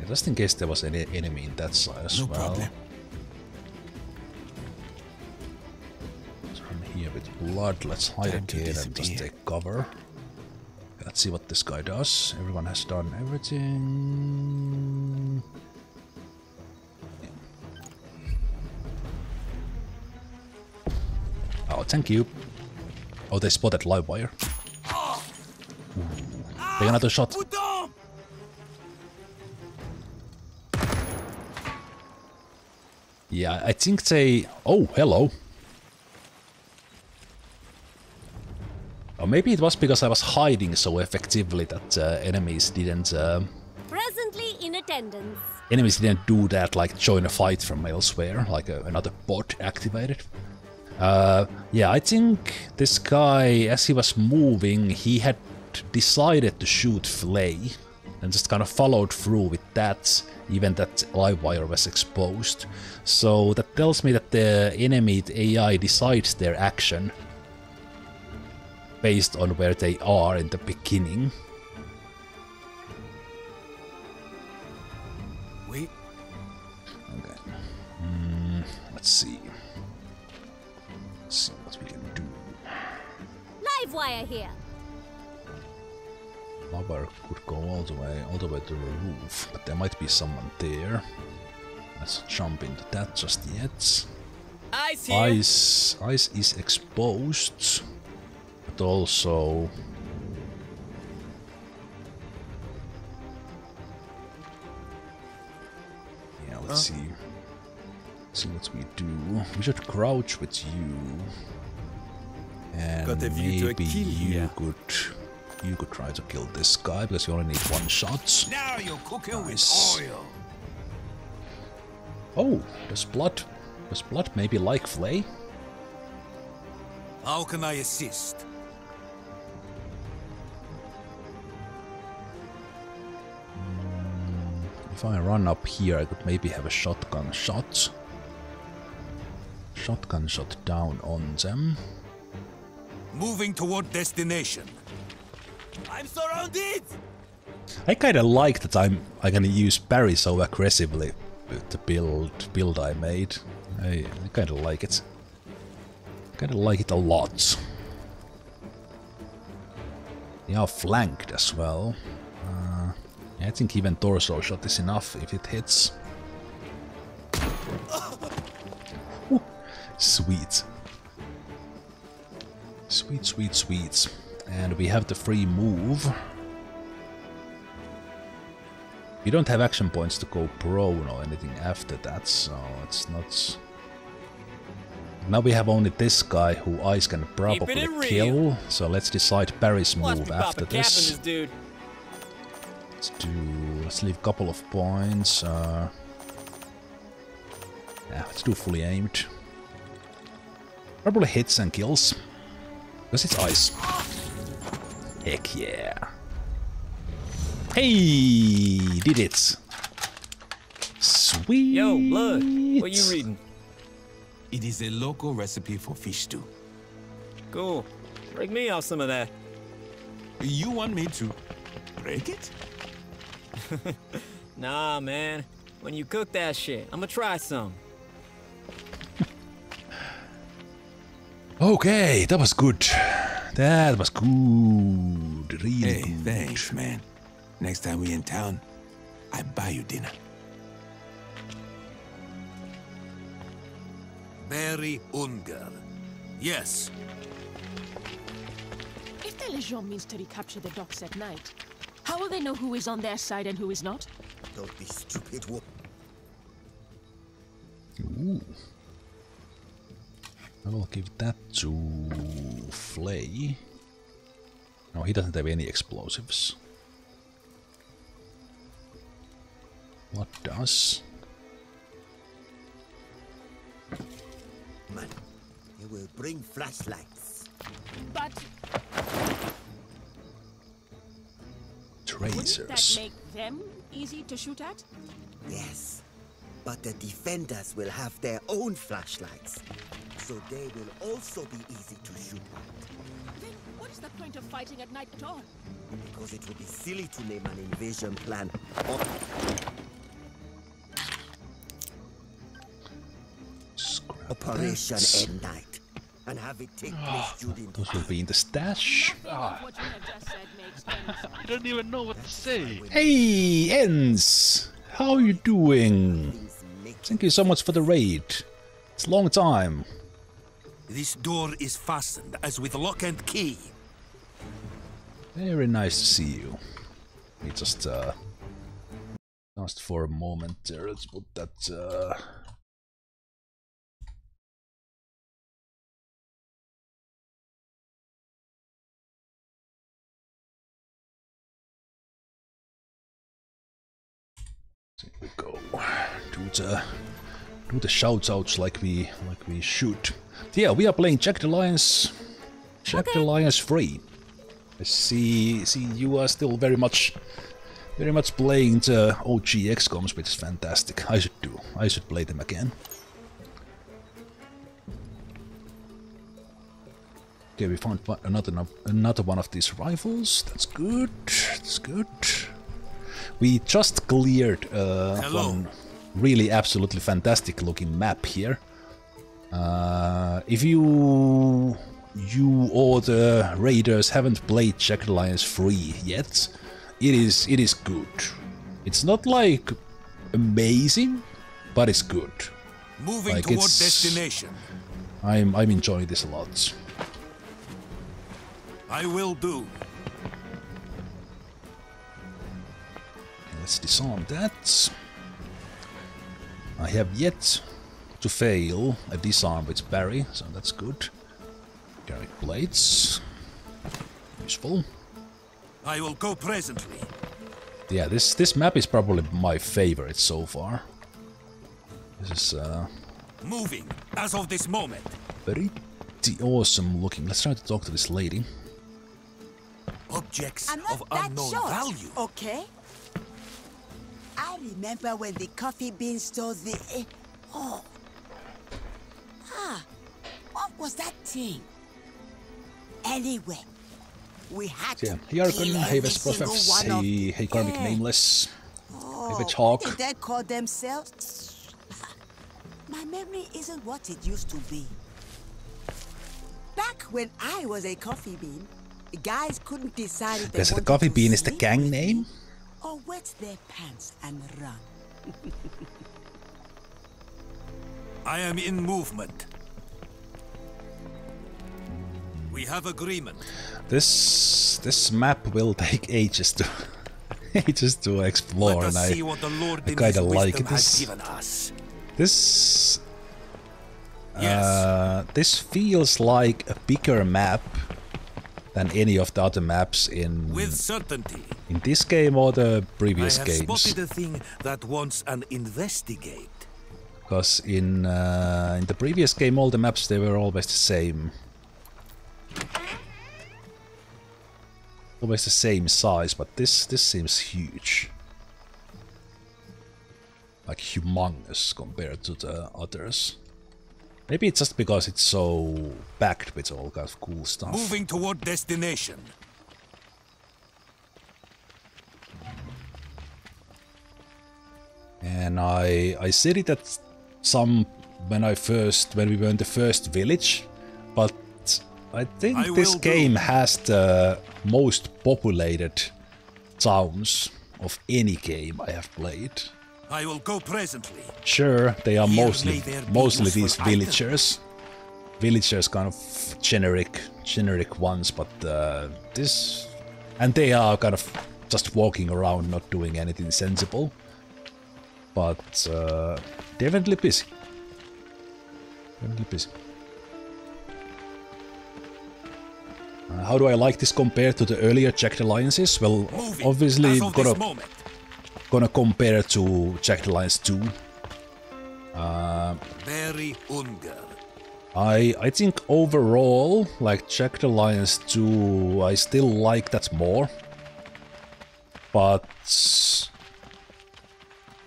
Yeah, just in case there was any enemy in that side as No well. problem. Run here with blood. Let's hide Time again and just take cover. Let's see what this guy does. Everyone has done everything. Oh, thank you. Oh, they spotted Livewire. Ooh. Take another shot. Yeah, I think they... Oh, hello. Or maybe it was because I was hiding so effectively that uh, enemies didn't... Uh... Presently in attendance. enemies didn't do that, like join a fight from elsewhere, like a, another bot activated. Uh, yeah, I think this guy, as he was moving, he had decided to shoot Flay and just kind of followed through with that, even that Livewire was exposed. So that tells me that the enemy the AI decides their action based on where they are in the beginning. Wait. Okay. Mm, let's see. Let's see what we can do. Livewire here. Lava could go all the way, all the way to the roof, but there might be someone there. Let's jump into that just yet. Ice here. Ice, ice is exposed, but also yeah. Let's Huh? see. see what we do. We should crouch with you, and Got a view to a maybe kill you here. could you could try to kill this guy because you only need one shot. Now you're cooking Nice. with oil. Oh, there's blood. There's blood maybe like Flay? How can I assist? Hmm, if I run up here, I could maybe have a shotgun shot. Shotgun shot down on them. Moving toward destination. I'm surrounded. I kinda like that I'm I'm gonna use Barry so aggressively with the build build I made. I, I kinda like it. Kinda like it a lot. They are flanked as well. Uh, I think even torso shot is enough if it hits. Ooh, sweet. Sweet, sweet, sweet. And we have the free move. We don't have action points to go prone or anything after that, so it's not... Now we have only this guy who Ice can probably kill, so let's decide Barry's move after pop a cap in this. this. Let's do... let's leave a couple of points. Uh, yeah, let's do fully aimed. Probably hits and kills. Because it's ice. Heck yeah. Hey, did it. Sweet. Yo, blood. What you reading? It is a local recipe for fish stew. Cool. Break me off some of that. You want me to break it? Nah, man. When you cook that shit, I'ma try some. Okay, that was good. That was good. Really Hey, good. thanks, man. Next time we in town, I buy you dinner. Barry Unger. Yes, If the Legion means to recapture the docks at night, how will they know who is on their side and who is not? Don't be stupid, wo- Ooh. I will give that to Flay. No, he doesn't have any explosives. What does? Man, you will bring flashlights. But tracers. wouldn't that make them easy to shoot at? Yes, but the defenders will have their own flashlights, so they will also be easy to shoot at. Then what is the point of fighting at night at all? Because it would be silly to name an invasion plan. Or Operation That's- End Night, and have it take ah, place during Those will be in the stash. Ah. What you have just said makes sense. I don't even know what to say. Hey, Ens! How are you doing? Thank you so much for the raid. It's a long time. This door is fastened as with lock and key. Very nice to see you. We just uh just for a moment there, let's put that uh go. Do the do the shout outs like we like we should. Yeah, we are playing Jagged Alliance. Jack the Lions free. I see see you are still very much very much playing the OG XComs, which is fantastic. I should do. I should play them again. Okay, we found one- another another one of these rifles. That's good. That's good. We just cleared uh, Hello. one really absolutely fantastic looking map here. Uh, if you you or the raiders haven't played Jagged Alliance free yet, it is it is good. It's not like amazing, but it's good. Moving Like, toward destination. I'm I'm enjoying this a lot. I will do. Let's disarm that. I have yet to fail a disarm with Barry, so that's good. Garrick blades. Useful. I will go presently. Yeah, this this map is probably my favorite so far. This is uh, Moving as of this moment. pretty awesome looking. Let's try to talk to this lady. Objects I'm not of that unknown short, value. okay? I remember when the coffee bean stole the... Oh. Ah, what was that thing? Anyway, we had Yeah, to Jargon, kill hey every Vesprofs, single one of hey, Karmic Yeah. Nameless, Oh, Hedgehog. what did they call themselves? My memory isn't what it used to be. Back when I was a coffee bean, guys couldn't decide if they the coffee bean is the gang name? Or wet their pants and run. I am in movement. We have agreement. This this map will take ages to ages to explore, and I, see what the Lord I kind of like wisdom This given us. this Yes. uh, this feels like a bigger map than any of the other maps in With certainty, in this game or the previous I have games. spotted a thing that wants an investigate. Because in uh, in the previous game, all the maps they were always the same. Always the same size, but this this seems huge. Like humongous compared to the others. Maybe it's just because it's so packed with all kinds of cool stuff. Moving toward destination. And I I said it at some when I first when we were in the first village, but I think I this do. game has the most populated towns of any game I have played. I will go presently. Sure, they are Here mostly may there be mostly these villagers. Villagers kind of generic generic ones, but uh, this and they are kind of just walking around, not doing anything sensible. But uh, definitely busy. Definitely busy. Uh, how do I like this compared to the earlier Jagged Alliances? Well, Moving obviously as of moment. Gonna compare to Jagged Alliance 2. Uh, Barry Unger. I I think overall, like Jagged Alliance 2, I still like that more. But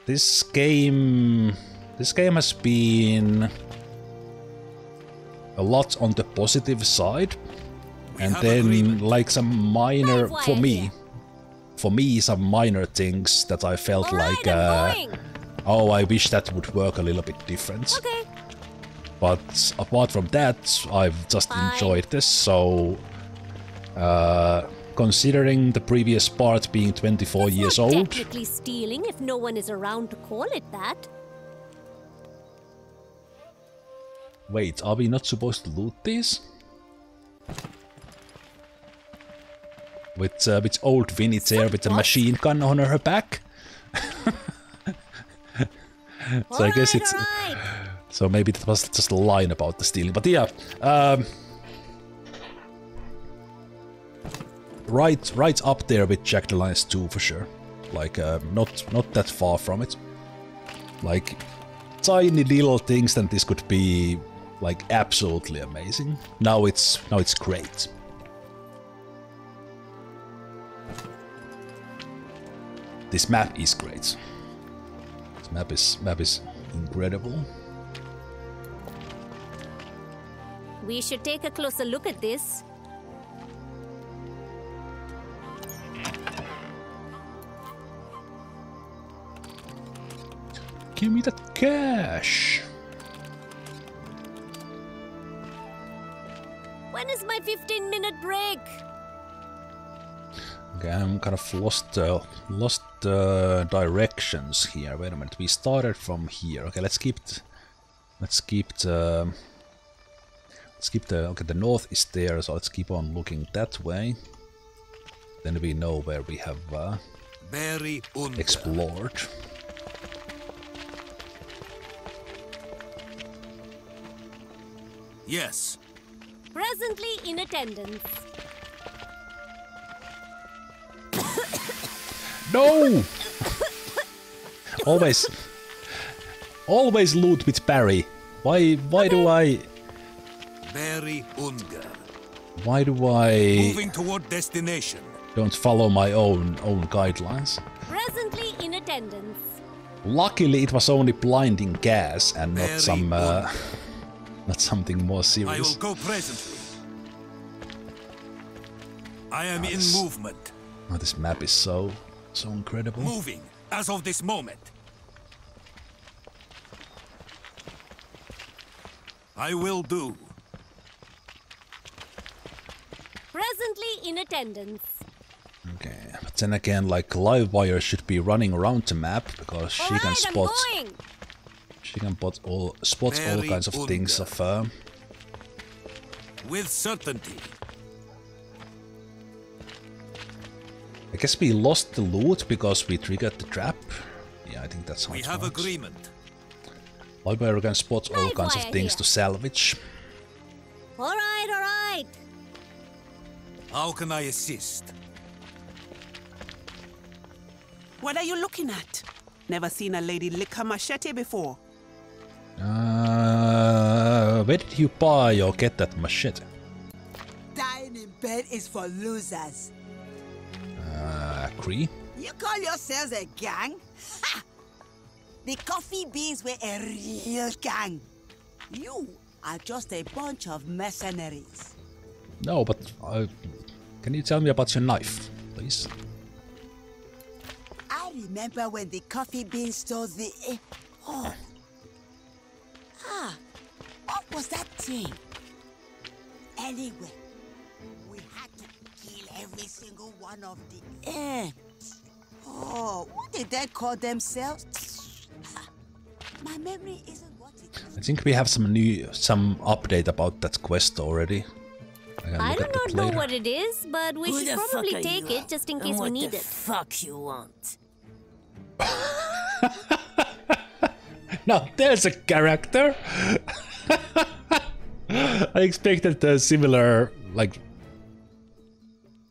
this game this game has been a lot on the positive side. and then like some minor for me for me some minor things that I felt like uh, oh I wish that would work a little bit different. Okay. But apart from that, I've just enjoyed this. So, uh, considering the previous part being 24 years old, Technically stealing if no one is around to call it that. wait, are we not supposed to loot these? With uh, with old Vinny there with a machine gun on her back. so I guess it's so maybe that was just a line about the stealing. But yeah, um, right right up there with Jagged Alliance 2 for sure. Like uh, not not that far from it. Like, tiny little things then this could be like absolutely amazing. Now it's now it's great. This map is great. This map is map is incredible. We should take a closer look at this. Give me that cash. When is my 15 minute break? Okay, I'm kind of lost uh, lost uh, directions here. Wait a minute. We started from here. Okay, let's keep it. Let's keep the. Let's keep the. Okay, the north is there, so let's keep on looking that way. Then we know where we have uh, Very under. explored. Yes. Presently in attendance. No! always, always loot with Barry. Why? Why do I? Very under. Why do I Moving toward destination. don't follow my own own guidelines? Presently in attendance. Luckily, it was only blinding gas and not Very some, uh, not something more serious. I will go presently. I am in movement. Oh, this map is so, so incredible. Moving as of this moment. I will do. Presently in attendance. Okay, but then again, like Livewire should be running around the map because she can spot, she can spot all spot all kinds of things of uh, With certainty. I guess we lost the loot because we triggered the trap. Yeah, I think that's how We it have works. agreement. Livewire can spot all kinds of things here. to salvage. Alright, alright. How can I assist? What are you looking at? Never seen a lady lick her machete before. Uh, where did you buy or get that machete? Dying in bed is for losers. Uh, Cree? You call yourselves a gang? Ha! The coffee beans were a real gang. You are just a bunch of mercenaries. No, but uh, can you tell me about your knife, please? I remember when the coffee beans stole the. eh, Oh. Ah, what was that thing? Anyway, single one of the ants. Oh, what did they call themselves? My memory isn't what it I think we have some new some update about that quest already. I I don't know later. what it is, but we Who should probably take it just in case we what need the it. fuck you want? Now there's a character. I expected a similar, like,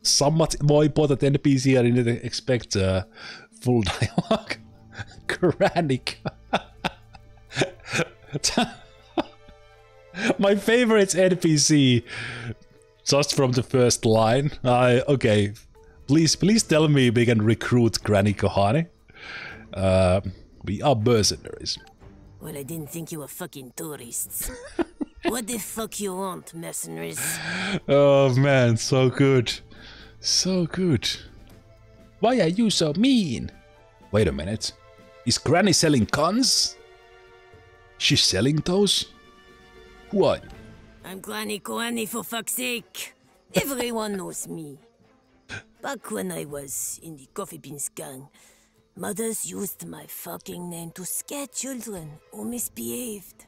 somewhat more important NPC. I didn't expect uh, full dialogue. Granik. My favorite NPC, just from the first line. I okay. Please, please tell me we can recruit Granny Kohane. Uh, we are mercenaries. Well, I didn't think you were fucking tourists. what the fuck you want, mercenaries? Oh man, so good. So good. Why are you so mean? Wait a minute. Is Granny selling cons? She's selling those? What? I'm Granny Koani for fuck's sake. Everyone knows me. Back when I was in the coffee beans gang, mothers used my fucking name to scare children who misbehaved.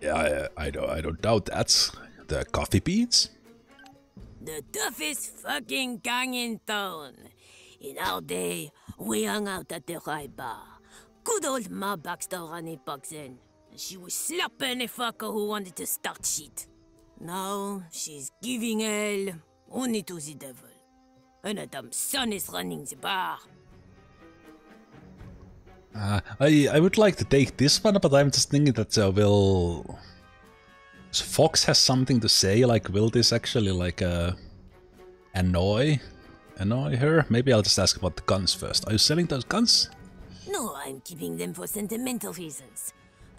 Yeah, I, I, don't, I don't doubt that. The coffee beans? The toughest fucking gang in town. In our day, we hung out at the high bar. Good old Ma Baxter ran it back then. And she was slapping any fucker who wanted to start shit. Now, she's giving hell only to the devil. And her damn son is running the bar. Uh, I I would like to take this one, but I'm just thinking that I will so Fox has something to say. Like, will this actually like uh, annoy annoy her? Maybe I'll just ask about the guns first. Are you selling those guns? No, I'm keeping them for sentimental reasons.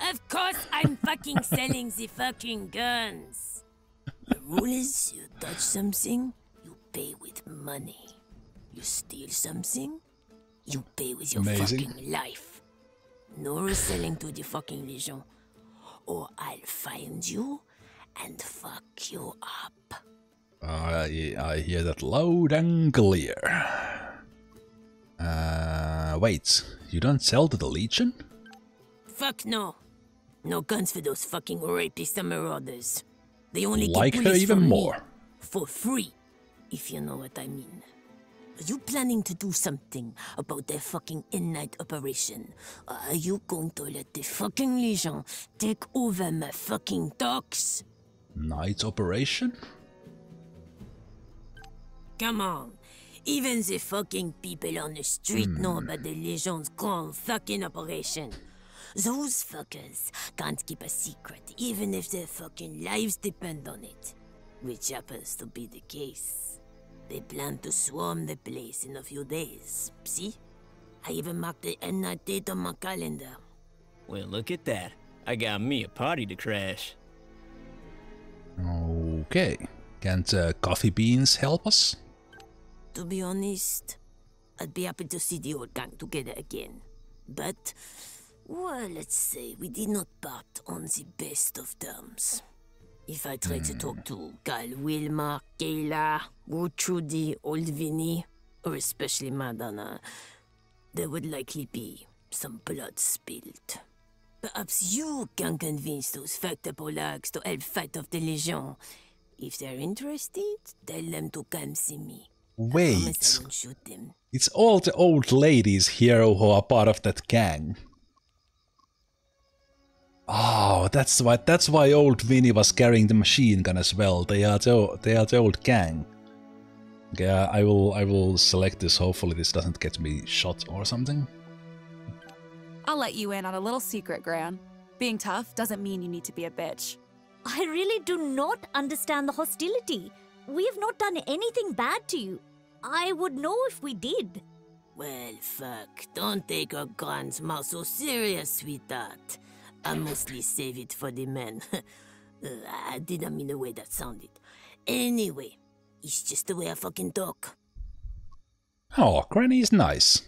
Of course, I'm fucking selling the fucking guns. The rule is you touch something, you pay with money. You steal something, you pay with your Amazing. fucking life. No reselling to the fucking Legion, or I'll find you and fuck you up. I I hear that loud and clear. Uh, wait, you don't sell to the Legion? Fuck no. No guns for those fucking rapist marauders. They only get Like her even from me more. For free, if you know what I mean. Are you planning to do something about their fucking in-night operation? Or are you going to let the fucking Legion take over my fucking docks? Night operation? Come on. Even the fucking people on the street know Hmm. about the Legion's grand fucking operation. Those fuckers can't keep a secret, even if their fucking lives depend on it. Which happens to be the case. They plan to swarm the place in a few days. See? I even marked the end night date on my calendar. Well, look at that. I got me a party to crash. Okay. Can't uh, coffee beans help us? To be honest, I'd be happy to see the old gang together again. But, well, let's say we did not part on the best of terms. If I try to talk hmm. to Kyle Wilmar, Kayla, Trudy, Old Vinny, or especially Madonna, there would likely be some blood spilled. Perhaps you can convince those fucked up olags to help fight off the Legion. If they're interested, tell them to come see me. Wait. Promise I won't shoot them. It's all the old ladies here who are part of that gang. Oh, that's why that's why old Vinny was carrying the machine gun as well. They are the they are the old gang. Yeah, I will I will select this. Hopefully this doesn't get me shot or something. I'll let you in on a little secret, Gran. Being tough doesn't mean you need to be a bitch. I really do not understand the hostility. We have not done anything bad to you. I would know if we did. Well, fuck. Don't take your grand's mouth so serious, sweetheart. I mostly save it for the men. Uh, I didn't mean the way that sounded. Anyway, it's just the way I fucking talk. Oh, Granny is nice.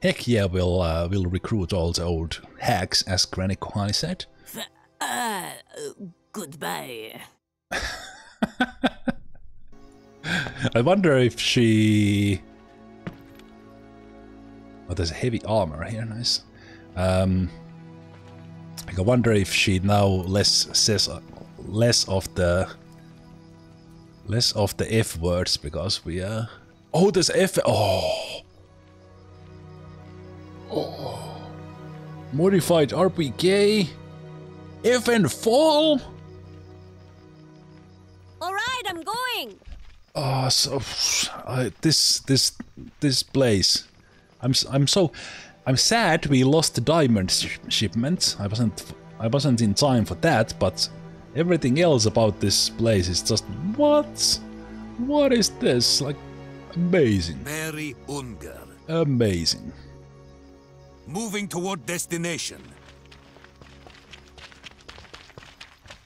Heck yeah, we'll uh, we'll recruit all the old hags, as Granny Kohani said. F- uh, goodbye. I wonder if she. Oh, there's a heavy armor here. Nice. Um, I wonder if she now less says uh, less of the less of the F words because we are. Oh, this F. Oh. Oh. Modified RPK. FN FAL. All right, I'm going. Oh, so uh, this this this place. I'm I'm so I'm sad we lost the diamond sh- shipment. I wasn't I wasn't in time for that, but everything else about this place is just what? What is this? Like amazing, Barry Unger. amazing. Moving toward destination.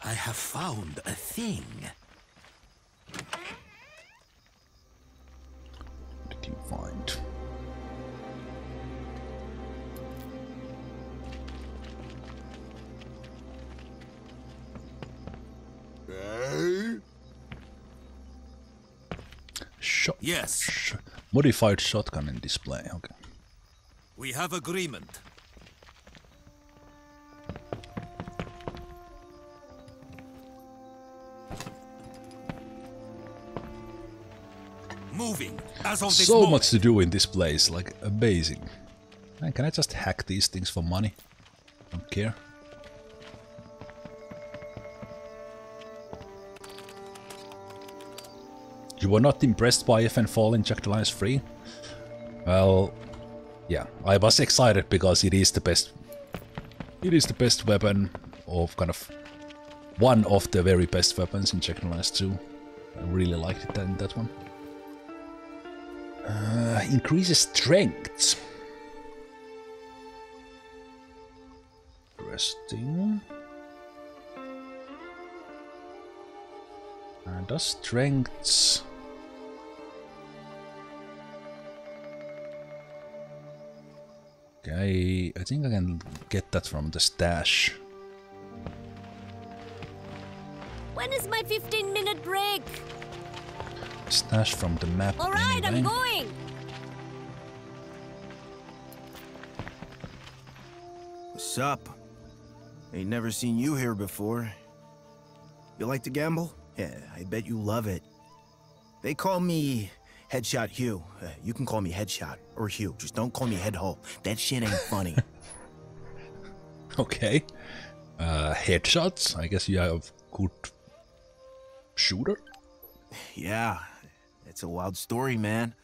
I have found a thing. What did you find? Shot. Yes. sh- modified shotgun in display. Okay. We have agreement. Moving as of this so moment. much to do in this place, like amazing. Man, can I just hack these things for money? Don't care. You were not impressed by FN FAL in Jagged Alliance 3? Well, yeah, I was excited because it is the best. It is the best weapon of kind of one of the very best weapons in Jagged Alliance 2. I really liked it that one. Uh, increases strength. Interesting. Uh, does strengths Okay, I think I can get that from the stash. When is my 15 minute break? Stash from the map. All right, anyway. I'm going. What's up? Ain't never seen you here before. You like to gamble? Yeah, I bet you love it. They call me Headshot Hugh. Uh, you can call me Headshot or Hugh. Just don't call me Headhole. That shit ain't funny. Okay. Uh, headshots. I guess you have good shooter. yeah, it's a wild story, man.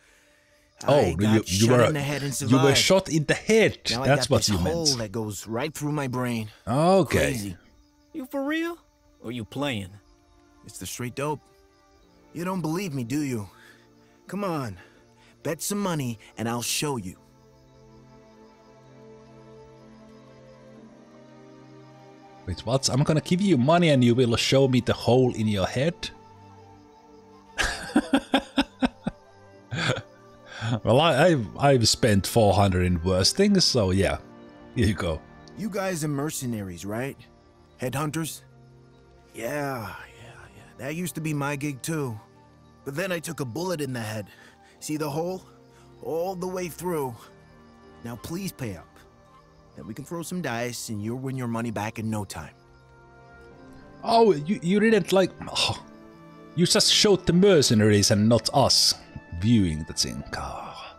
Oh, I you- got you shot were- in the head and you were shot in the head. Now I That's got what this you hole meant. that goes right through my brain. Okay. Crazy. You for real? Or you playing? It's the straight dope. You don't believe me, do you? Come on, bet some money and I'll show you. Wait, what? I'm gonna give you money and you will show me the hole in your head? well, I, I've, I've spent 400 in worse things, so yeah. Here you go. You guys are mercenaries, right? Headhunters? Yeah. That used to be my gig too. But then I took a bullet in the head. See the hole? All the way through. Now please pay up. Then we can throw some dice and you'll win your money back in no time. Oh, you, you didn't like... oh, you just showed the mercenaries and not us viewing the thing. Ah.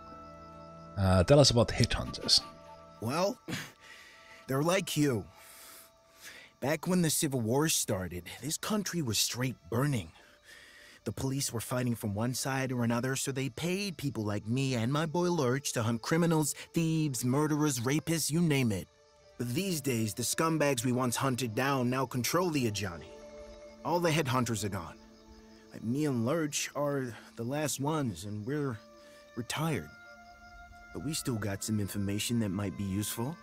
Uh, tell us about headhunters. Well, they're like you. Back when the Civil War started, this country was straight burning. The police were fighting from one side or another, so they paid people like me and my boy Lurch to hunt criminals, thieves, murderers, rapists, you name it. But these days, the scumbags we once hunted down now control the Ajani. All the headhunters are gone. Like me and Lurch are the last ones, and we're retired. But we still got some information that might be useful.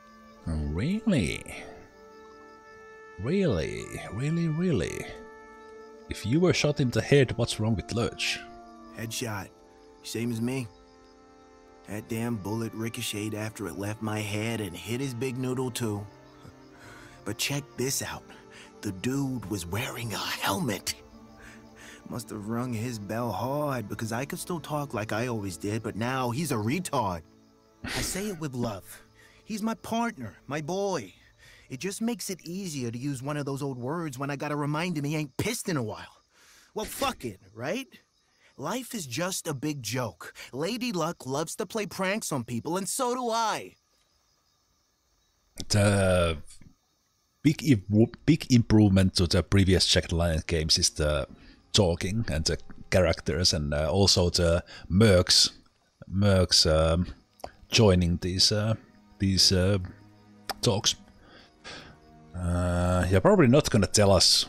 Really? Really? Really, really? If you were shot in the head, what's wrong with Lurch? Headshot. Same as me. That damn bullet ricocheted after it left my head and hit his big noodle too. But check this out. The dude was wearing a helmet. Must have rung his bell hard because I could still talk like I always did, but now he's a retard. I say it with love. He's my partner, my boy. It just makes it easier to use one of those old words when I gotta remind him he ain't pissed in a while. Well, fuck it, right? Life is just a big joke. Lady Luck loves to play pranks on people, and so do I. The big big improvement to the previous Jagged Alliance games is the talking and the characters, and uh, also the mercs, mercs um, joining these uh, these uh, talks. Uh, you're probably not gonna tell us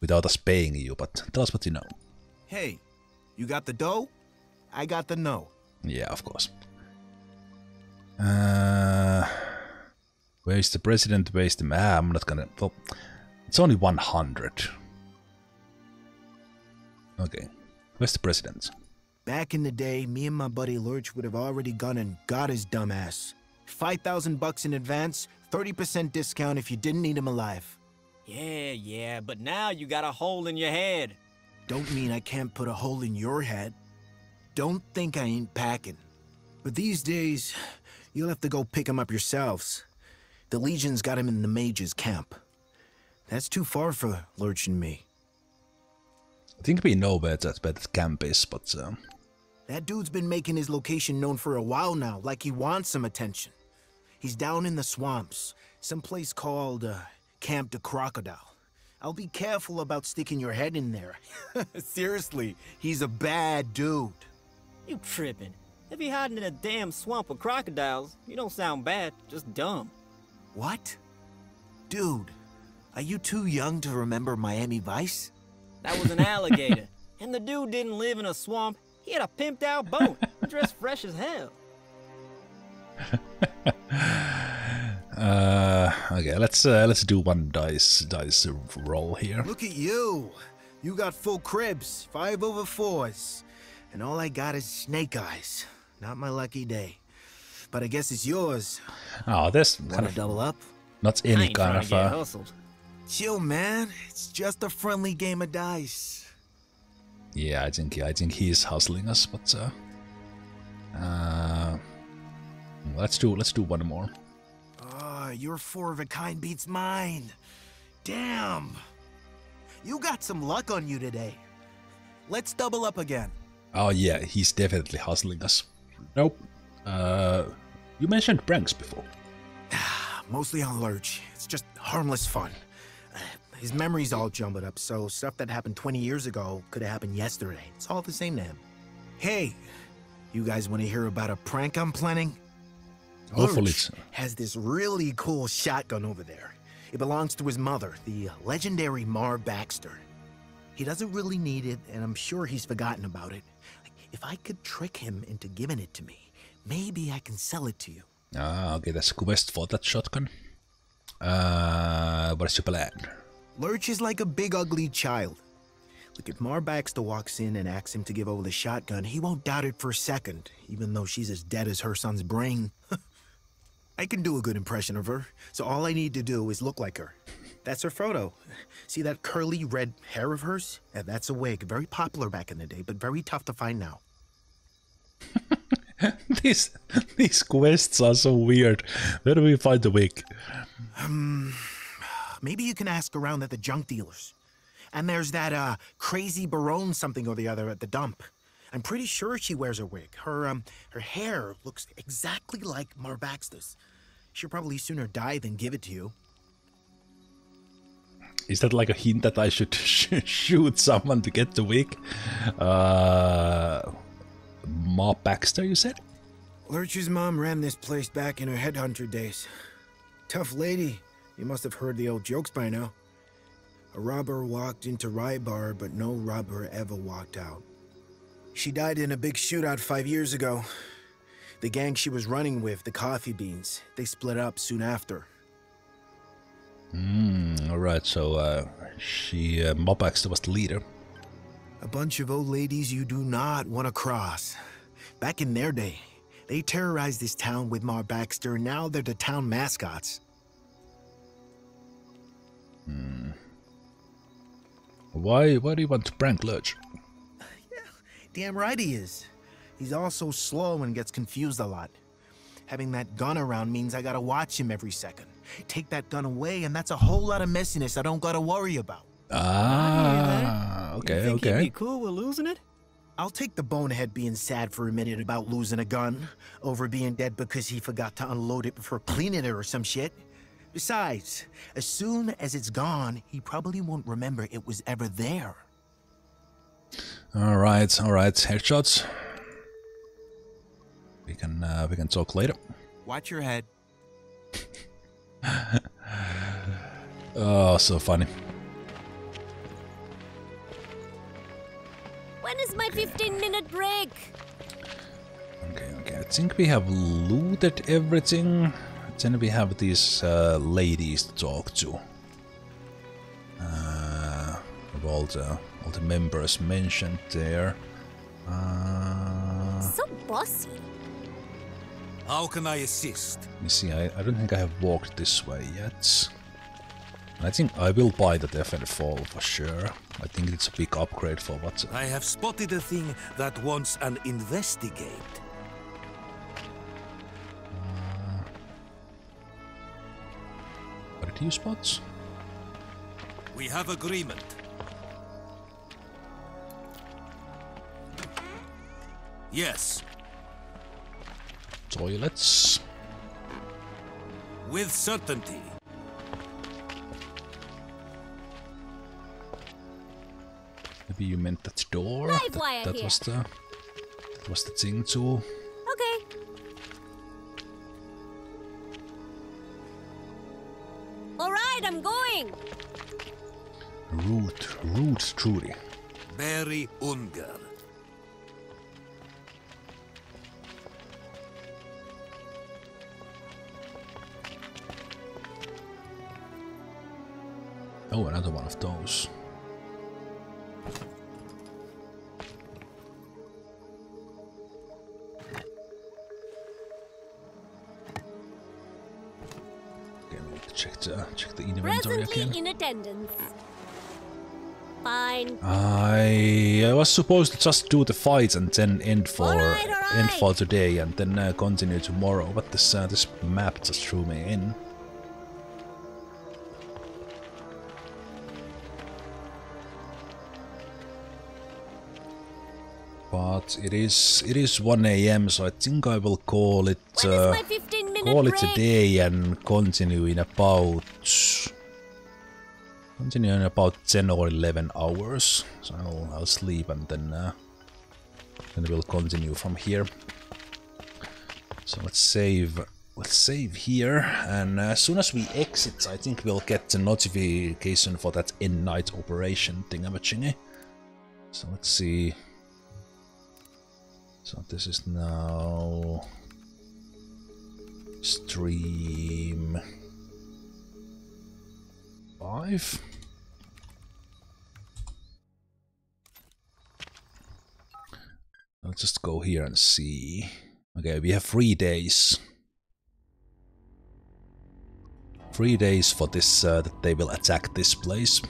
without us paying you, but tell us what you know. Hey, you got the dough? I got the no. Yeah, of course. Uh, where's the president? Where's the ah, I'm not gonna. Well, it's only 100. Okay, where's the president? Back in the day, me and my buddy Lurch would have already gone and got his dumbass. 5,000 bucks in advance, 30% discount if you didn't need him alive. Yeah, yeah, but now you got a hole in your head. Don't mean I can't put a hole in your head. Don't think I ain't packing. But these days, you'll have to go pick him up yourselves. The Legion's got him in the Major's camp. That's too far for Lurch and me. I think we know where that, where that camp is, but um, That dude's been making his location known for a while now, like he wants some attention. He's down in the swamps, someplace called uh, Camp de Crocodile. I'll be careful about sticking your head in there. Seriously, he's a bad dude. You tripping. If you're hiding in a damn swamp with crocodiles, you don't sound bad, just dumb. What? Dude, are you too young to remember Miami Vice? That was an alligator. and the dude didn't live in a swamp. He had a pimped out boat, dressed fresh as hell. Uh, okay, let's uh, let's do one dice dice roll here. Look at you. You got full cribs, five over fours. And all I got is snake eyes. Not my lucky day. But I guess it's yours. Oh, this kind Wanna of double up? Not any kind of. Uh, Chill, man. It's just a friendly game of dice. yeah, I think I think he's hustling us, but uh, uh, let's do let's do one more. Ah, your four of a kind beats mine. Damn. You got some luck on you today. Let's double up again. Oh yeah, he's definitely hustling us. Nope. Uh, you mentioned pranks before. Mostly on Lurch. It's just harmless fun. Uh, His memory's all jumbled up, so stuff that happened 20 years ago could have happened yesterday. It's all the same to him. Hey, you guys want to hear about a prank I'm planning? Hopefully has this really cool shotgun over there. It belongs to his mother, the legendary Ma Baxter. He doesn't really need it, and I'm sure he's forgotten about it. If I could trick him into giving it to me, maybe I can sell it to you. Ah, okay, that's a quest for that shotgun. Uh, what's your plan? Lurch is like a big ugly child. Look, if Ma Baxter walks in and asks him to give over the shotgun, he won't doubt it for a second, even though she's as dead as her son's brain. I can do a good impression of her, so all I need to do is look like her. That's her photo. See that curly red hair of hers? Yeah, that's a wig. Very popular back in the day, but very tough to find now. these these quests are so weird. Where do we find the wig? Um, maybe you can ask around at the junk dealers. And there's that uh crazy Barone something or the other at the dump. I'm pretty sure she wears a wig. Her um her hair looks exactly like Ma Baxter's. She'll probably sooner die than give it to you. Is that like a hint that I should sh- shoot someone to get the wig? Uh, Ma Baxter, you said? Lurch's mom ran this place back in her headhunter days. Tough lady. You must have heard the old jokes by now. A robber walked into Rybar, but no robber ever walked out. She died in a big shootout five years ago. The gang she was running with, the Coffee Beans, they split up soon after. Hmm. All right. So uh, she, uh, Ma Baxter, was the leader. A bunch of old ladies you do not want to cross. Back in their day, they terrorized this town with Ma Baxter, and now they're the town mascots. Hmm. Why? Why do you want to prank Lurch? Damn right he is. He's also slow and gets confused a lot. Having that gun around means I gotta watch him every second. Take that gun away, and that's a whole lot of messiness I don't gotta worry about. Ah. Okay. you think he'd be cool with losing it? I'll take the bonehead being sad for a minute about losing a gun, over being dead because he forgot to unload it before cleaning it or some shit. Besides, as soon as it's gone, he probably won't remember it was ever there. All right. All right. Headshots. We can uh, we can talk later. Watch your head. Oh, so funny. When is my 15 minute break? Okay, okay. I think we have looted everything. Then we have these uh, ladies to talk to. Uh, of all the all the members mentioned there. Uh, So bossy. How can I assist? let me see. I, I don't think I have walked this way yet. I think I will buy the Defender Fall for sure. I think it's a big upgrade for what. I have spotted a thing that wants an investigate. What did you spots? We have agreement. Yes, Toilets. with certainty. Maybe you meant that door. Live That, wire that here. was the that was the thing to Okay. All right, I'm going. Root, root, Trudy. Barry Unger. Oh, another one of those. Okay, we need to check the check the inventory Presently again. in attendance. Fine. I, I was supposed to just do the fights and then end for end for today and then uh, continue tomorrow, but this uh, this map just threw me in. But it is it is 1 a.m. so I think I will call it uh, my 15 call it break? a day and continue in about continue in about 10 or 11 hours. So I'll, I'll sleep and then uh, then we'll continue from here. So let's save let's save here and uh, as soon as we exit I think we'll get the notification for that in-night operation thingamajiggy. So let's see. So this is now stream five. I'll just go here and see. Okay, we have three days. Three days for this uh, that they will attack this place.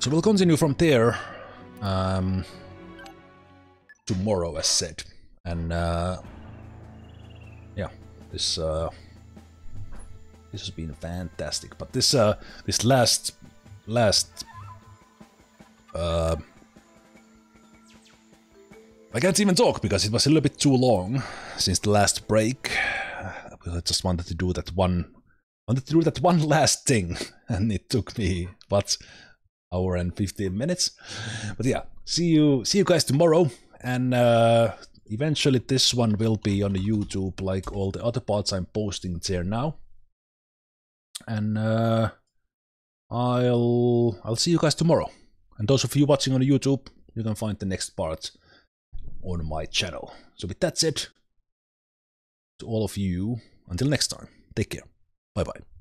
So we'll continue from there um, tomorrow, as said, and uh, yeah, this uh, this has been fantastic. But this uh, this last last uh, I can't even talk because it was a little bit too long since the last break. Because I just wanted to do that one, wanted to do that one last thing, and it took me what hour and 15 minutes. But yeah, see you see you guys tomorrow and uh eventually this one will be on the YouTube like all the other parts I'm posting there now. And uh I'll I'll see you guys tomorrow. And those of you watching on YouTube, you can find the next part on my channel. So with that said, to all of you, until next time, take care. Bye bye.